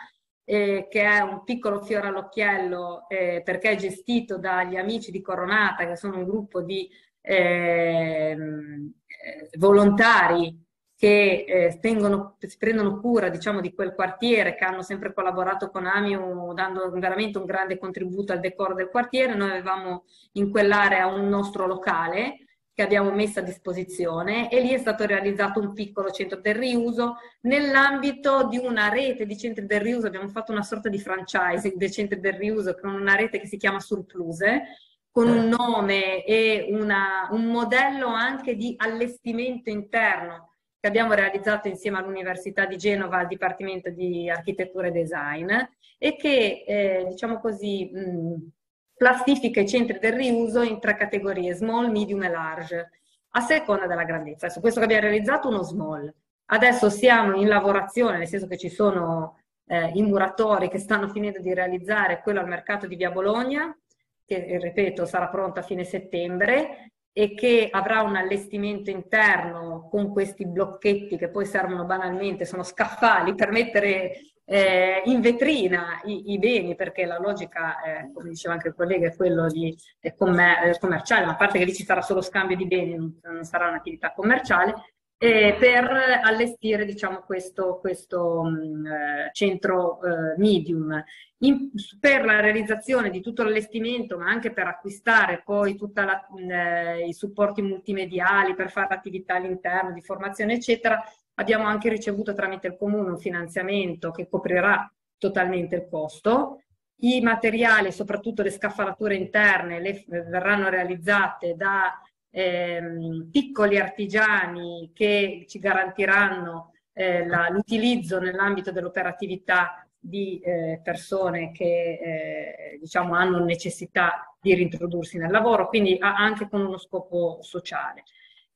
eh, che è un piccolo fiore all'occhiello eh, perché è gestito dagli amici di Coronata, che sono un gruppo di ehm, eh, volontari che eh, tengono, si prendono cura diciamo, di quel quartiere, che hanno sempre collaborato con Amiu dando veramente un grande contributo al decoro del quartiere. Noi avevamo in quell'area un nostro locale che abbiamo messo a disposizione e lì è stato realizzato un piccolo centro del riuso. Nell'ambito di una rete di centri del riuso abbiamo fatto una sorta di franchising dei centri del riuso con una rete che si chiama Surpluse, con un nome e una, un modello anche di allestimento interno che abbiamo realizzato insieme all'Università di Genova al Dipartimento di Architettura e Design e che, eh, diciamo così, mh, classifica i centri del riuso in tre categorie, small, medium e large, a seconda della grandezza. Su questo che abbiamo realizzato uno small. Adesso siamo in lavorazione, nel senso che ci sono eh, i muratori che stanno finendo di realizzare quello al mercato di Via Bologna, che ripeto sarà pronto a fine settembre, e che avrà un allestimento interno con questi blocchetti che poi servono banalmente, sono scaffali per mettere eh, in vetrina i, i, beni, perché la logica, eh, come diceva anche il collega, è quello di è commer- commerciale, ma a parte che lì ci sarà solo scambio di beni, non, non sarà un'attività commerciale, eh, per allestire diciamo, questo, questo mh, mm, eh, centro eh, medium. In, per la realizzazione di tutto l'allestimento, ma anche per acquistare poi tutti eh, i supporti multimediali, per fare attività all'interno di formazione, eccetera, abbiamo anche ricevuto tramite il comune un finanziamento che coprirà totalmente il costo. I materiali, soprattutto le scaffalature interne, le, verranno realizzate da ehm, piccoli artigiani che ci garantiranno eh, l'utilizzo nell'ambito dell'operatività di eh, persone che eh, diciamo, hanno necessità di rintrodursi nel lavoro, quindi anche con uno scopo sociale.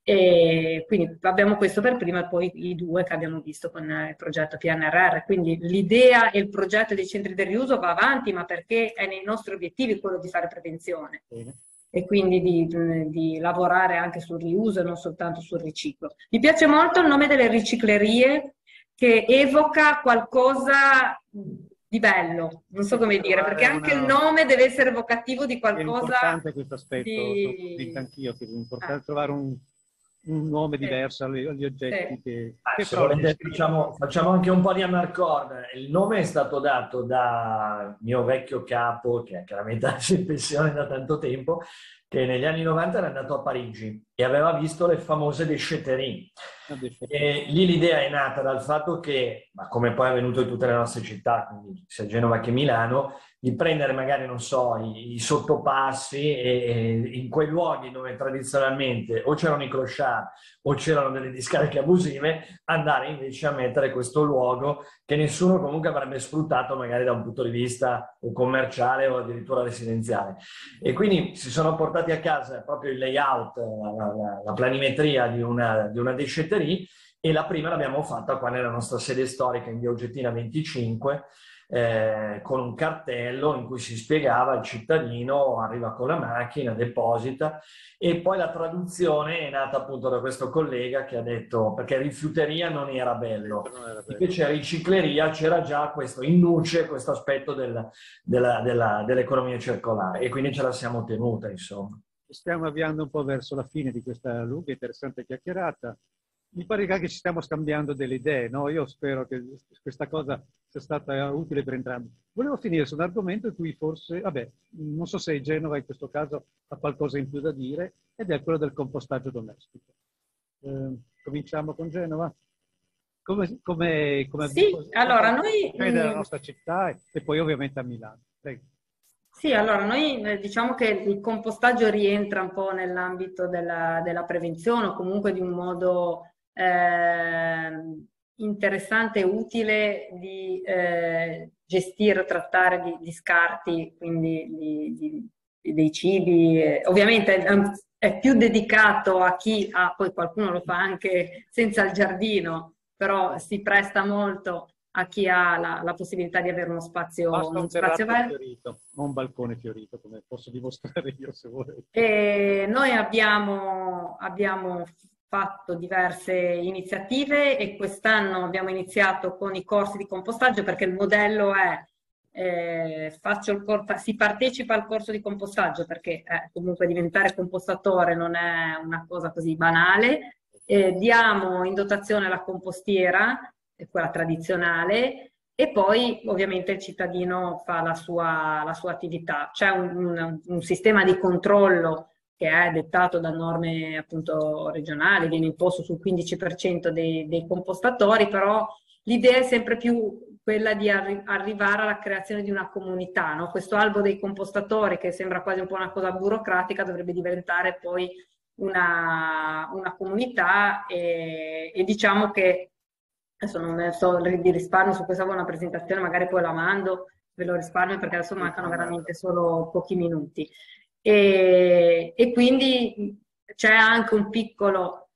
E quindi abbiamo questo per prima e poi i due che abbiamo visto con il progetto PNRR. Quindi l'idea e il progetto dei centri del riuso va avanti, ma perché è nei nostri obiettivi quello di fare prevenzione e quindi di, di, lavorare anche sul riuso e non soltanto sul riciclo. Mi piace molto il nome delle riciclerie che evoca qualcosa di bello, non so come dire, perché anche una... il nome deve essere evocativo di qualcosa. È importante questo aspetto, di... dico anch'io, che è importante ah. trovare un, un nome diverso agli, agli oggetti sì. che, ah, che però... diciamo, facciamo anche un po' di amarcord. Il nome è stato dato da mio vecchio capo che è chiaramente in pensione da tanto tempo che negli anni 90 era andato a Parigi e aveva visto le famose déchetterie. E lì l'idea è nata dal fatto che, ma come poi è avvenuto in tutte le nostre città, quindi sia Genova che Milano, di prendere magari, non so, i, i sottopassi e, e, in quei luoghi dove tradizionalmente o c'erano i clochard o c'erano delle discariche abusive, andare invece a mettere questo luogo che nessuno comunque avrebbe sfruttato magari da un punto di vista commerciale o addirittura residenziale. E quindi si sono portati a casa proprio il layout, la, la, la planimetria di una, di una déchetterie e la prima l'abbiamo fatta qua nella nostra sede storica in via Oggettina 25 eh, con un cartello in cui si spiegava il cittadino arriva con la macchina, deposita e poi la traduzione è nata appunto da questo collega che ha detto perché rifiuteria non era bello, non era bello. invece ricicleria c'era già questo in nuce, questo aspetto del, della, della, dell'economia circolare e quindi ce la siamo tenuta insomma. Stiamo avviando un po' verso la fine di questa lunga e interessante chiacchierata mi pare che ci stiamo scambiando delle idee, no? Io spero che questa cosa sia stata utile per entrambi. Volevo finire su un argomento in cui forse, vabbè, non so se Genova in questo caso ha qualcosa in più da dire, ed è quello del compostaggio domestico. Eh, cominciamo con Genova? Come, come, come sì, allora noi... Nella nostra città e poi ovviamente a Milano. Prego. Sì, allora noi eh, diciamo che il compostaggio rientra un po' nell'ambito della, della prevenzione o comunque di un modo interessante e utile di eh, gestire, trattare di, di scarti, quindi di, di, dei cibi. Ovviamente è più dedicato a chi ha, poi qualcuno lo fa anche senza il giardino, però si presta molto a chi ha la, la possibilità di avere uno spazio, uno spazio verde. Fiorito, non un balcone fiorito, come posso dimostrare io se volete. E noi abbiamo, abbiamo fatto diverse iniziative e quest'anno abbiamo iniziato con i corsi di compostaggio perché il modello è eh, il si partecipa al corso di compostaggio perché eh, comunque diventare compostatore non è una cosa così banale. Eh, diamo in dotazione la compostiera, quella tradizionale, e poi ovviamente il cittadino fa la sua, la sua attività. C'è un, un, un sistema di controllo che è dettato da norme appunto regionali, viene imposto sul 15% dei, dei compostatori, però l'idea è sempre più quella di arri- arrivare alla creazione di una comunità. No? Questo albo dei compostatori, che sembra quasi un po' una cosa burocratica, dovrebbe diventare poi una, una comunità e, e, diciamo che adesso non so di risparmio su questa buona presentazione, magari poi la mando, ve lo risparmio perché adesso mancano veramente solo pochi minuti e, e quindi c'è anche un piccolo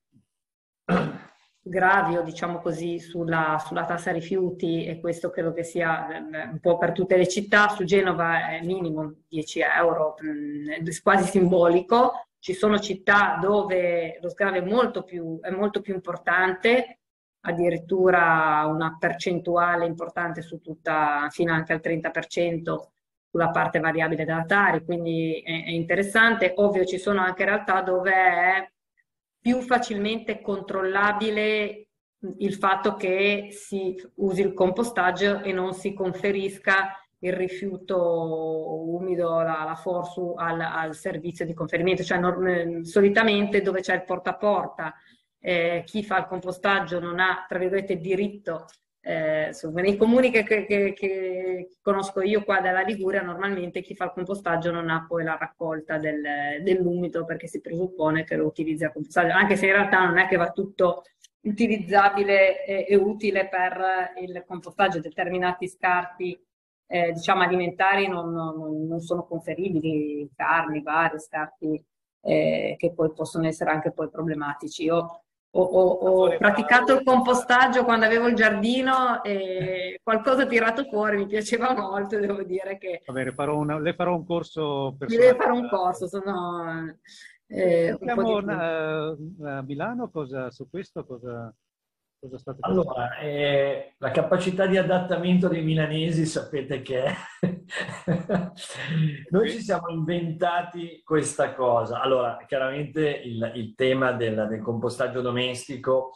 gravio, diciamo così, sulla, sulla, tassa rifiuti e questo credo che sia eh, un po' per tutte le città, su Genova è minimo 10 euro, mm, è quasi simbolico. Ci sono città dove lo sgravio è molto più, è molto più importante, addirittura una percentuale importante su tutta, fino anche al 30% sulla parte variabile della Tari, quindi è, è interessante. Ovvio ci sono anche realtà dove è più facilmente controllabile il fatto che si usi il compostaggio e non si conferisca il rifiuto umido, la, la forsu al, al, servizio di conferimento, cioè non, solitamente dove c'è il porta a porta, eh, chi fa il compostaggio non ha, tra virgolette, diritto eh, nei comuni che, che, che, conosco io qua dalla Liguria, normalmente chi fa il compostaggio non ha poi la raccolta del, dell'umido perché si presuppone che lo utilizzi a compostaggio, anche se in realtà non è che va tutto utilizzabile e, e utile per il compostaggio. Determinati scarti eh, diciamo alimentari non, non, non, sono conferibili, carni, vari scarti eh, che poi possono essere anche poi problematici. Io ho, ho, ho praticato il compostaggio quando avevo il giardino e qualcosa tirato fuori mi piaceva molto, devo dire che... Vabbè, farò una, le farò un corso personale. Mi deve fare un corso, sono... Eh, Siamo a Milano, cosa, su questo cosa... Cosa state allora, eh, la capacità di adattamento dei milanesi sapete che noi ci siamo inventati questa cosa. Allora, chiaramente il, il tema del, del compostaggio domestico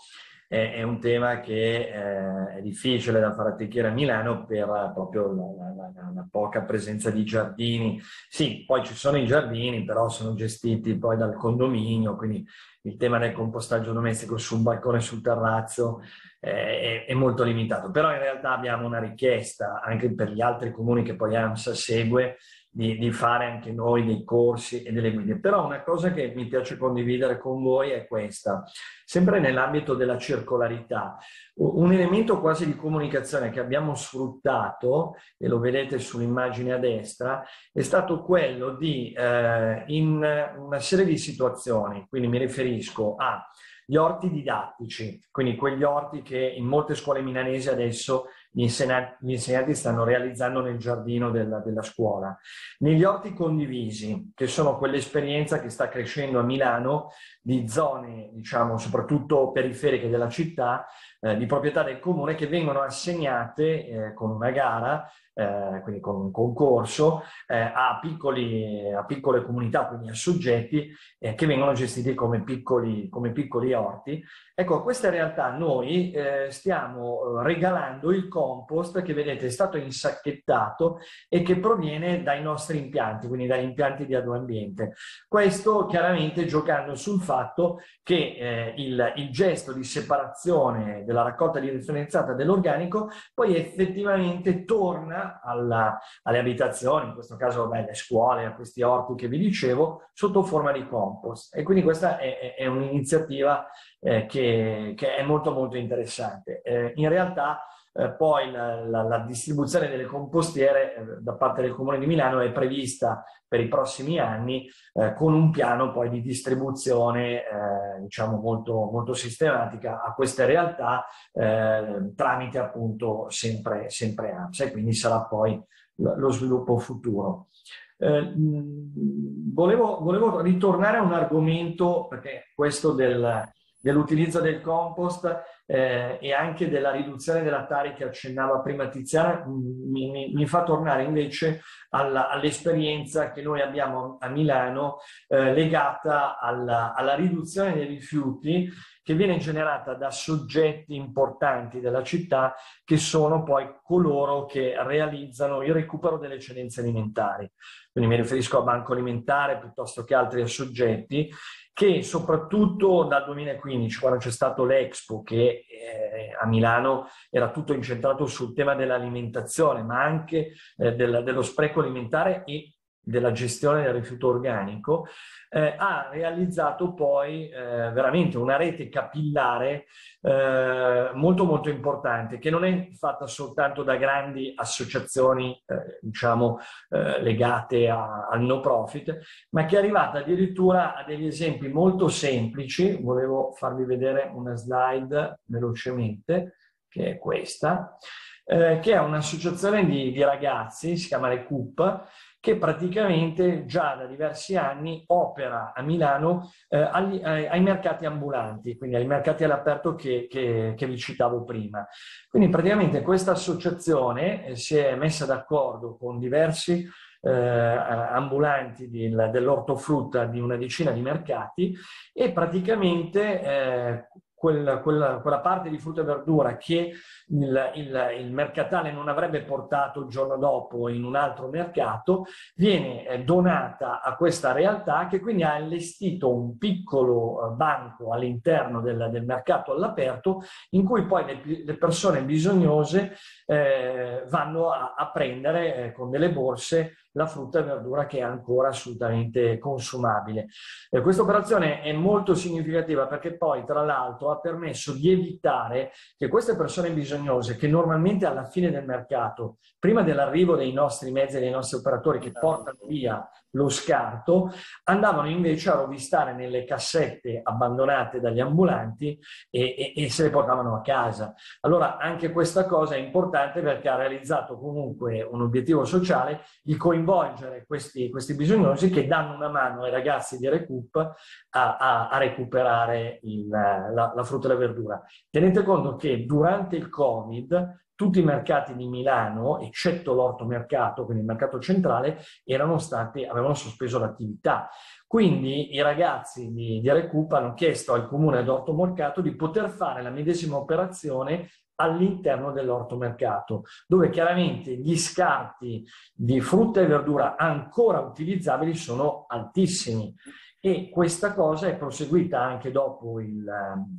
è, è un tema che eh, è difficile da fare attecchire a Milano per proprio la, la, la, la, poca presenza di giardini. Sì, poi ci sono i giardini, però sono gestiti poi dal condominio, quindi il tema del compostaggio domestico sul balcone, sul terrazzo eh, è, è, molto limitato. Però in realtà abbiamo una richiesta anche per gli altri comuni che poi AMSA segue di, di, fare anche noi dei corsi e delle guide. Però una cosa che mi piace condividere con voi è questa, sempre nell'ambito della circolarità, un elemento quasi di comunicazione che abbiamo sfruttato, e lo vedete sull'immagine a destra, è stato quello di, eh, in una serie di situazioni, quindi mi riferisco a gli orti didattici, quindi quegli orti che in molte scuole milanesi adesso gli insegnanti, gli insegnanti stanno realizzando nel giardino della, della, scuola. Negli orti condivisi, che sono quell'esperienza che sta crescendo a Milano di zone, diciamo, soprattutto periferiche della città, eh, di proprietà del comune, che vengono assegnate eh, con una gara eh, quindi con un concorso, eh, a, piccoli, a, piccole comunità, quindi a soggetti eh, che vengono gestiti come piccoli, come piccoli orti. Ecco, a queste realtà noi stiamo regalando il compost che vedete è stato insacchettato e che proviene dai nostri impianti, quindi dagli impianti di Adoambiente. Questo chiaramente giocando sul fatto che il, il gesto di separazione della raccolta differenziata dell'organico poi effettivamente torna alla, alle abitazioni, in questo caso vabbè, le scuole, a questi orti che vi dicevo, sotto forma di compost. E quindi questa è, è un'iniziativa eh, che, che, è molto molto interessante. Eh, in realtà eh, poi la, la, la, distribuzione delle compostiere eh, da parte del Comune di Milano è prevista per i prossimi anni eh, con un piano poi di distribuzione eh, diciamo molto, molto sistematica a queste realtà tramite appunto sempre, sempre AMSA e quindi sarà poi lo sviluppo futuro. Eh, volevo, volevo, ritornare a un argomento, perché questo del, dell'utilizzo del compost eh, e anche della riduzione della tari che accennava prima Tiziana, mm, mi, mi, mi fa tornare invece all'esperienza che noi abbiamo a Milano eh, legata alla, alla riduzione dei rifiuti che viene generata da soggetti importanti della città che sono poi coloro che realizzano il recupero delle eccedenze alimentari. Quindi mi riferisco a Banco Alimentare piuttosto che altri soggetti che soprattutto dal 2015, quando c'è stato l'Expo, che eh, a Milano era tutto incentrato sul tema dell'alimentazione, ma anche eh, del, dello spreco alimentare e della gestione del rifiuto organico, eh, ha realizzato poi eh, veramente una rete capillare eh, molto molto importante che non è fatta soltanto da grandi associazioni eh, diciamo eh, legate al no profit, ma che è arrivata addirittura a degli esempi molto semplici. Volevo farvi vedere una slide velocemente, che è questa, eh, che è un'associazione di, di ragazzi, si chiama Le CUP, che praticamente già da diversi anni opera a Milano eh, agli, ai, ai, mercati ambulanti, quindi ai mercati all'aperto che, che, che vi citavo prima. Quindi praticamente questa associazione eh, si è messa d'accordo con diversi eh, ambulanti di, dell'ortofrutta di una decina di mercati e praticamente eh, quel, quella, quella, parte di frutta e verdura che il, il, il, mercatale non avrebbe portato il giorno dopo in un altro mercato, viene eh, donata a questa realtà che quindi ha allestito un piccolo eh, banco all'interno del, del mercato all'aperto in cui poi le, le persone bisognose eh, vanno a, a prendere eh, con delle borse la frutta e verdura che è ancora assolutamente consumabile. Eh, questa operazione è molto significativa perché poi, tra l'altro, ha permesso di evitare che queste persone bisognose, che normalmente alla fine del mercato, prima dell'arrivo dei nostri mezzi e dei nostri operatori che portano via lo scarto, andavano invece a rovistare nelle cassette abbandonate dagli ambulanti e, e, e, se le portavano a casa. Allora anche questa cosa è importante perché ha realizzato comunque un obiettivo sociale di coinvolgere questi, questi bisognosi che danno una mano ai ragazzi di Recoup a, a, a recuperare il, la, la frutta e la verdura. Tenete conto che durante il Covid tutti i mercati di Milano, eccetto l'orto mercato, quindi il mercato centrale, stati, avevano sospeso l'attività. Quindi i ragazzi di, di Recoup hanno chiesto al comune d'Orto Mercato di poter fare la medesima operazione all'interno dell'orto mercato, dove chiaramente gli scarti di frutta e verdura ancora utilizzabili sono altissimi e questa cosa è proseguita anche dopo il,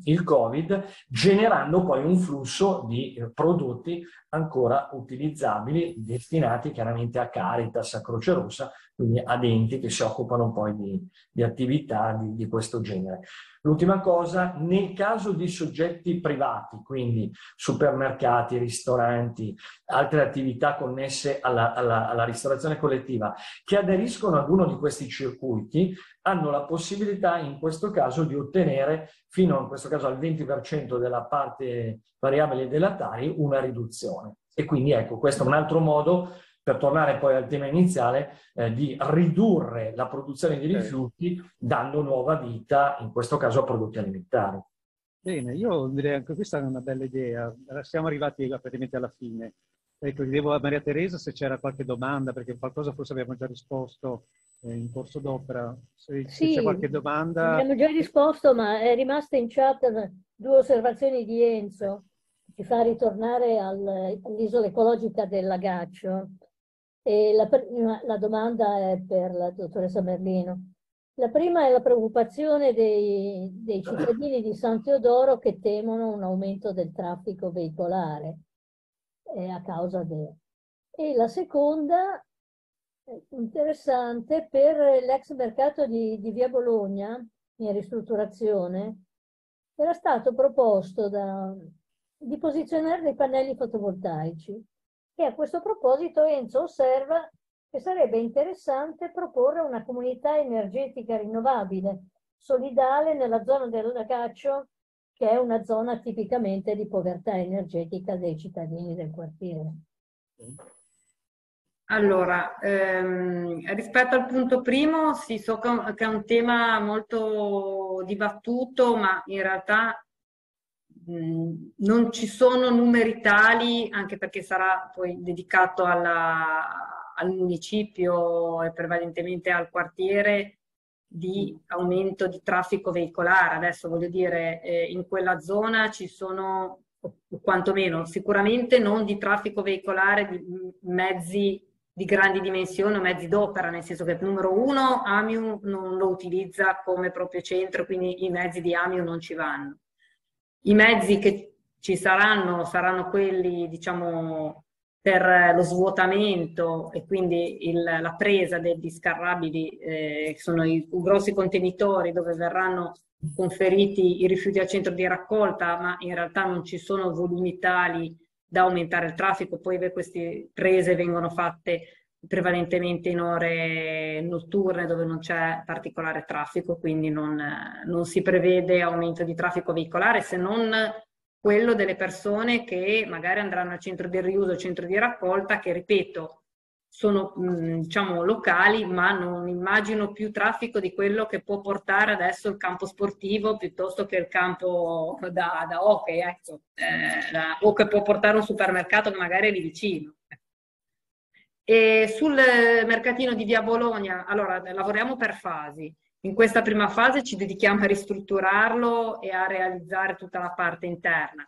il Covid, generando poi un flusso di eh, prodotti ancora utilizzabili, destinati chiaramente a Caritas, a Croce Rossa, quindi ad enti che si occupano poi di, di attività di, di questo genere. L'ultima cosa, nel caso di soggetti privati, quindi supermercati, ristoranti, altre attività connesse alla, alla, alla ristorazione collettiva, che aderiscono ad uno di questi circuiti, hanno la possibilità in questo caso di ottenere fino in questo caso al 20% della parte variabile della TARI una riduzione. E quindi ecco, questo è un altro modo per tornare poi al tema iniziale, eh, di ridurre la produzione di rifiuti dando nuova vita, in questo caso, a prodotti alimentari. Bene, io direi anche questa è una bella idea. Siamo arrivati praticamente alla fine. Ecco, chiedevo a Maria Teresa se c'era qualche domanda, perché qualcosa forse abbiamo già risposto eh, in corso d'opera. Se, sì, c'è qualche domanda... Abbiamo già risposto, ma è rimasta in chat due osservazioni di Enzo. Ci fa ritornare al, all'isola ecologica del Lagaccio. E la, la domanda è per la dottoressa Merlino. La prima è la preoccupazione dei, dei cittadini di San Teodoro che temono un aumento del traffico veicolare eh, a causa del... E la seconda, interessante, per l'ex mercato di, di Via Bologna, in ristrutturazione, era stato proposto da, di posizionare dei pannelli fotovoltaici e a questo proposito Enzo osserva che sarebbe interessante proporre una comunità energetica rinnovabile, solidale nella zona del Lagaccio, che è una zona tipicamente di povertà energetica dei cittadini del quartiere. Allora, ehm, rispetto al punto primo, sì, so che è un tema molto dibattuto, ma in realtà non ci sono numeri tali, anche perché sarà poi dedicato alla, al municipio e prevalentemente al quartiere, di aumento di traffico veicolare. Adesso voglio dire, eh, in quella zona ci sono, quantomeno, sicuramente non di traffico veicolare di mezzi di grandi dimensioni o mezzi d'opera, nel senso che numero uno Amiu non lo utilizza come proprio centro, quindi i mezzi di Amiu non ci vanno. I mezzi che ci saranno saranno quelli, diciamo, per lo svuotamento e quindi il, la presa degli scarrabili, eh, sono i grossi contenitori dove verranno conferiti i rifiuti al centro di raccolta, ma in realtà non ci sono volumi tali da aumentare il traffico, poi queste prese vengono fatte prevalentemente in ore notturne dove non c'è particolare traffico, quindi non, non, si prevede aumento di traffico veicolare se non quello delle persone che magari andranno al centro di riuso, al centro di raccolta, che ripeto, sono diciamo locali, ma non immagino più traffico di quello che può portare adesso il campo sportivo piuttosto che il campo da, da hockey, ecco, eh, da, o che può portare un supermercato che magari è lì vicino. E sul mercatino di Via Bologna, allora lavoriamo per fasi. In questa prima fase ci dedichiamo a ristrutturarlo e a realizzare tutta la parte interna.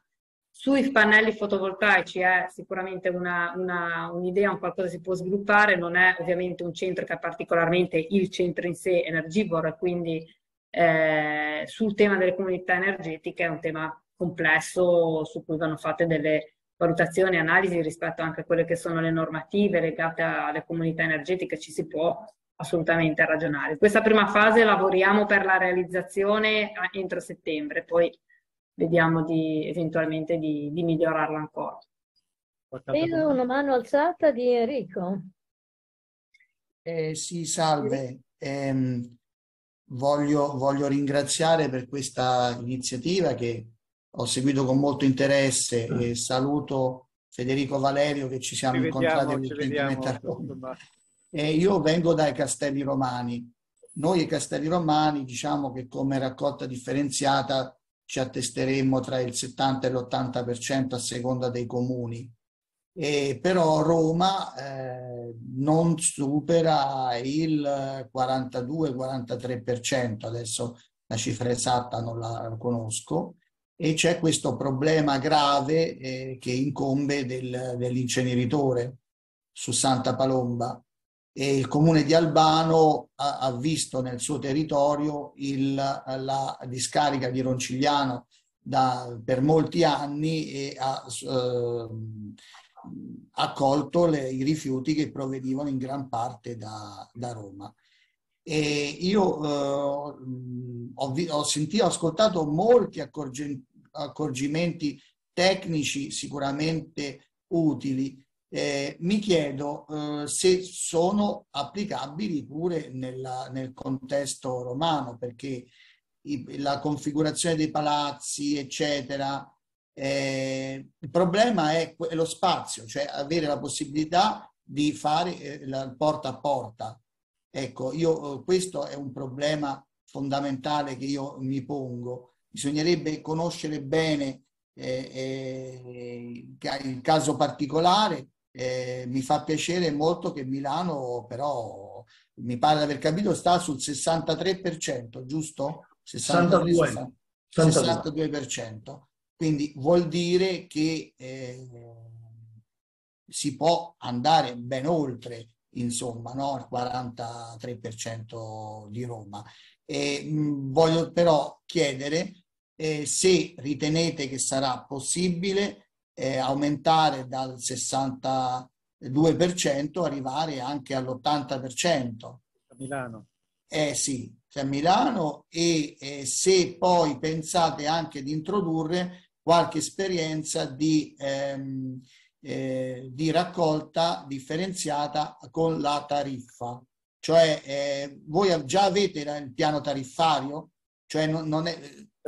Sui pannelli fotovoltaici è sicuramente una, una, un'idea, un qualcosa che si può sviluppare, non è ovviamente un centro che è particolarmente il centro in sé energivoro, quindi eh, sul tema delle comunità energetiche è un tema complesso su cui vanno fatte delle valutazioni e analisi rispetto anche a quelle che sono le normative legate alle comunità energetiche, ci si può assolutamente ragionare. In questa prima fase lavoriamo per la realizzazione entro settembre, poi vediamo di, eventualmente di, di migliorarla ancora. Vedo una mano alzata di Enrico. Eh, sì, salve. Eh, voglio, voglio, ringraziare per questa iniziativa che ho seguito con molto interesse mm. e saluto Federico Valerio che ci siamo ci incontrati recentemente a Roma. Eh, io vengo dai Castelli Romani. Noi ai Castelli Romani diciamo che come raccolta differenziata ci attesteremmo tra il 70 e l'80% a seconda dei comuni. E però Roma eh, non supera il 42-43%, adesso la cifra esatta non la conosco, e c'è questo problema grave eh, che incombe del, dell'inceneritore su Santa Palomba e il comune di Albano ha, ha visto nel suo territorio il, la discarica di Roncigliano da, per molti anni e ha eh, accolto le, i rifiuti che provenivano in gran parte da, da Roma. E io eh, ho, ho, sentito, ho ascoltato molti accorgi, accorgimenti tecnici sicuramente utili, eh, mi chiedo eh, se sono applicabili pure nella, nel contesto romano, perché i, la configurazione dei palazzi, eccetera, eh, il problema è, lo spazio, cioè avere la possibilità di fare eh, la porta a porta. Ecco, io eh, questo è un problema fondamentale che io mi pongo. Bisognerebbe conoscere bene eh, il caso particolare eh, mi fa piacere molto che Milano però, mi pare di aver capito, sta sul 63%, giusto? 63, 62. 62%. Quindi vuol dire che eh, si può andare ben oltre insomma, no? il 43% di Roma. E, mh, voglio però chiedere eh, se ritenete che sarà possibile eh, aumentare dal 62% arrivare anche all'80%. A Milano. Eh sì, a Milano e eh, se poi pensate anche di introdurre qualche esperienza di, ehm, eh, di raccolta differenziata con la tariffa. Cioè eh, voi già avete il piano tariffario? Cioè non, non è,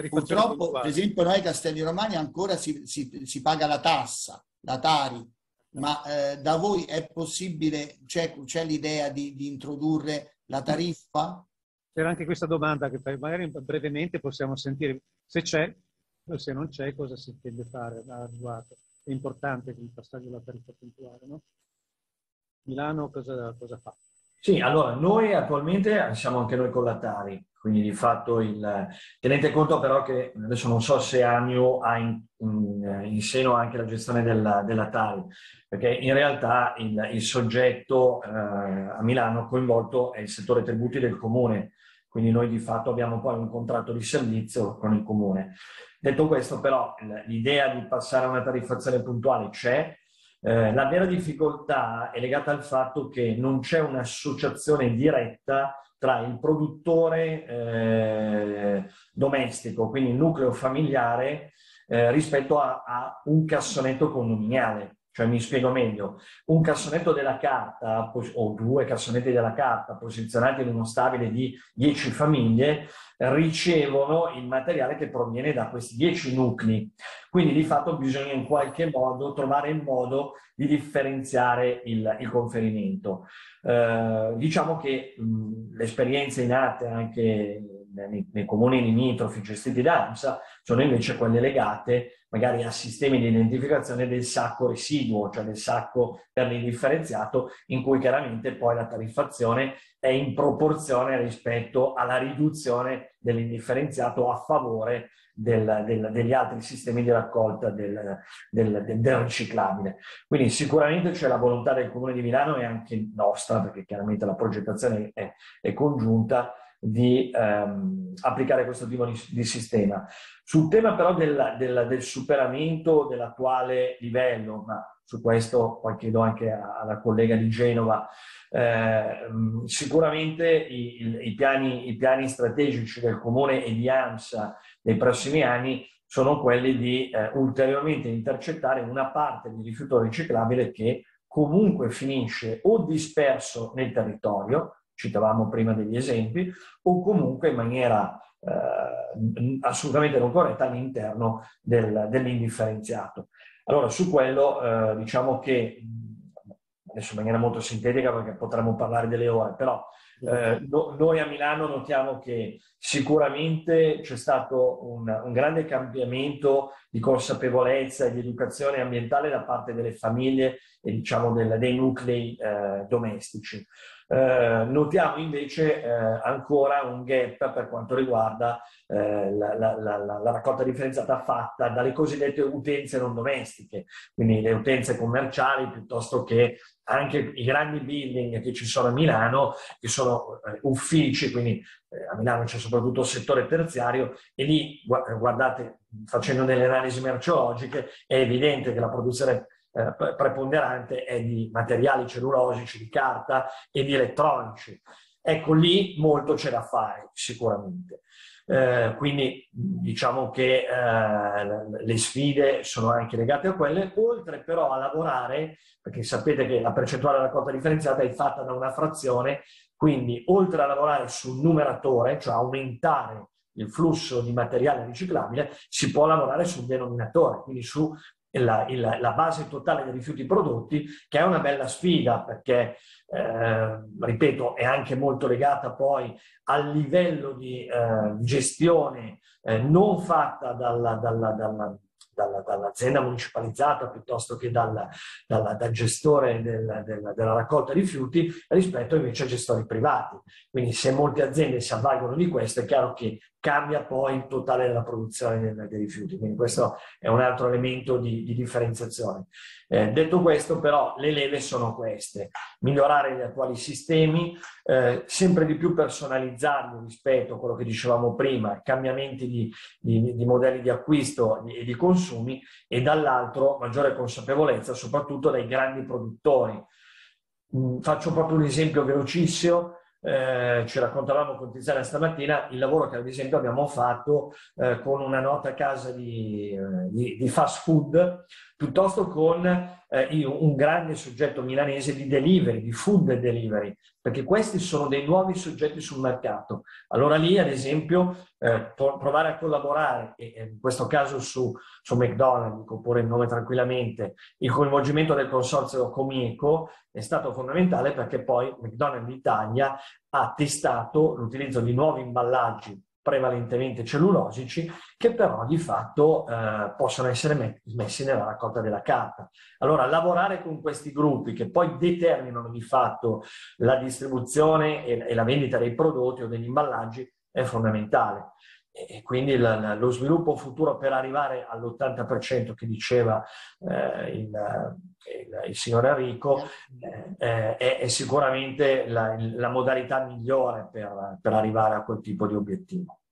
Purtroppo, per esempio, noi Castelli Romani ancora si, si, si paga la tassa, la Tari, ma eh, da voi è possibile, c'è, c'è l'idea di, di, introdurre la tariffa? C'era anche questa domanda che magari brevemente possiamo sentire se c'è o se non c'è cosa si intende fare a riguardo. È importante il passaggio della tariffa puntuale, no? Milano cosa, cosa fa? Sì, allora noi attualmente siamo anche noi con la Tari, quindi di fatto il, tenete conto però che adesso non so se Agno ha in, in, in seno anche la gestione della, della Tari, perché in realtà il, il soggetto eh, a Milano coinvolto è il settore tributi del comune, quindi noi di fatto abbiamo poi un contratto di servizio con il comune. Detto questo però l'idea di passare a una tariffazione puntuale c'è, eh, la vera difficoltà è legata al fatto che non c'è un'associazione diretta tra il produttore eh, domestico, quindi il nucleo familiare, eh, rispetto a, a, un cassonetto condominiale. Cioè, mi spiego meglio, un cassonetto della carta o due cassonetti della carta posizionati in uno stabile di 10 famiglie ricevono il materiale che proviene da questi 10 nuclei. Quindi di fatto bisogna in qualche modo trovare il modo di differenziare il, il conferimento. Eh, diciamo che mh, le esperienze in arte anche nei, nei comuni limitrofi gestiti da AMSA sono invece quelle legate magari a sistemi di identificazione del sacco residuo, cioè del sacco per l'indifferenziato, in cui chiaramente poi la tariffazione è in proporzione rispetto alla riduzione dell'indifferenziato a favore del, del, degli altri sistemi di raccolta del, del, riciclabile. Quindi sicuramente c'è la volontà del Comune di Milano e anche nostra, perché chiaramente la progettazione è, è congiunta, di ehm, applicare questo tipo di, di, sistema. Sul tema però del, del, del superamento dell'attuale livello, ma su questo poi chiedo anche alla collega di Genova, eh, sicuramente i, i, piani, i, piani, strategici del Comune e di AMSA nei prossimi anni sono quelli di eh, ulteriormente intercettare una parte di rifiuto riciclabile che comunque finisce o disperso nel territorio, citavamo prima degli esempi, o comunque in maniera eh, assolutamente non corretta all'interno del, dell'indifferenziato. Allora, su quello eh, diciamo che, adesso in maniera molto sintetica perché potremmo parlare delle ore, però eh, no, noi a Milano notiamo che sicuramente c'è stato un, un, grande cambiamento di consapevolezza e di educazione ambientale da parte delle famiglie e diciamo del, dei nuclei eh, domestici. Eh, notiamo invece eh, ancora un gap per quanto riguarda eh, la, la, la, la, raccolta differenziata fatta dalle cosiddette utenze non domestiche, quindi le utenze commerciali piuttosto che anche i grandi building che ci sono a Milano, che sono eh, uffici, quindi eh, a Milano c'è soprattutto il settore terziario e lì guardate, facendo delle analisi merceologiche, è evidente che la produzione eh, preponderante è di materiali cellulosici, di carta e di elettronici. Ecco, lì molto c'è da fare, sicuramente. Eh, quindi diciamo che eh, le sfide sono anche legate a quelle, oltre però a lavorare, perché sapete che la percentuale della raccolta differenziata è fatta da una frazione, quindi oltre a lavorare sul numeratore, cioè aumentare il flusso di materiale riciclabile, si può lavorare sul denominatore, quindi su la, la, base totale dei rifiuti prodotti, che è una bella sfida perché, eh, ripeto, è anche molto legata poi al livello di eh, gestione eh, non fatta dalla, dalla, dalla, dalla, dall'azienda municipalizzata piuttosto che dal, dal gestore del, del, della raccolta rifiuti rispetto invece a gestori privati. Quindi se molte aziende si avvalgono di questo è chiaro che cambia poi il totale della produzione dei, rifiuti. Quindi questo è un altro elemento di, di differenziazione. Eh, detto questo, però, le leve sono queste. Migliorare gli attuali sistemi, eh, sempre di più personalizzarli rispetto a quello che dicevamo prima, cambiamenti di, di, di modelli di acquisto e di consumi e dall'altro maggiore consapevolezza soprattutto dai grandi produttori. Mm, faccio proprio un esempio velocissimo eh, ci raccontavamo con Tiziana stamattina il lavoro che ad esempio abbiamo fatto eh, con una nota casa di, eh, di, di fast food piuttosto con eh, un grande soggetto milanese di delivery, di food delivery, perché questi sono dei nuovi soggetti sul mercato. Allora lì, ad esempio, eh, provare a collaborare, e in questo caso su, su McDonald's, dico pure il nome tranquillamente, il coinvolgimento del consorzio Comieco è stato fondamentale perché poi McDonald's Italia ha testato l'utilizzo di nuovi imballaggi prevalentemente cellulosici, che però di fatto eh, possono essere messi nella raccolta della carta. Allora, lavorare con questi gruppi che poi determinano di fatto la distribuzione e, e la vendita dei prodotti o degli imballaggi è fondamentale. E quindi la, lo sviluppo futuro per arrivare all'80% che diceva eh, il, il, il, signor Enrico eh, è, è, sicuramente la, la modalità migliore per, per arrivare a quel tipo di obiettivo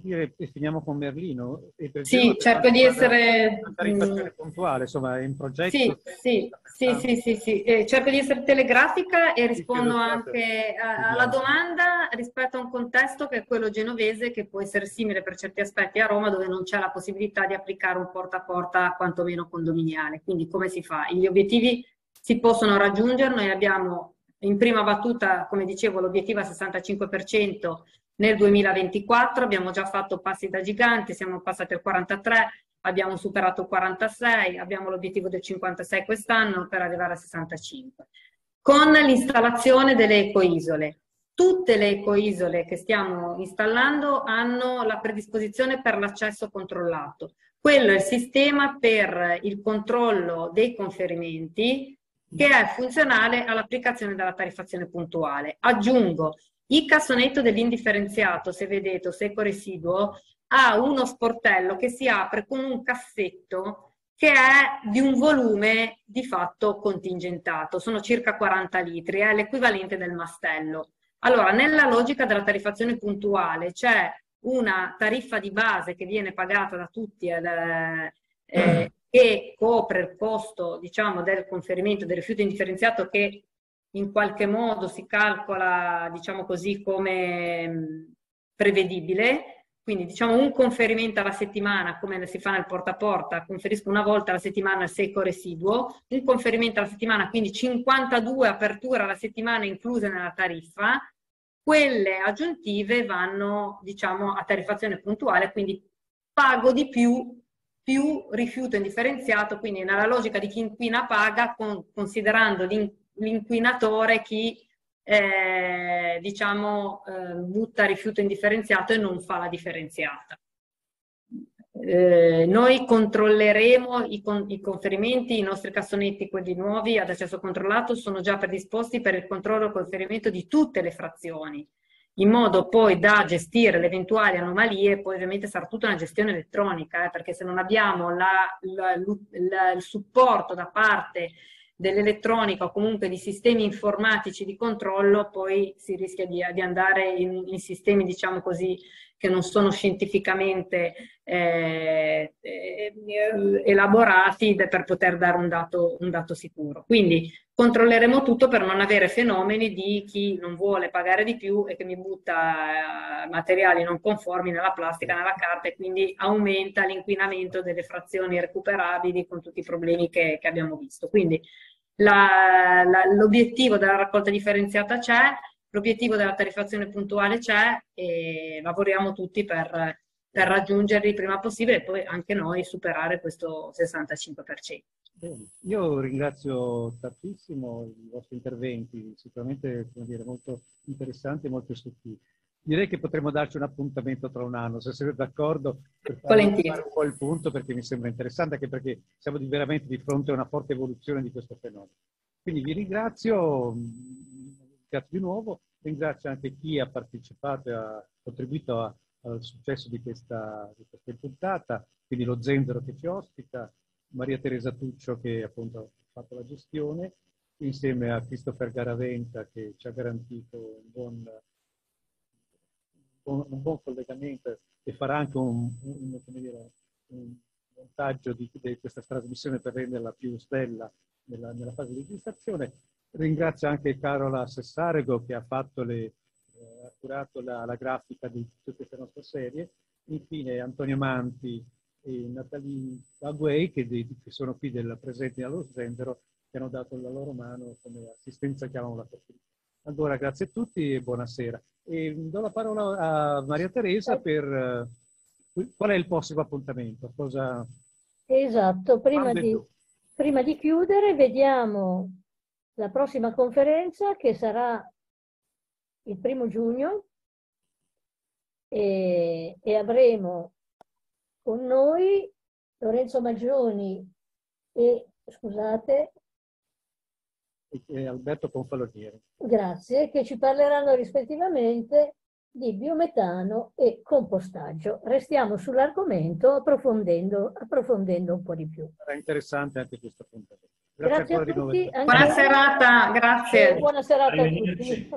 dire, finiamo con Merlino. sì, cerco di essere... Una puntuale, insomma, in progetto. Sì, sì, sì, sì, sì. Eh, cerco di essere telegrafica e rispondo anche alla domanda rispetto a un contesto che è quello genovese, che può essere simile per certi aspetti a Roma, dove non c'è la possibilità di applicare un porta a porta quantomeno condominiale. Quindi come si fa? Gli obiettivi si possono raggiungere, noi abbiamo in prima battuta, come dicevo, l'obiettivo è 65% nel 2024 abbiamo già fatto passi da gigante, siamo passati al 43, abbiamo superato il 46, abbiamo l'obiettivo del 56 quest'anno per arrivare a 65. Con l'installazione delle ecoisole, tutte le ecoisole che stiamo installando hanno la predisposizione per l'accesso controllato. Quello è il sistema per il controllo dei conferimenti che è funzionale all'applicazione della tariffazione puntuale. Aggiungo, il cassonetto dell'indifferenziato, se vedete, secco residuo, ha uno sportello che si apre con un cassetto che è di un volume di fatto contingentato, sono circa 40 litri, è l'equivalente del mastello. Allora, nella logica della tariffazione puntuale c'è una tariffa di base che viene pagata da tutti eh, eh, che copre il costo diciamo, del conferimento del rifiuto indifferenziato che in qualche modo si calcola diciamo così come mh, prevedibile. Quindi diciamo un conferimento alla settimana, come si fa nel porta a porta, conferisco una volta alla settimana il secco residuo, un conferimento alla settimana, quindi 52 aperture alla settimana incluse nella tariffa, quelle aggiuntive vanno diciamo a tariffazione puntuale, quindi pago di più più rifiuto indifferenziato, quindi nella logica di chi inquina paga, con, considerando l'inquinatore chi eh, diciamo, eh, butta rifiuto indifferenziato e non fa la differenziata. Eh, noi controlleremo i, con, i, conferimenti, i nostri cassonetti, quelli nuovi ad accesso controllato, sono già predisposti per il controllo e conferimento di tutte le frazioni, in modo poi da gestire le eventuali anomalie, poi ovviamente sarà tutta una gestione elettronica, eh, perché se non abbiamo la, la, la, il supporto da parte dell'elettronica o comunque di sistemi informatici di controllo, poi si rischia di, di andare in, in, sistemi, diciamo così, che non sono scientificamente eh, eh, elaborati per poter dare un dato, un dato sicuro. Quindi controlleremo tutto per non avere fenomeni di chi non vuole pagare di più e che mi butta eh, materiali non conformi nella plastica, nella carta e quindi aumenta l'inquinamento delle frazioni recuperabili con tutti i problemi che, che abbiamo visto. Quindi l'obiettivo della raccolta differenziata c'è, l'obiettivo della tariffazione puntuale c'è e lavoriamo tutti per, per raggiungerli il prima possibile e poi anche noi superare questo 65%. Bene. Io ringrazio tantissimo i vostri interventi, sicuramente dire, molto interessanti e molto istruttivi. Direi che potremmo darci un appuntamento tra un anno, se siete d'accordo, per fare un po' il punto, perché mi sembra interessante, anche perché siamo veramente di fronte a una forte evoluzione di questo fenomeno. Quindi vi ringrazio, ringrazio di nuovo, ringrazio anche chi ha partecipato e ha contribuito a, al successo di questa, di questa puntata, quindi lo Zenzero che ci ospita, Maria Teresa Tuccio che appunto ha fatto la gestione, insieme a Christopher Garaventa che ci ha garantito un buon un buon collegamento e farà anche un, un, dire, un montaggio di, di, questa trasmissione per renderla più snella nella, nella, fase di registrazione. Ringrazio anche Carola Sessarego che ha fatto le, eh, ha curato la, la, grafica di tutte queste nostre serie. Infine Antonio Manti e Natalie Aguay che, che sono qui del, presenti allo Zendero che hanno dato la loro mano come assistenza, chiamiamola così. Allora, grazie a tutti e buonasera. E do la parola a Maria Teresa per uh, qual è il prossimo appuntamento. Cosa... Esatto, prima di, prima di chiudere vediamo la prossima conferenza che sarà il primo giugno e, e avremo con noi Lorenzo Maggioni e, scusate, e Alberto Confalonieri. Grazie, che ci parleranno rispettivamente di biometano e compostaggio. Restiamo sull'argomento approfondendo, approfondendo un po' di più. Sarà interessante anche questo punto. Grazie, grazie a tutti. Buona serata, grazie. Buona serata a tutti.